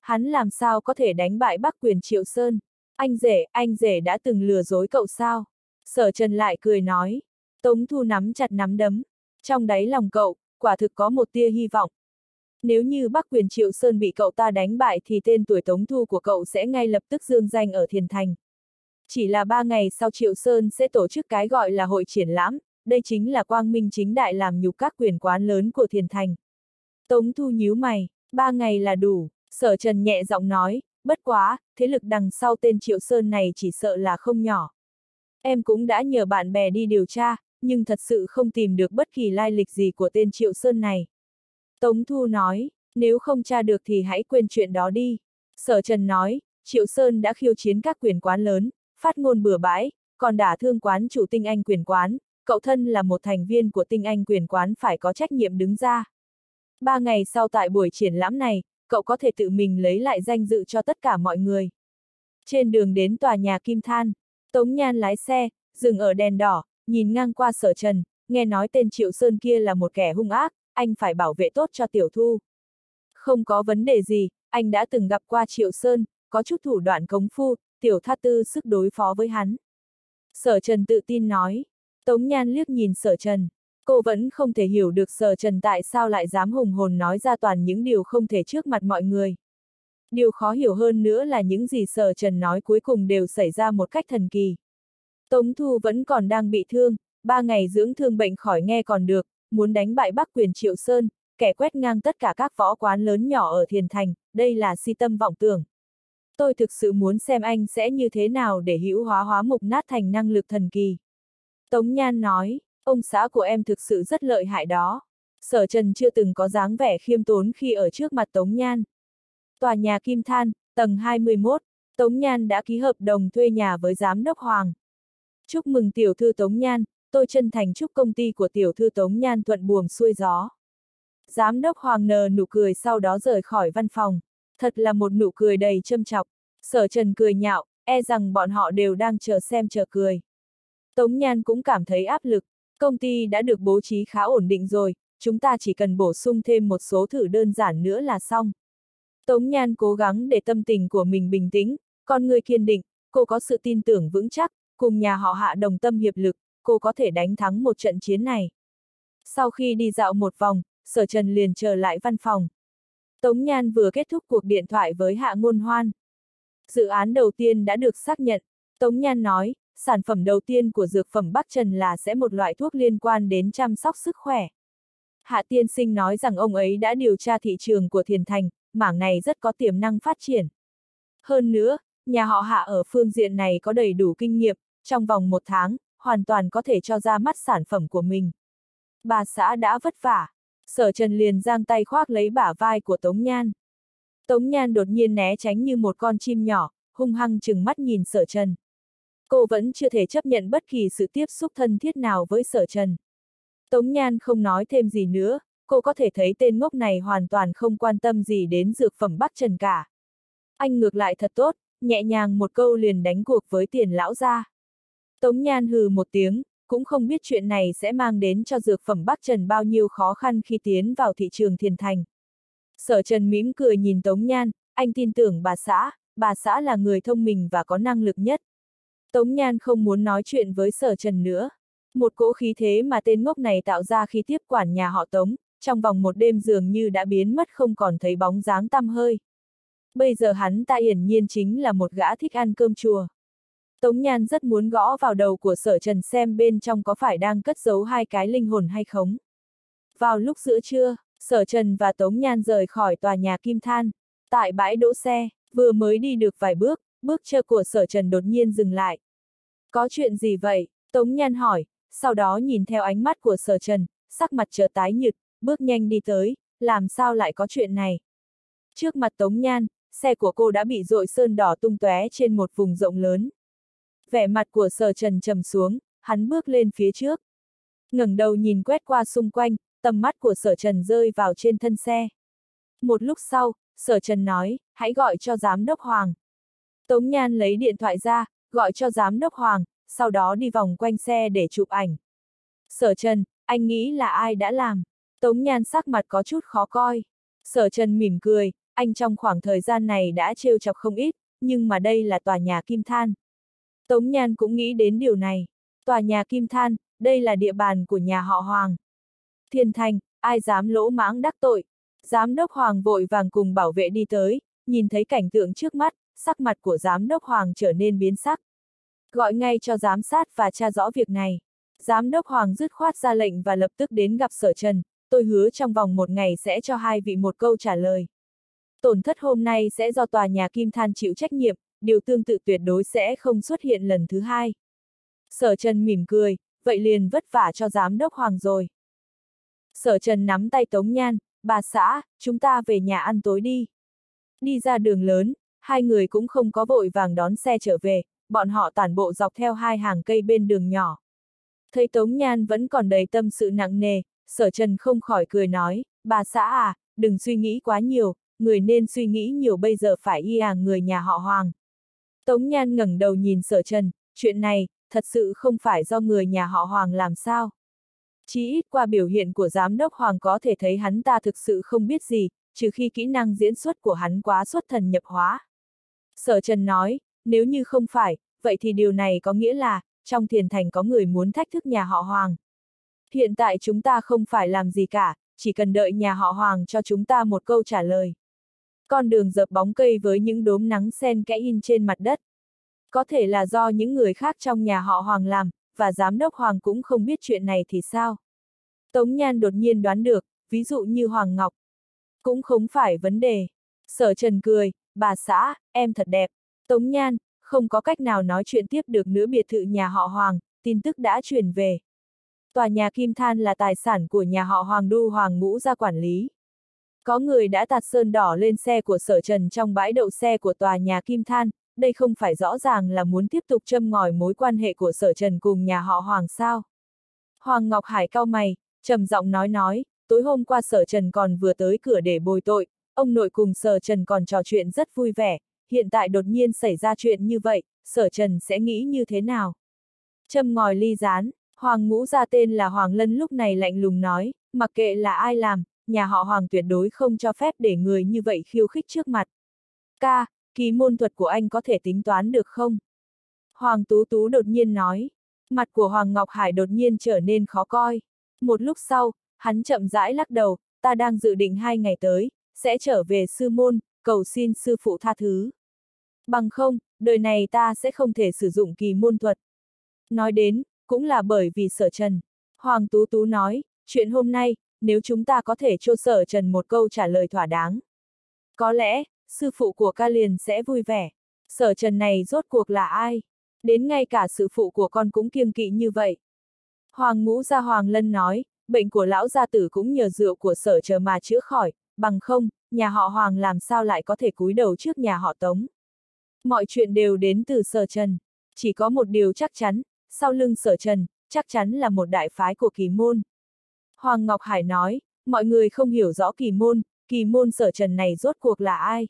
A: Hắn làm sao có thể đánh bại Bắc quyền Triệu Sơn? Anh rể, anh rể đã từng lừa dối cậu sao? Sở Trần lại cười nói. Tống Thu nắm chặt nắm đấm. Trong đáy lòng cậu, quả thực có một tia hy vọng. Nếu như Bắc quyền Triệu Sơn bị cậu ta đánh bại thì tên tuổi Tống Thu của cậu sẽ ngay lập tức dương danh ở Thiền Thành. Chỉ là ba ngày sau Triệu Sơn sẽ tổ chức cái gọi là hội triển lãm, đây chính là quang minh chính đại làm nhục các quyền quán lớn của Thiền Thành. Tống Thu nhíu mày, ba ngày là đủ, sở trần nhẹ giọng nói, bất quá, thế lực đằng sau tên Triệu Sơn này chỉ sợ là không nhỏ. Em cũng đã nhờ bạn bè đi điều tra, nhưng thật sự không tìm được bất kỳ lai lịch gì của tên Triệu Sơn này. Tống Thu nói, nếu không tra được thì hãy quên chuyện đó đi. Sở Trần nói, Triệu Sơn đã khiêu chiến các quyền quán lớn, phát ngôn bừa bãi, còn đả thương quán chủ tinh anh quyền quán, cậu thân là một thành viên của tinh anh quyền quán phải có trách nhiệm đứng ra. Ba ngày sau tại buổi triển lãm này, cậu có thể tự mình lấy lại danh dự cho tất cả mọi người. Trên đường đến tòa nhà Kim Than, Tống Nhan lái xe, dừng ở đèn đỏ, nhìn ngang qua sở trần, nghe nói tên Triệu Sơn kia là một kẻ hung ác, anh phải bảo vệ tốt cho Tiểu Thu. Không có vấn đề gì, anh đã từng gặp qua Triệu Sơn, có chút thủ đoạn công phu, Tiểu Tha Tư sức đối phó với hắn. Sở Trần tự tin nói. Tống Nhan liếc nhìn Sở Trần. Cô vẫn không thể hiểu được Sở Trần tại sao lại dám hùng hồn nói ra toàn những điều không thể trước mặt mọi người. Điều khó hiểu hơn nữa là những gì Sở Trần nói cuối cùng đều xảy ra một cách thần kỳ. Tống Thu vẫn còn đang bị thương, ba ngày dưỡng thương bệnh khỏi nghe còn được, muốn đánh bại Bắc quyền Triệu Sơn, kẻ quét ngang tất cả các võ quán lớn nhỏ ở Thiền Thành, đây là si tâm vọng tưởng. Tôi thực sự muốn xem anh sẽ như thế nào để hữu hóa hóa mục nát thành năng lực thần kỳ. Tống Nhan nói, ông xã của em thực sự rất lợi hại đó. Sở Trần chưa từng có dáng vẻ khiêm tốn khi ở trước mặt Tống Nhan. Tòa nhà Kim Than, tầng 21, Tống Nhan đã ký hợp đồng thuê nhà với giám đốc Hoàng. Chúc mừng tiểu thư Tống Nhan, tôi chân thành chúc công ty của tiểu thư Tống Nhan thuận buồm xuôi gió. Giám đốc Hoàng nờ nụ cười sau đó rời khỏi văn phòng. Thật là một nụ cười đầy châm chọc. Sở Trần cười nhạo, e rằng bọn họ đều đang chờ xem chờ cười. Tống Nhan cũng cảm thấy áp lực, công ty đã được bố trí khá ổn định rồi, chúng ta chỉ cần bổ sung thêm một số thử đơn giản nữa là xong. Tống Nhan cố gắng để tâm tình của mình bình tĩnh, con người kiên định, cô có sự tin tưởng vững chắc, cùng nhà họ hạ đồng tâm hiệp lực, cô có thể đánh thắng một trận chiến này. Sau khi đi dạo một vòng, Sở Trần liền trở lại văn phòng. Tống Nhan vừa kết thúc cuộc điện thoại với Hạ Ngôn Hoan. Dự án đầu tiên đã được xác nhận. Tống Nhan nói, sản phẩm đầu tiên của dược phẩm Bắc Trần là sẽ một loại thuốc liên quan đến chăm sóc sức khỏe. Hạ Tiên Sinh nói rằng ông ấy đã điều tra thị trường của Thiền Thành, mảng này rất có tiềm năng phát triển. Hơn nữa, nhà họ Hạ ở phương diện này có đầy đủ kinh nghiệm, trong vòng một tháng, hoàn toàn có thể cho ra mắt sản phẩm của mình. Bà xã đã vất vả. Sở Trần liền giang tay khoác lấy bả vai của Tống Nhan. Tống Nhan đột nhiên né tránh như một con chim nhỏ, hung hăng chừng mắt nhìn Sở Trần. Cô vẫn chưa thể chấp nhận bất kỳ sự tiếp xúc thân thiết nào với Sở Trần. Tống Nhan không nói thêm gì nữa, cô có thể thấy tên ngốc này hoàn toàn không quan tâm gì đến dược phẩm Bắc Trần cả. Anh ngược lại thật tốt, nhẹ nhàng một câu liền đánh cuộc với tiền lão ra. Tống Nhan hừ một tiếng, cũng không biết chuyện này sẽ mang đến cho dược phẩm Bắc Trần bao nhiêu khó khăn khi tiến vào thị trường thiền thành. Sở Trần mỉm cười nhìn Tống Nhan, anh tin tưởng bà xã, bà xã là người thông minh và có năng lực nhất. Tống Nhan không muốn nói chuyện với Sở Trần nữa. Một cỗ khí thế mà tên ngốc này tạo ra khi tiếp quản nhà họ Tống, trong vòng một đêm dường như đã biến mất không còn thấy bóng dáng tăm hơi. Bây giờ hắn ta hiển nhiên chính là một gã thích ăn cơm chùa. Tống Nhan rất muốn gõ vào đầu của sở trần xem bên trong có phải đang cất giấu hai cái linh hồn hay không. Vào lúc giữa trưa, sở trần và Tống Nhan rời khỏi tòa nhà Kim Than. Tại bãi đỗ xe, vừa mới đi được vài bước, bước chân của sở trần đột nhiên dừng lại. Có chuyện gì vậy? Tống Nhan hỏi, sau đó nhìn theo ánh mắt của sở trần, sắc mặt chợt tái nhật, bước nhanh đi tới, làm sao lại có chuyện này? Trước mặt Tống Nhan, xe của cô đã bị dội sơn đỏ tung tóe trên một vùng rộng lớn. Vẻ mặt của sở trần trầm xuống, hắn bước lên phía trước. ngẩng đầu nhìn quét qua xung quanh, tầm mắt của sở trần rơi vào trên thân xe. Một lúc sau, sở trần nói, hãy gọi cho giám đốc Hoàng. Tống Nhan lấy điện thoại ra, gọi cho giám đốc Hoàng, sau đó đi vòng quanh xe để chụp ảnh. Sở Trần, anh nghĩ là ai đã làm? Tống Nhan sắc mặt có chút khó coi. Sở Trần mỉm cười, anh trong khoảng thời gian này đã trêu chọc không ít, nhưng mà đây là tòa nhà Kim Than. Tống Nhan cũng nghĩ đến điều này. Tòa nhà Kim Than, đây là địa bàn của nhà họ Hoàng. Thiên Thành, ai dám lỗ mãng đắc tội. Giám đốc Hoàng vội vàng cùng bảo vệ đi tới, nhìn thấy cảnh tượng trước mắt, sắc mặt của giám đốc Hoàng trở nên biến sắc. Gọi ngay cho giám sát và tra rõ việc này. Giám đốc Hoàng dứt khoát ra lệnh và lập tức đến gặp sở trần, tôi hứa trong vòng một ngày sẽ cho hai vị một câu trả lời. Tổn thất hôm nay sẽ do tòa nhà Kim Than chịu trách nhiệm, điều tương tự tuyệt đối sẽ không xuất hiện lần thứ hai. Sở Trần mỉm cười, vậy liền vất vả cho giám đốc Hoàng rồi. Sở Trần nắm tay Tống Nhan, bà xã, chúng ta về nhà ăn tối đi. Đi ra đường lớn, hai người cũng không có vội vàng đón xe trở về, bọn họ tản bộ dọc theo hai hàng cây bên đường nhỏ. Thấy Tống Nhan vẫn còn đầy tâm sự nặng nề, sở trần không khỏi cười nói, bà xã à, đừng suy nghĩ quá nhiều, người nên suy nghĩ nhiều bây giờ phải y à người nhà họ Hoàng. Tống Nhan ngẩng đầu nhìn sở trần, chuyện này, thật sự không phải do người nhà họ Hoàng làm sao. Chỉ ít qua biểu hiện của giám đốc Hoàng có thể thấy hắn ta thực sự không biết gì, trừ khi kỹ năng diễn xuất của hắn quá xuất thần nhập hóa. Sở Trần nói, nếu như không phải, vậy thì điều này có nghĩa là, trong thiền thành có người muốn thách thức nhà họ Hoàng. Hiện tại chúng ta không phải làm gì cả, chỉ cần đợi nhà họ Hoàng cho chúng ta một câu trả lời. Con đường dập bóng cây với những đốm nắng sen kẽ in trên mặt đất. Có thể là do những người khác trong nhà họ Hoàng làm, và giám đốc Hoàng cũng không biết chuyện này thì sao. Tống Nhan đột nhiên đoán được, ví dụ như Hoàng Ngọc. Cũng không phải vấn đề. Sở Trần cười, bà xã, em thật đẹp. Tống Nhan, không có cách nào nói chuyện tiếp được nữa biệt thự nhà họ Hoàng, tin tức đã truyền về. Tòa nhà Kim Than là tài sản của nhà họ Hoàng Đu Hoàng Ngũ ra quản lý. Có người đã tạt sơn đỏ lên xe của sở trần trong bãi đậu xe của tòa nhà Kim Than, đây không phải rõ ràng là muốn tiếp tục châm ngòi mối quan hệ của sở trần cùng nhà họ Hoàng sao. Hoàng Ngọc Hải cao mày, trầm giọng nói nói, tối hôm qua sở trần còn vừa tới cửa để bồi tội, ông nội cùng sở trần còn trò chuyện rất vui vẻ, hiện tại đột nhiên xảy ra chuyện như vậy, sở trần sẽ nghĩ như thế nào? Châm ngòi ly rán, Hoàng ngũ ra tên là Hoàng Lân lúc này lạnh lùng nói, mặc kệ là ai làm, nhà họ Hoàng tuyệt đối không cho phép để người như vậy khiêu khích trước mặt. Ca, kỳ môn thuật của anh có thể tính toán được không? Hoàng Tú Tú đột nhiên nói. Mặt của Hoàng Ngọc Hải đột nhiên trở nên khó coi. Một lúc sau, hắn chậm rãi lắc đầu, ta đang dự định hai ngày tới, sẽ trở về sư môn, cầu xin sư phụ tha thứ. Bằng không, đời này ta sẽ không thể sử dụng kỳ môn thuật. Nói đến, cũng là bởi vì sở trần. Hoàng Tú Tú nói, chuyện hôm nay, nếu chúng ta có thể cho sở trần một câu trả lời thỏa đáng. Có lẽ, sư phụ của ca liền sẽ vui vẻ. Sở trần này rốt cuộc là ai? Đến ngay cả sư phụ của con cũng kiêng kỵ như vậy. Hoàng ngũ gia Hoàng Lân nói, bệnh của lão gia tử cũng nhờ rượu của sở chờ mà chữa khỏi, bằng không, nhà họ Hoàng làm sao lại có thể cúi đầu trước nhà họ Tống. Mọi chuyện đều đến từ sở trần. Chỉ có một điều chắc chắn, sau lưng sở trần, chắc chắn là một đại phái của kỳ môn. Hoàng Ngọc Hải nói, mọi người không hiểu rõ kỳ môn, kỳ môn sở trần này rốt cuộc là ai.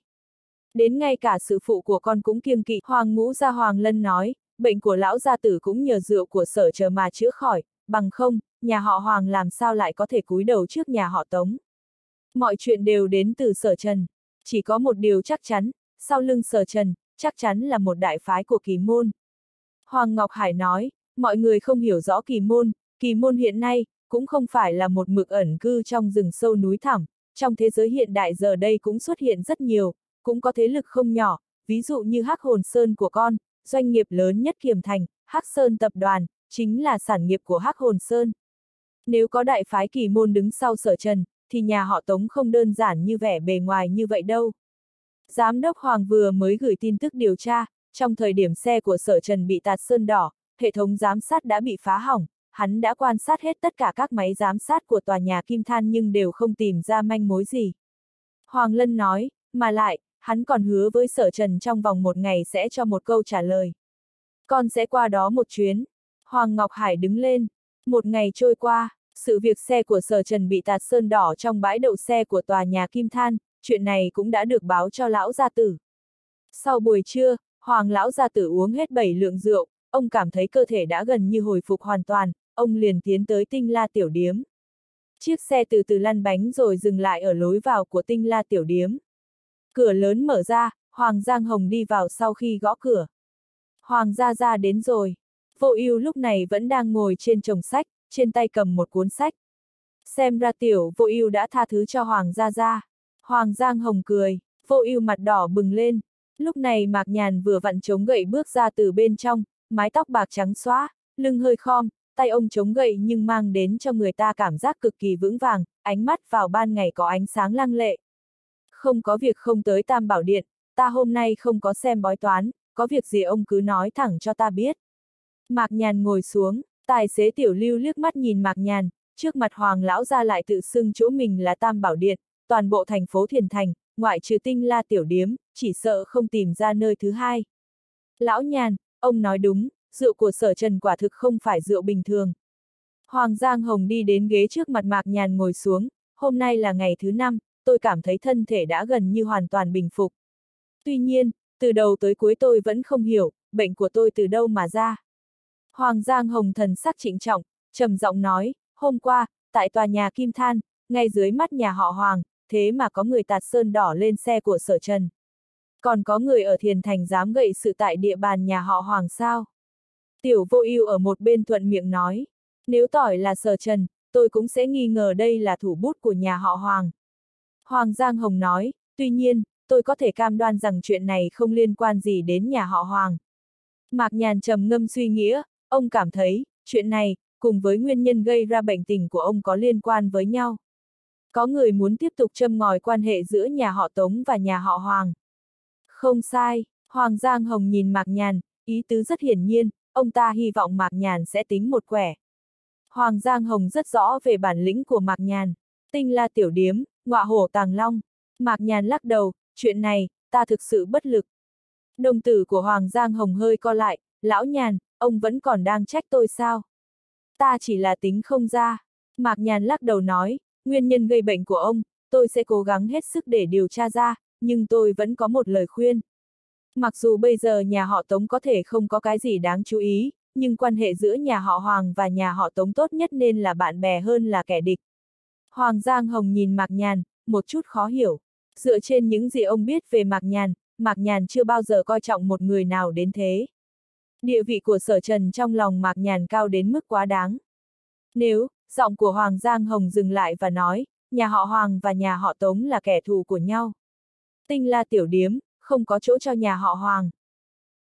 A: Đến ngay cả sự phụ của con cũng kiêng kỵ, Hoàng Ngũ Gia Hoàng Lân nói, bệnh của lão gia tử cũng nhờ rượu của sở chờ mà chữa khỏi, bằng không, nhà họ Hoàng làm sao lại có thể cúi đầu trước nhà họ Tống. Mọi chuyện đều đến từ sở trần. Chỉ có một điều chắc chắn, sau lưng sở trần, chắc chắn là một đại phái của kỳ môn. Hoàng Ngọc Hải nói, mọi người không hiểu rõ kỳ môn, kỳ môn hiện nay, cũng không phải là một mực ẩn cư trong rừng sâu núi thẳm, trong thế giới hiện đại giờ đây cũng xuất hiện rất nhiều, cũng có thế lực không nhỏ, ví dụ như Hắc Hồn Sơn của con, doanh nghiệp lớn nhất Kiềm Thành, Hắc Sơn Tập đoàn, chính là sản nghiệp của Hắc Hồn Sơn. Nếu có đại phái kỳ môn đứng sau sở trần, thì nhà họ Tống không đơn giản như vẻ bề ngoài như vậy đâu. Giám đốc Hoàng vừa mới gửi tin tức điều tra, trong thời điểm xe của sở trần bị tạt sơn đỏ, hệ thống giám sát đã bị phá hỏng, hắn đã quan sát hết tất cả các máy giám sát của tòa nhà Kim Than nhưng đều không tìm ra manh mối gì. Hoàng Lân nói, mà lại, hắn còn hứa với sở trần trong vòng một ngày sẽ cho một câu trả lời. Con sẽ qua đó một chuyến. Hoàng Ngọc Hải đứng lên. Một ngày trôi qua, sự việc xe của sở trần bị tạt sơn đỏ trong bãi đậu xe của tòa nhà Kim Than, chuyện này cũng đã được báo cho lão gia tử. Sau buổi trưa, Hoàng lão gia tử uống hết bảy lượng rượu, ông cảm thấy cơ thể đã gần như hồi phục hoàn toàn, ông liền tiến tới tinh la tiểu điếm. Chiếc xe từ từ lăn bánh rồi dừng lại ở lối vào của tinh la tiểu điếm. Cửa lớn mở ra, Hoàng Giang Hồng đi vào sau khi gõ cửa. Hoàng gia gia đến rồi. Vô ưu lúc này vẫn đang ngồi trên chồng sách, trên tay cầm một cuốn sách. Xem ra tiểu vô ưu đã tha thứ cho Hoàng gia gia. Hoàng Giang Hồng cười, vô ưu mặt đỏ bừng lên. Lúc này Mạc Nhàn vừa vặn chống gậy bước ra từ bên trong, mái tóc bạc trắng xóa, lưng hơi khom, tay ông chống gậy nhưng mang đến cho người ta cảm giác cực kỳ vững vàng, ánh mắt vào ban ngày có ánh sáng lăng lệ. Không có việc không tới Tam Bảo Điện, ta hôm nay không có xem bói toán, có việc gì ông cứ nói thẳng cho ta biết. Mạc Nhàn ngồi xuống, tài xế tiểu lưu liếc mắt nhìn Mạc Nhàn, trước mặt Hoàng lão ra lại tự xưng chỗ mình là Tam Bảo Điện, toàn bộ thành phố Thiền Thành, ngoại trừ tinh la tiểu điếm, chỉ sợ không tìm ra nơi thứ hai. Lão Nhàn, ông nói đúng, rượu của sở trần quả thực không phải rượu bình thường. Hoàng Giang Hồng đi đến ghế trước mặt Mạc Nhàn ngồi xuống, hôm nay là ngày thứ năm, tôi cảm thấy thân thể đã gần như hoàn toàn bình phục. Tuy nhiên, từ đầu tới cuối tôi vẫn không hiểu, bệnh của tôi từ đâu mà ra. Hoàng Giang Hồng thần sắc trịnh trọng, trầm giọng nói, hôm qua, tại tòa nhà Kim Than, ngay dưới mắt nhà họ Hoàng, thế mà có người tạt sơn đỏ lên xe của sở trần. Còn có người ở thiền thành dám gậy sự tại địa bàn nhà họ Hoàng sao? Tiểu vô ưu ở một bên thuận miệng nói, nếu tỏi là sở trần, tôi cũng sẽ nghi ngờ đây là thủ bút của nhà họ Hoàng. Hoàng Giang Hồng nói, tuy nhiên, tôi có thể cam đoan rằng chuyện này không liên quan gì đến nhà họ Hoàng. Mạc Nhàn trầm ngâm suy nghĩa, ông cảm thấy, chuyện này, cùng với nguyên nhân gây ra bệnh tình của ông có liên quan với nhau. Có người muốn tiếp tục châm ngòi quan hệ giữa nhà họ Tống và nhà họ Hoàng. Không sai, Hoàng Giang Hồng nhìn Mạc Nhàn, ý tứ rất hiển nhiên, ông ta hy vọng Mạc Nhàn sẽ tính một quẻ. Hoàng Giang Hồng rất rõ về bản lĩnh của Mạc Nhàn. Tinh la tiểu điếm, ngọa hổ tàng long. Mạc Nhàn lắc đầu, chuyện này, ta thực sự bất lực. Đồng tử của Hoàng Giang Hồng hơi co lại, lão nhàn, ông vẫn còn đang trách tôi sao? Ta chỉ là tính không ra. Mạc Nhàn lắc đầu nói, nguyên nhân gây bệnh của ông, tôi sẽ cố gắng hết sức để điều tra ra, nhưng tôi vẫn có một lời khuyên. Mặc dù bây giờ nhà họ Tống có thể không có cái gì đáng chú ý, nhưng quan hệ giữa nhà họ Hoàng và nhà họ Tống tốt nhất nên là bạn bè hơn là kẻ địch. Hoàng Giang Hồng nhìn Mạc Nhàn, một chút khó hiểu. Dựa trên những gì ông biết về Mạc Nhàn, Mạc Nhàn chưa bao giờ coi trọng một người nào đến thế. Địa vị của sở trần trong lòng Mạc Nhàn cao đến mức quá đáng. Nếu, giọng của Hoàng Giang Hồng dừng lại và nói, nhà họ Hoàng và nhà họ Tống là kẻ thù của nhau. Tinh la tiểu điếm, không có chỗ cho nhà họ Hoàng.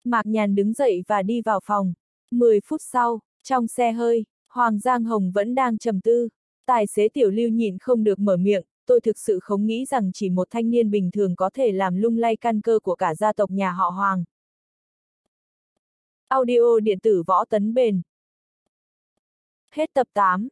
A: Mạc Nhàn đứng dậy và đi vào phòng. 10 phút sau, trong xe hơi, Hoàng Giang Hồng vẫn đang trầm tư. Tài xế tiểu lưu nhịn không được mở miệng, tôi thực sự không nghĩ rằng chỉ một thanh niên bình thường có thể làm lung lay căn cơ của cả gia tộc nhà họ Hoàng. Audio điện tử võ tấn bền. Hết tập 8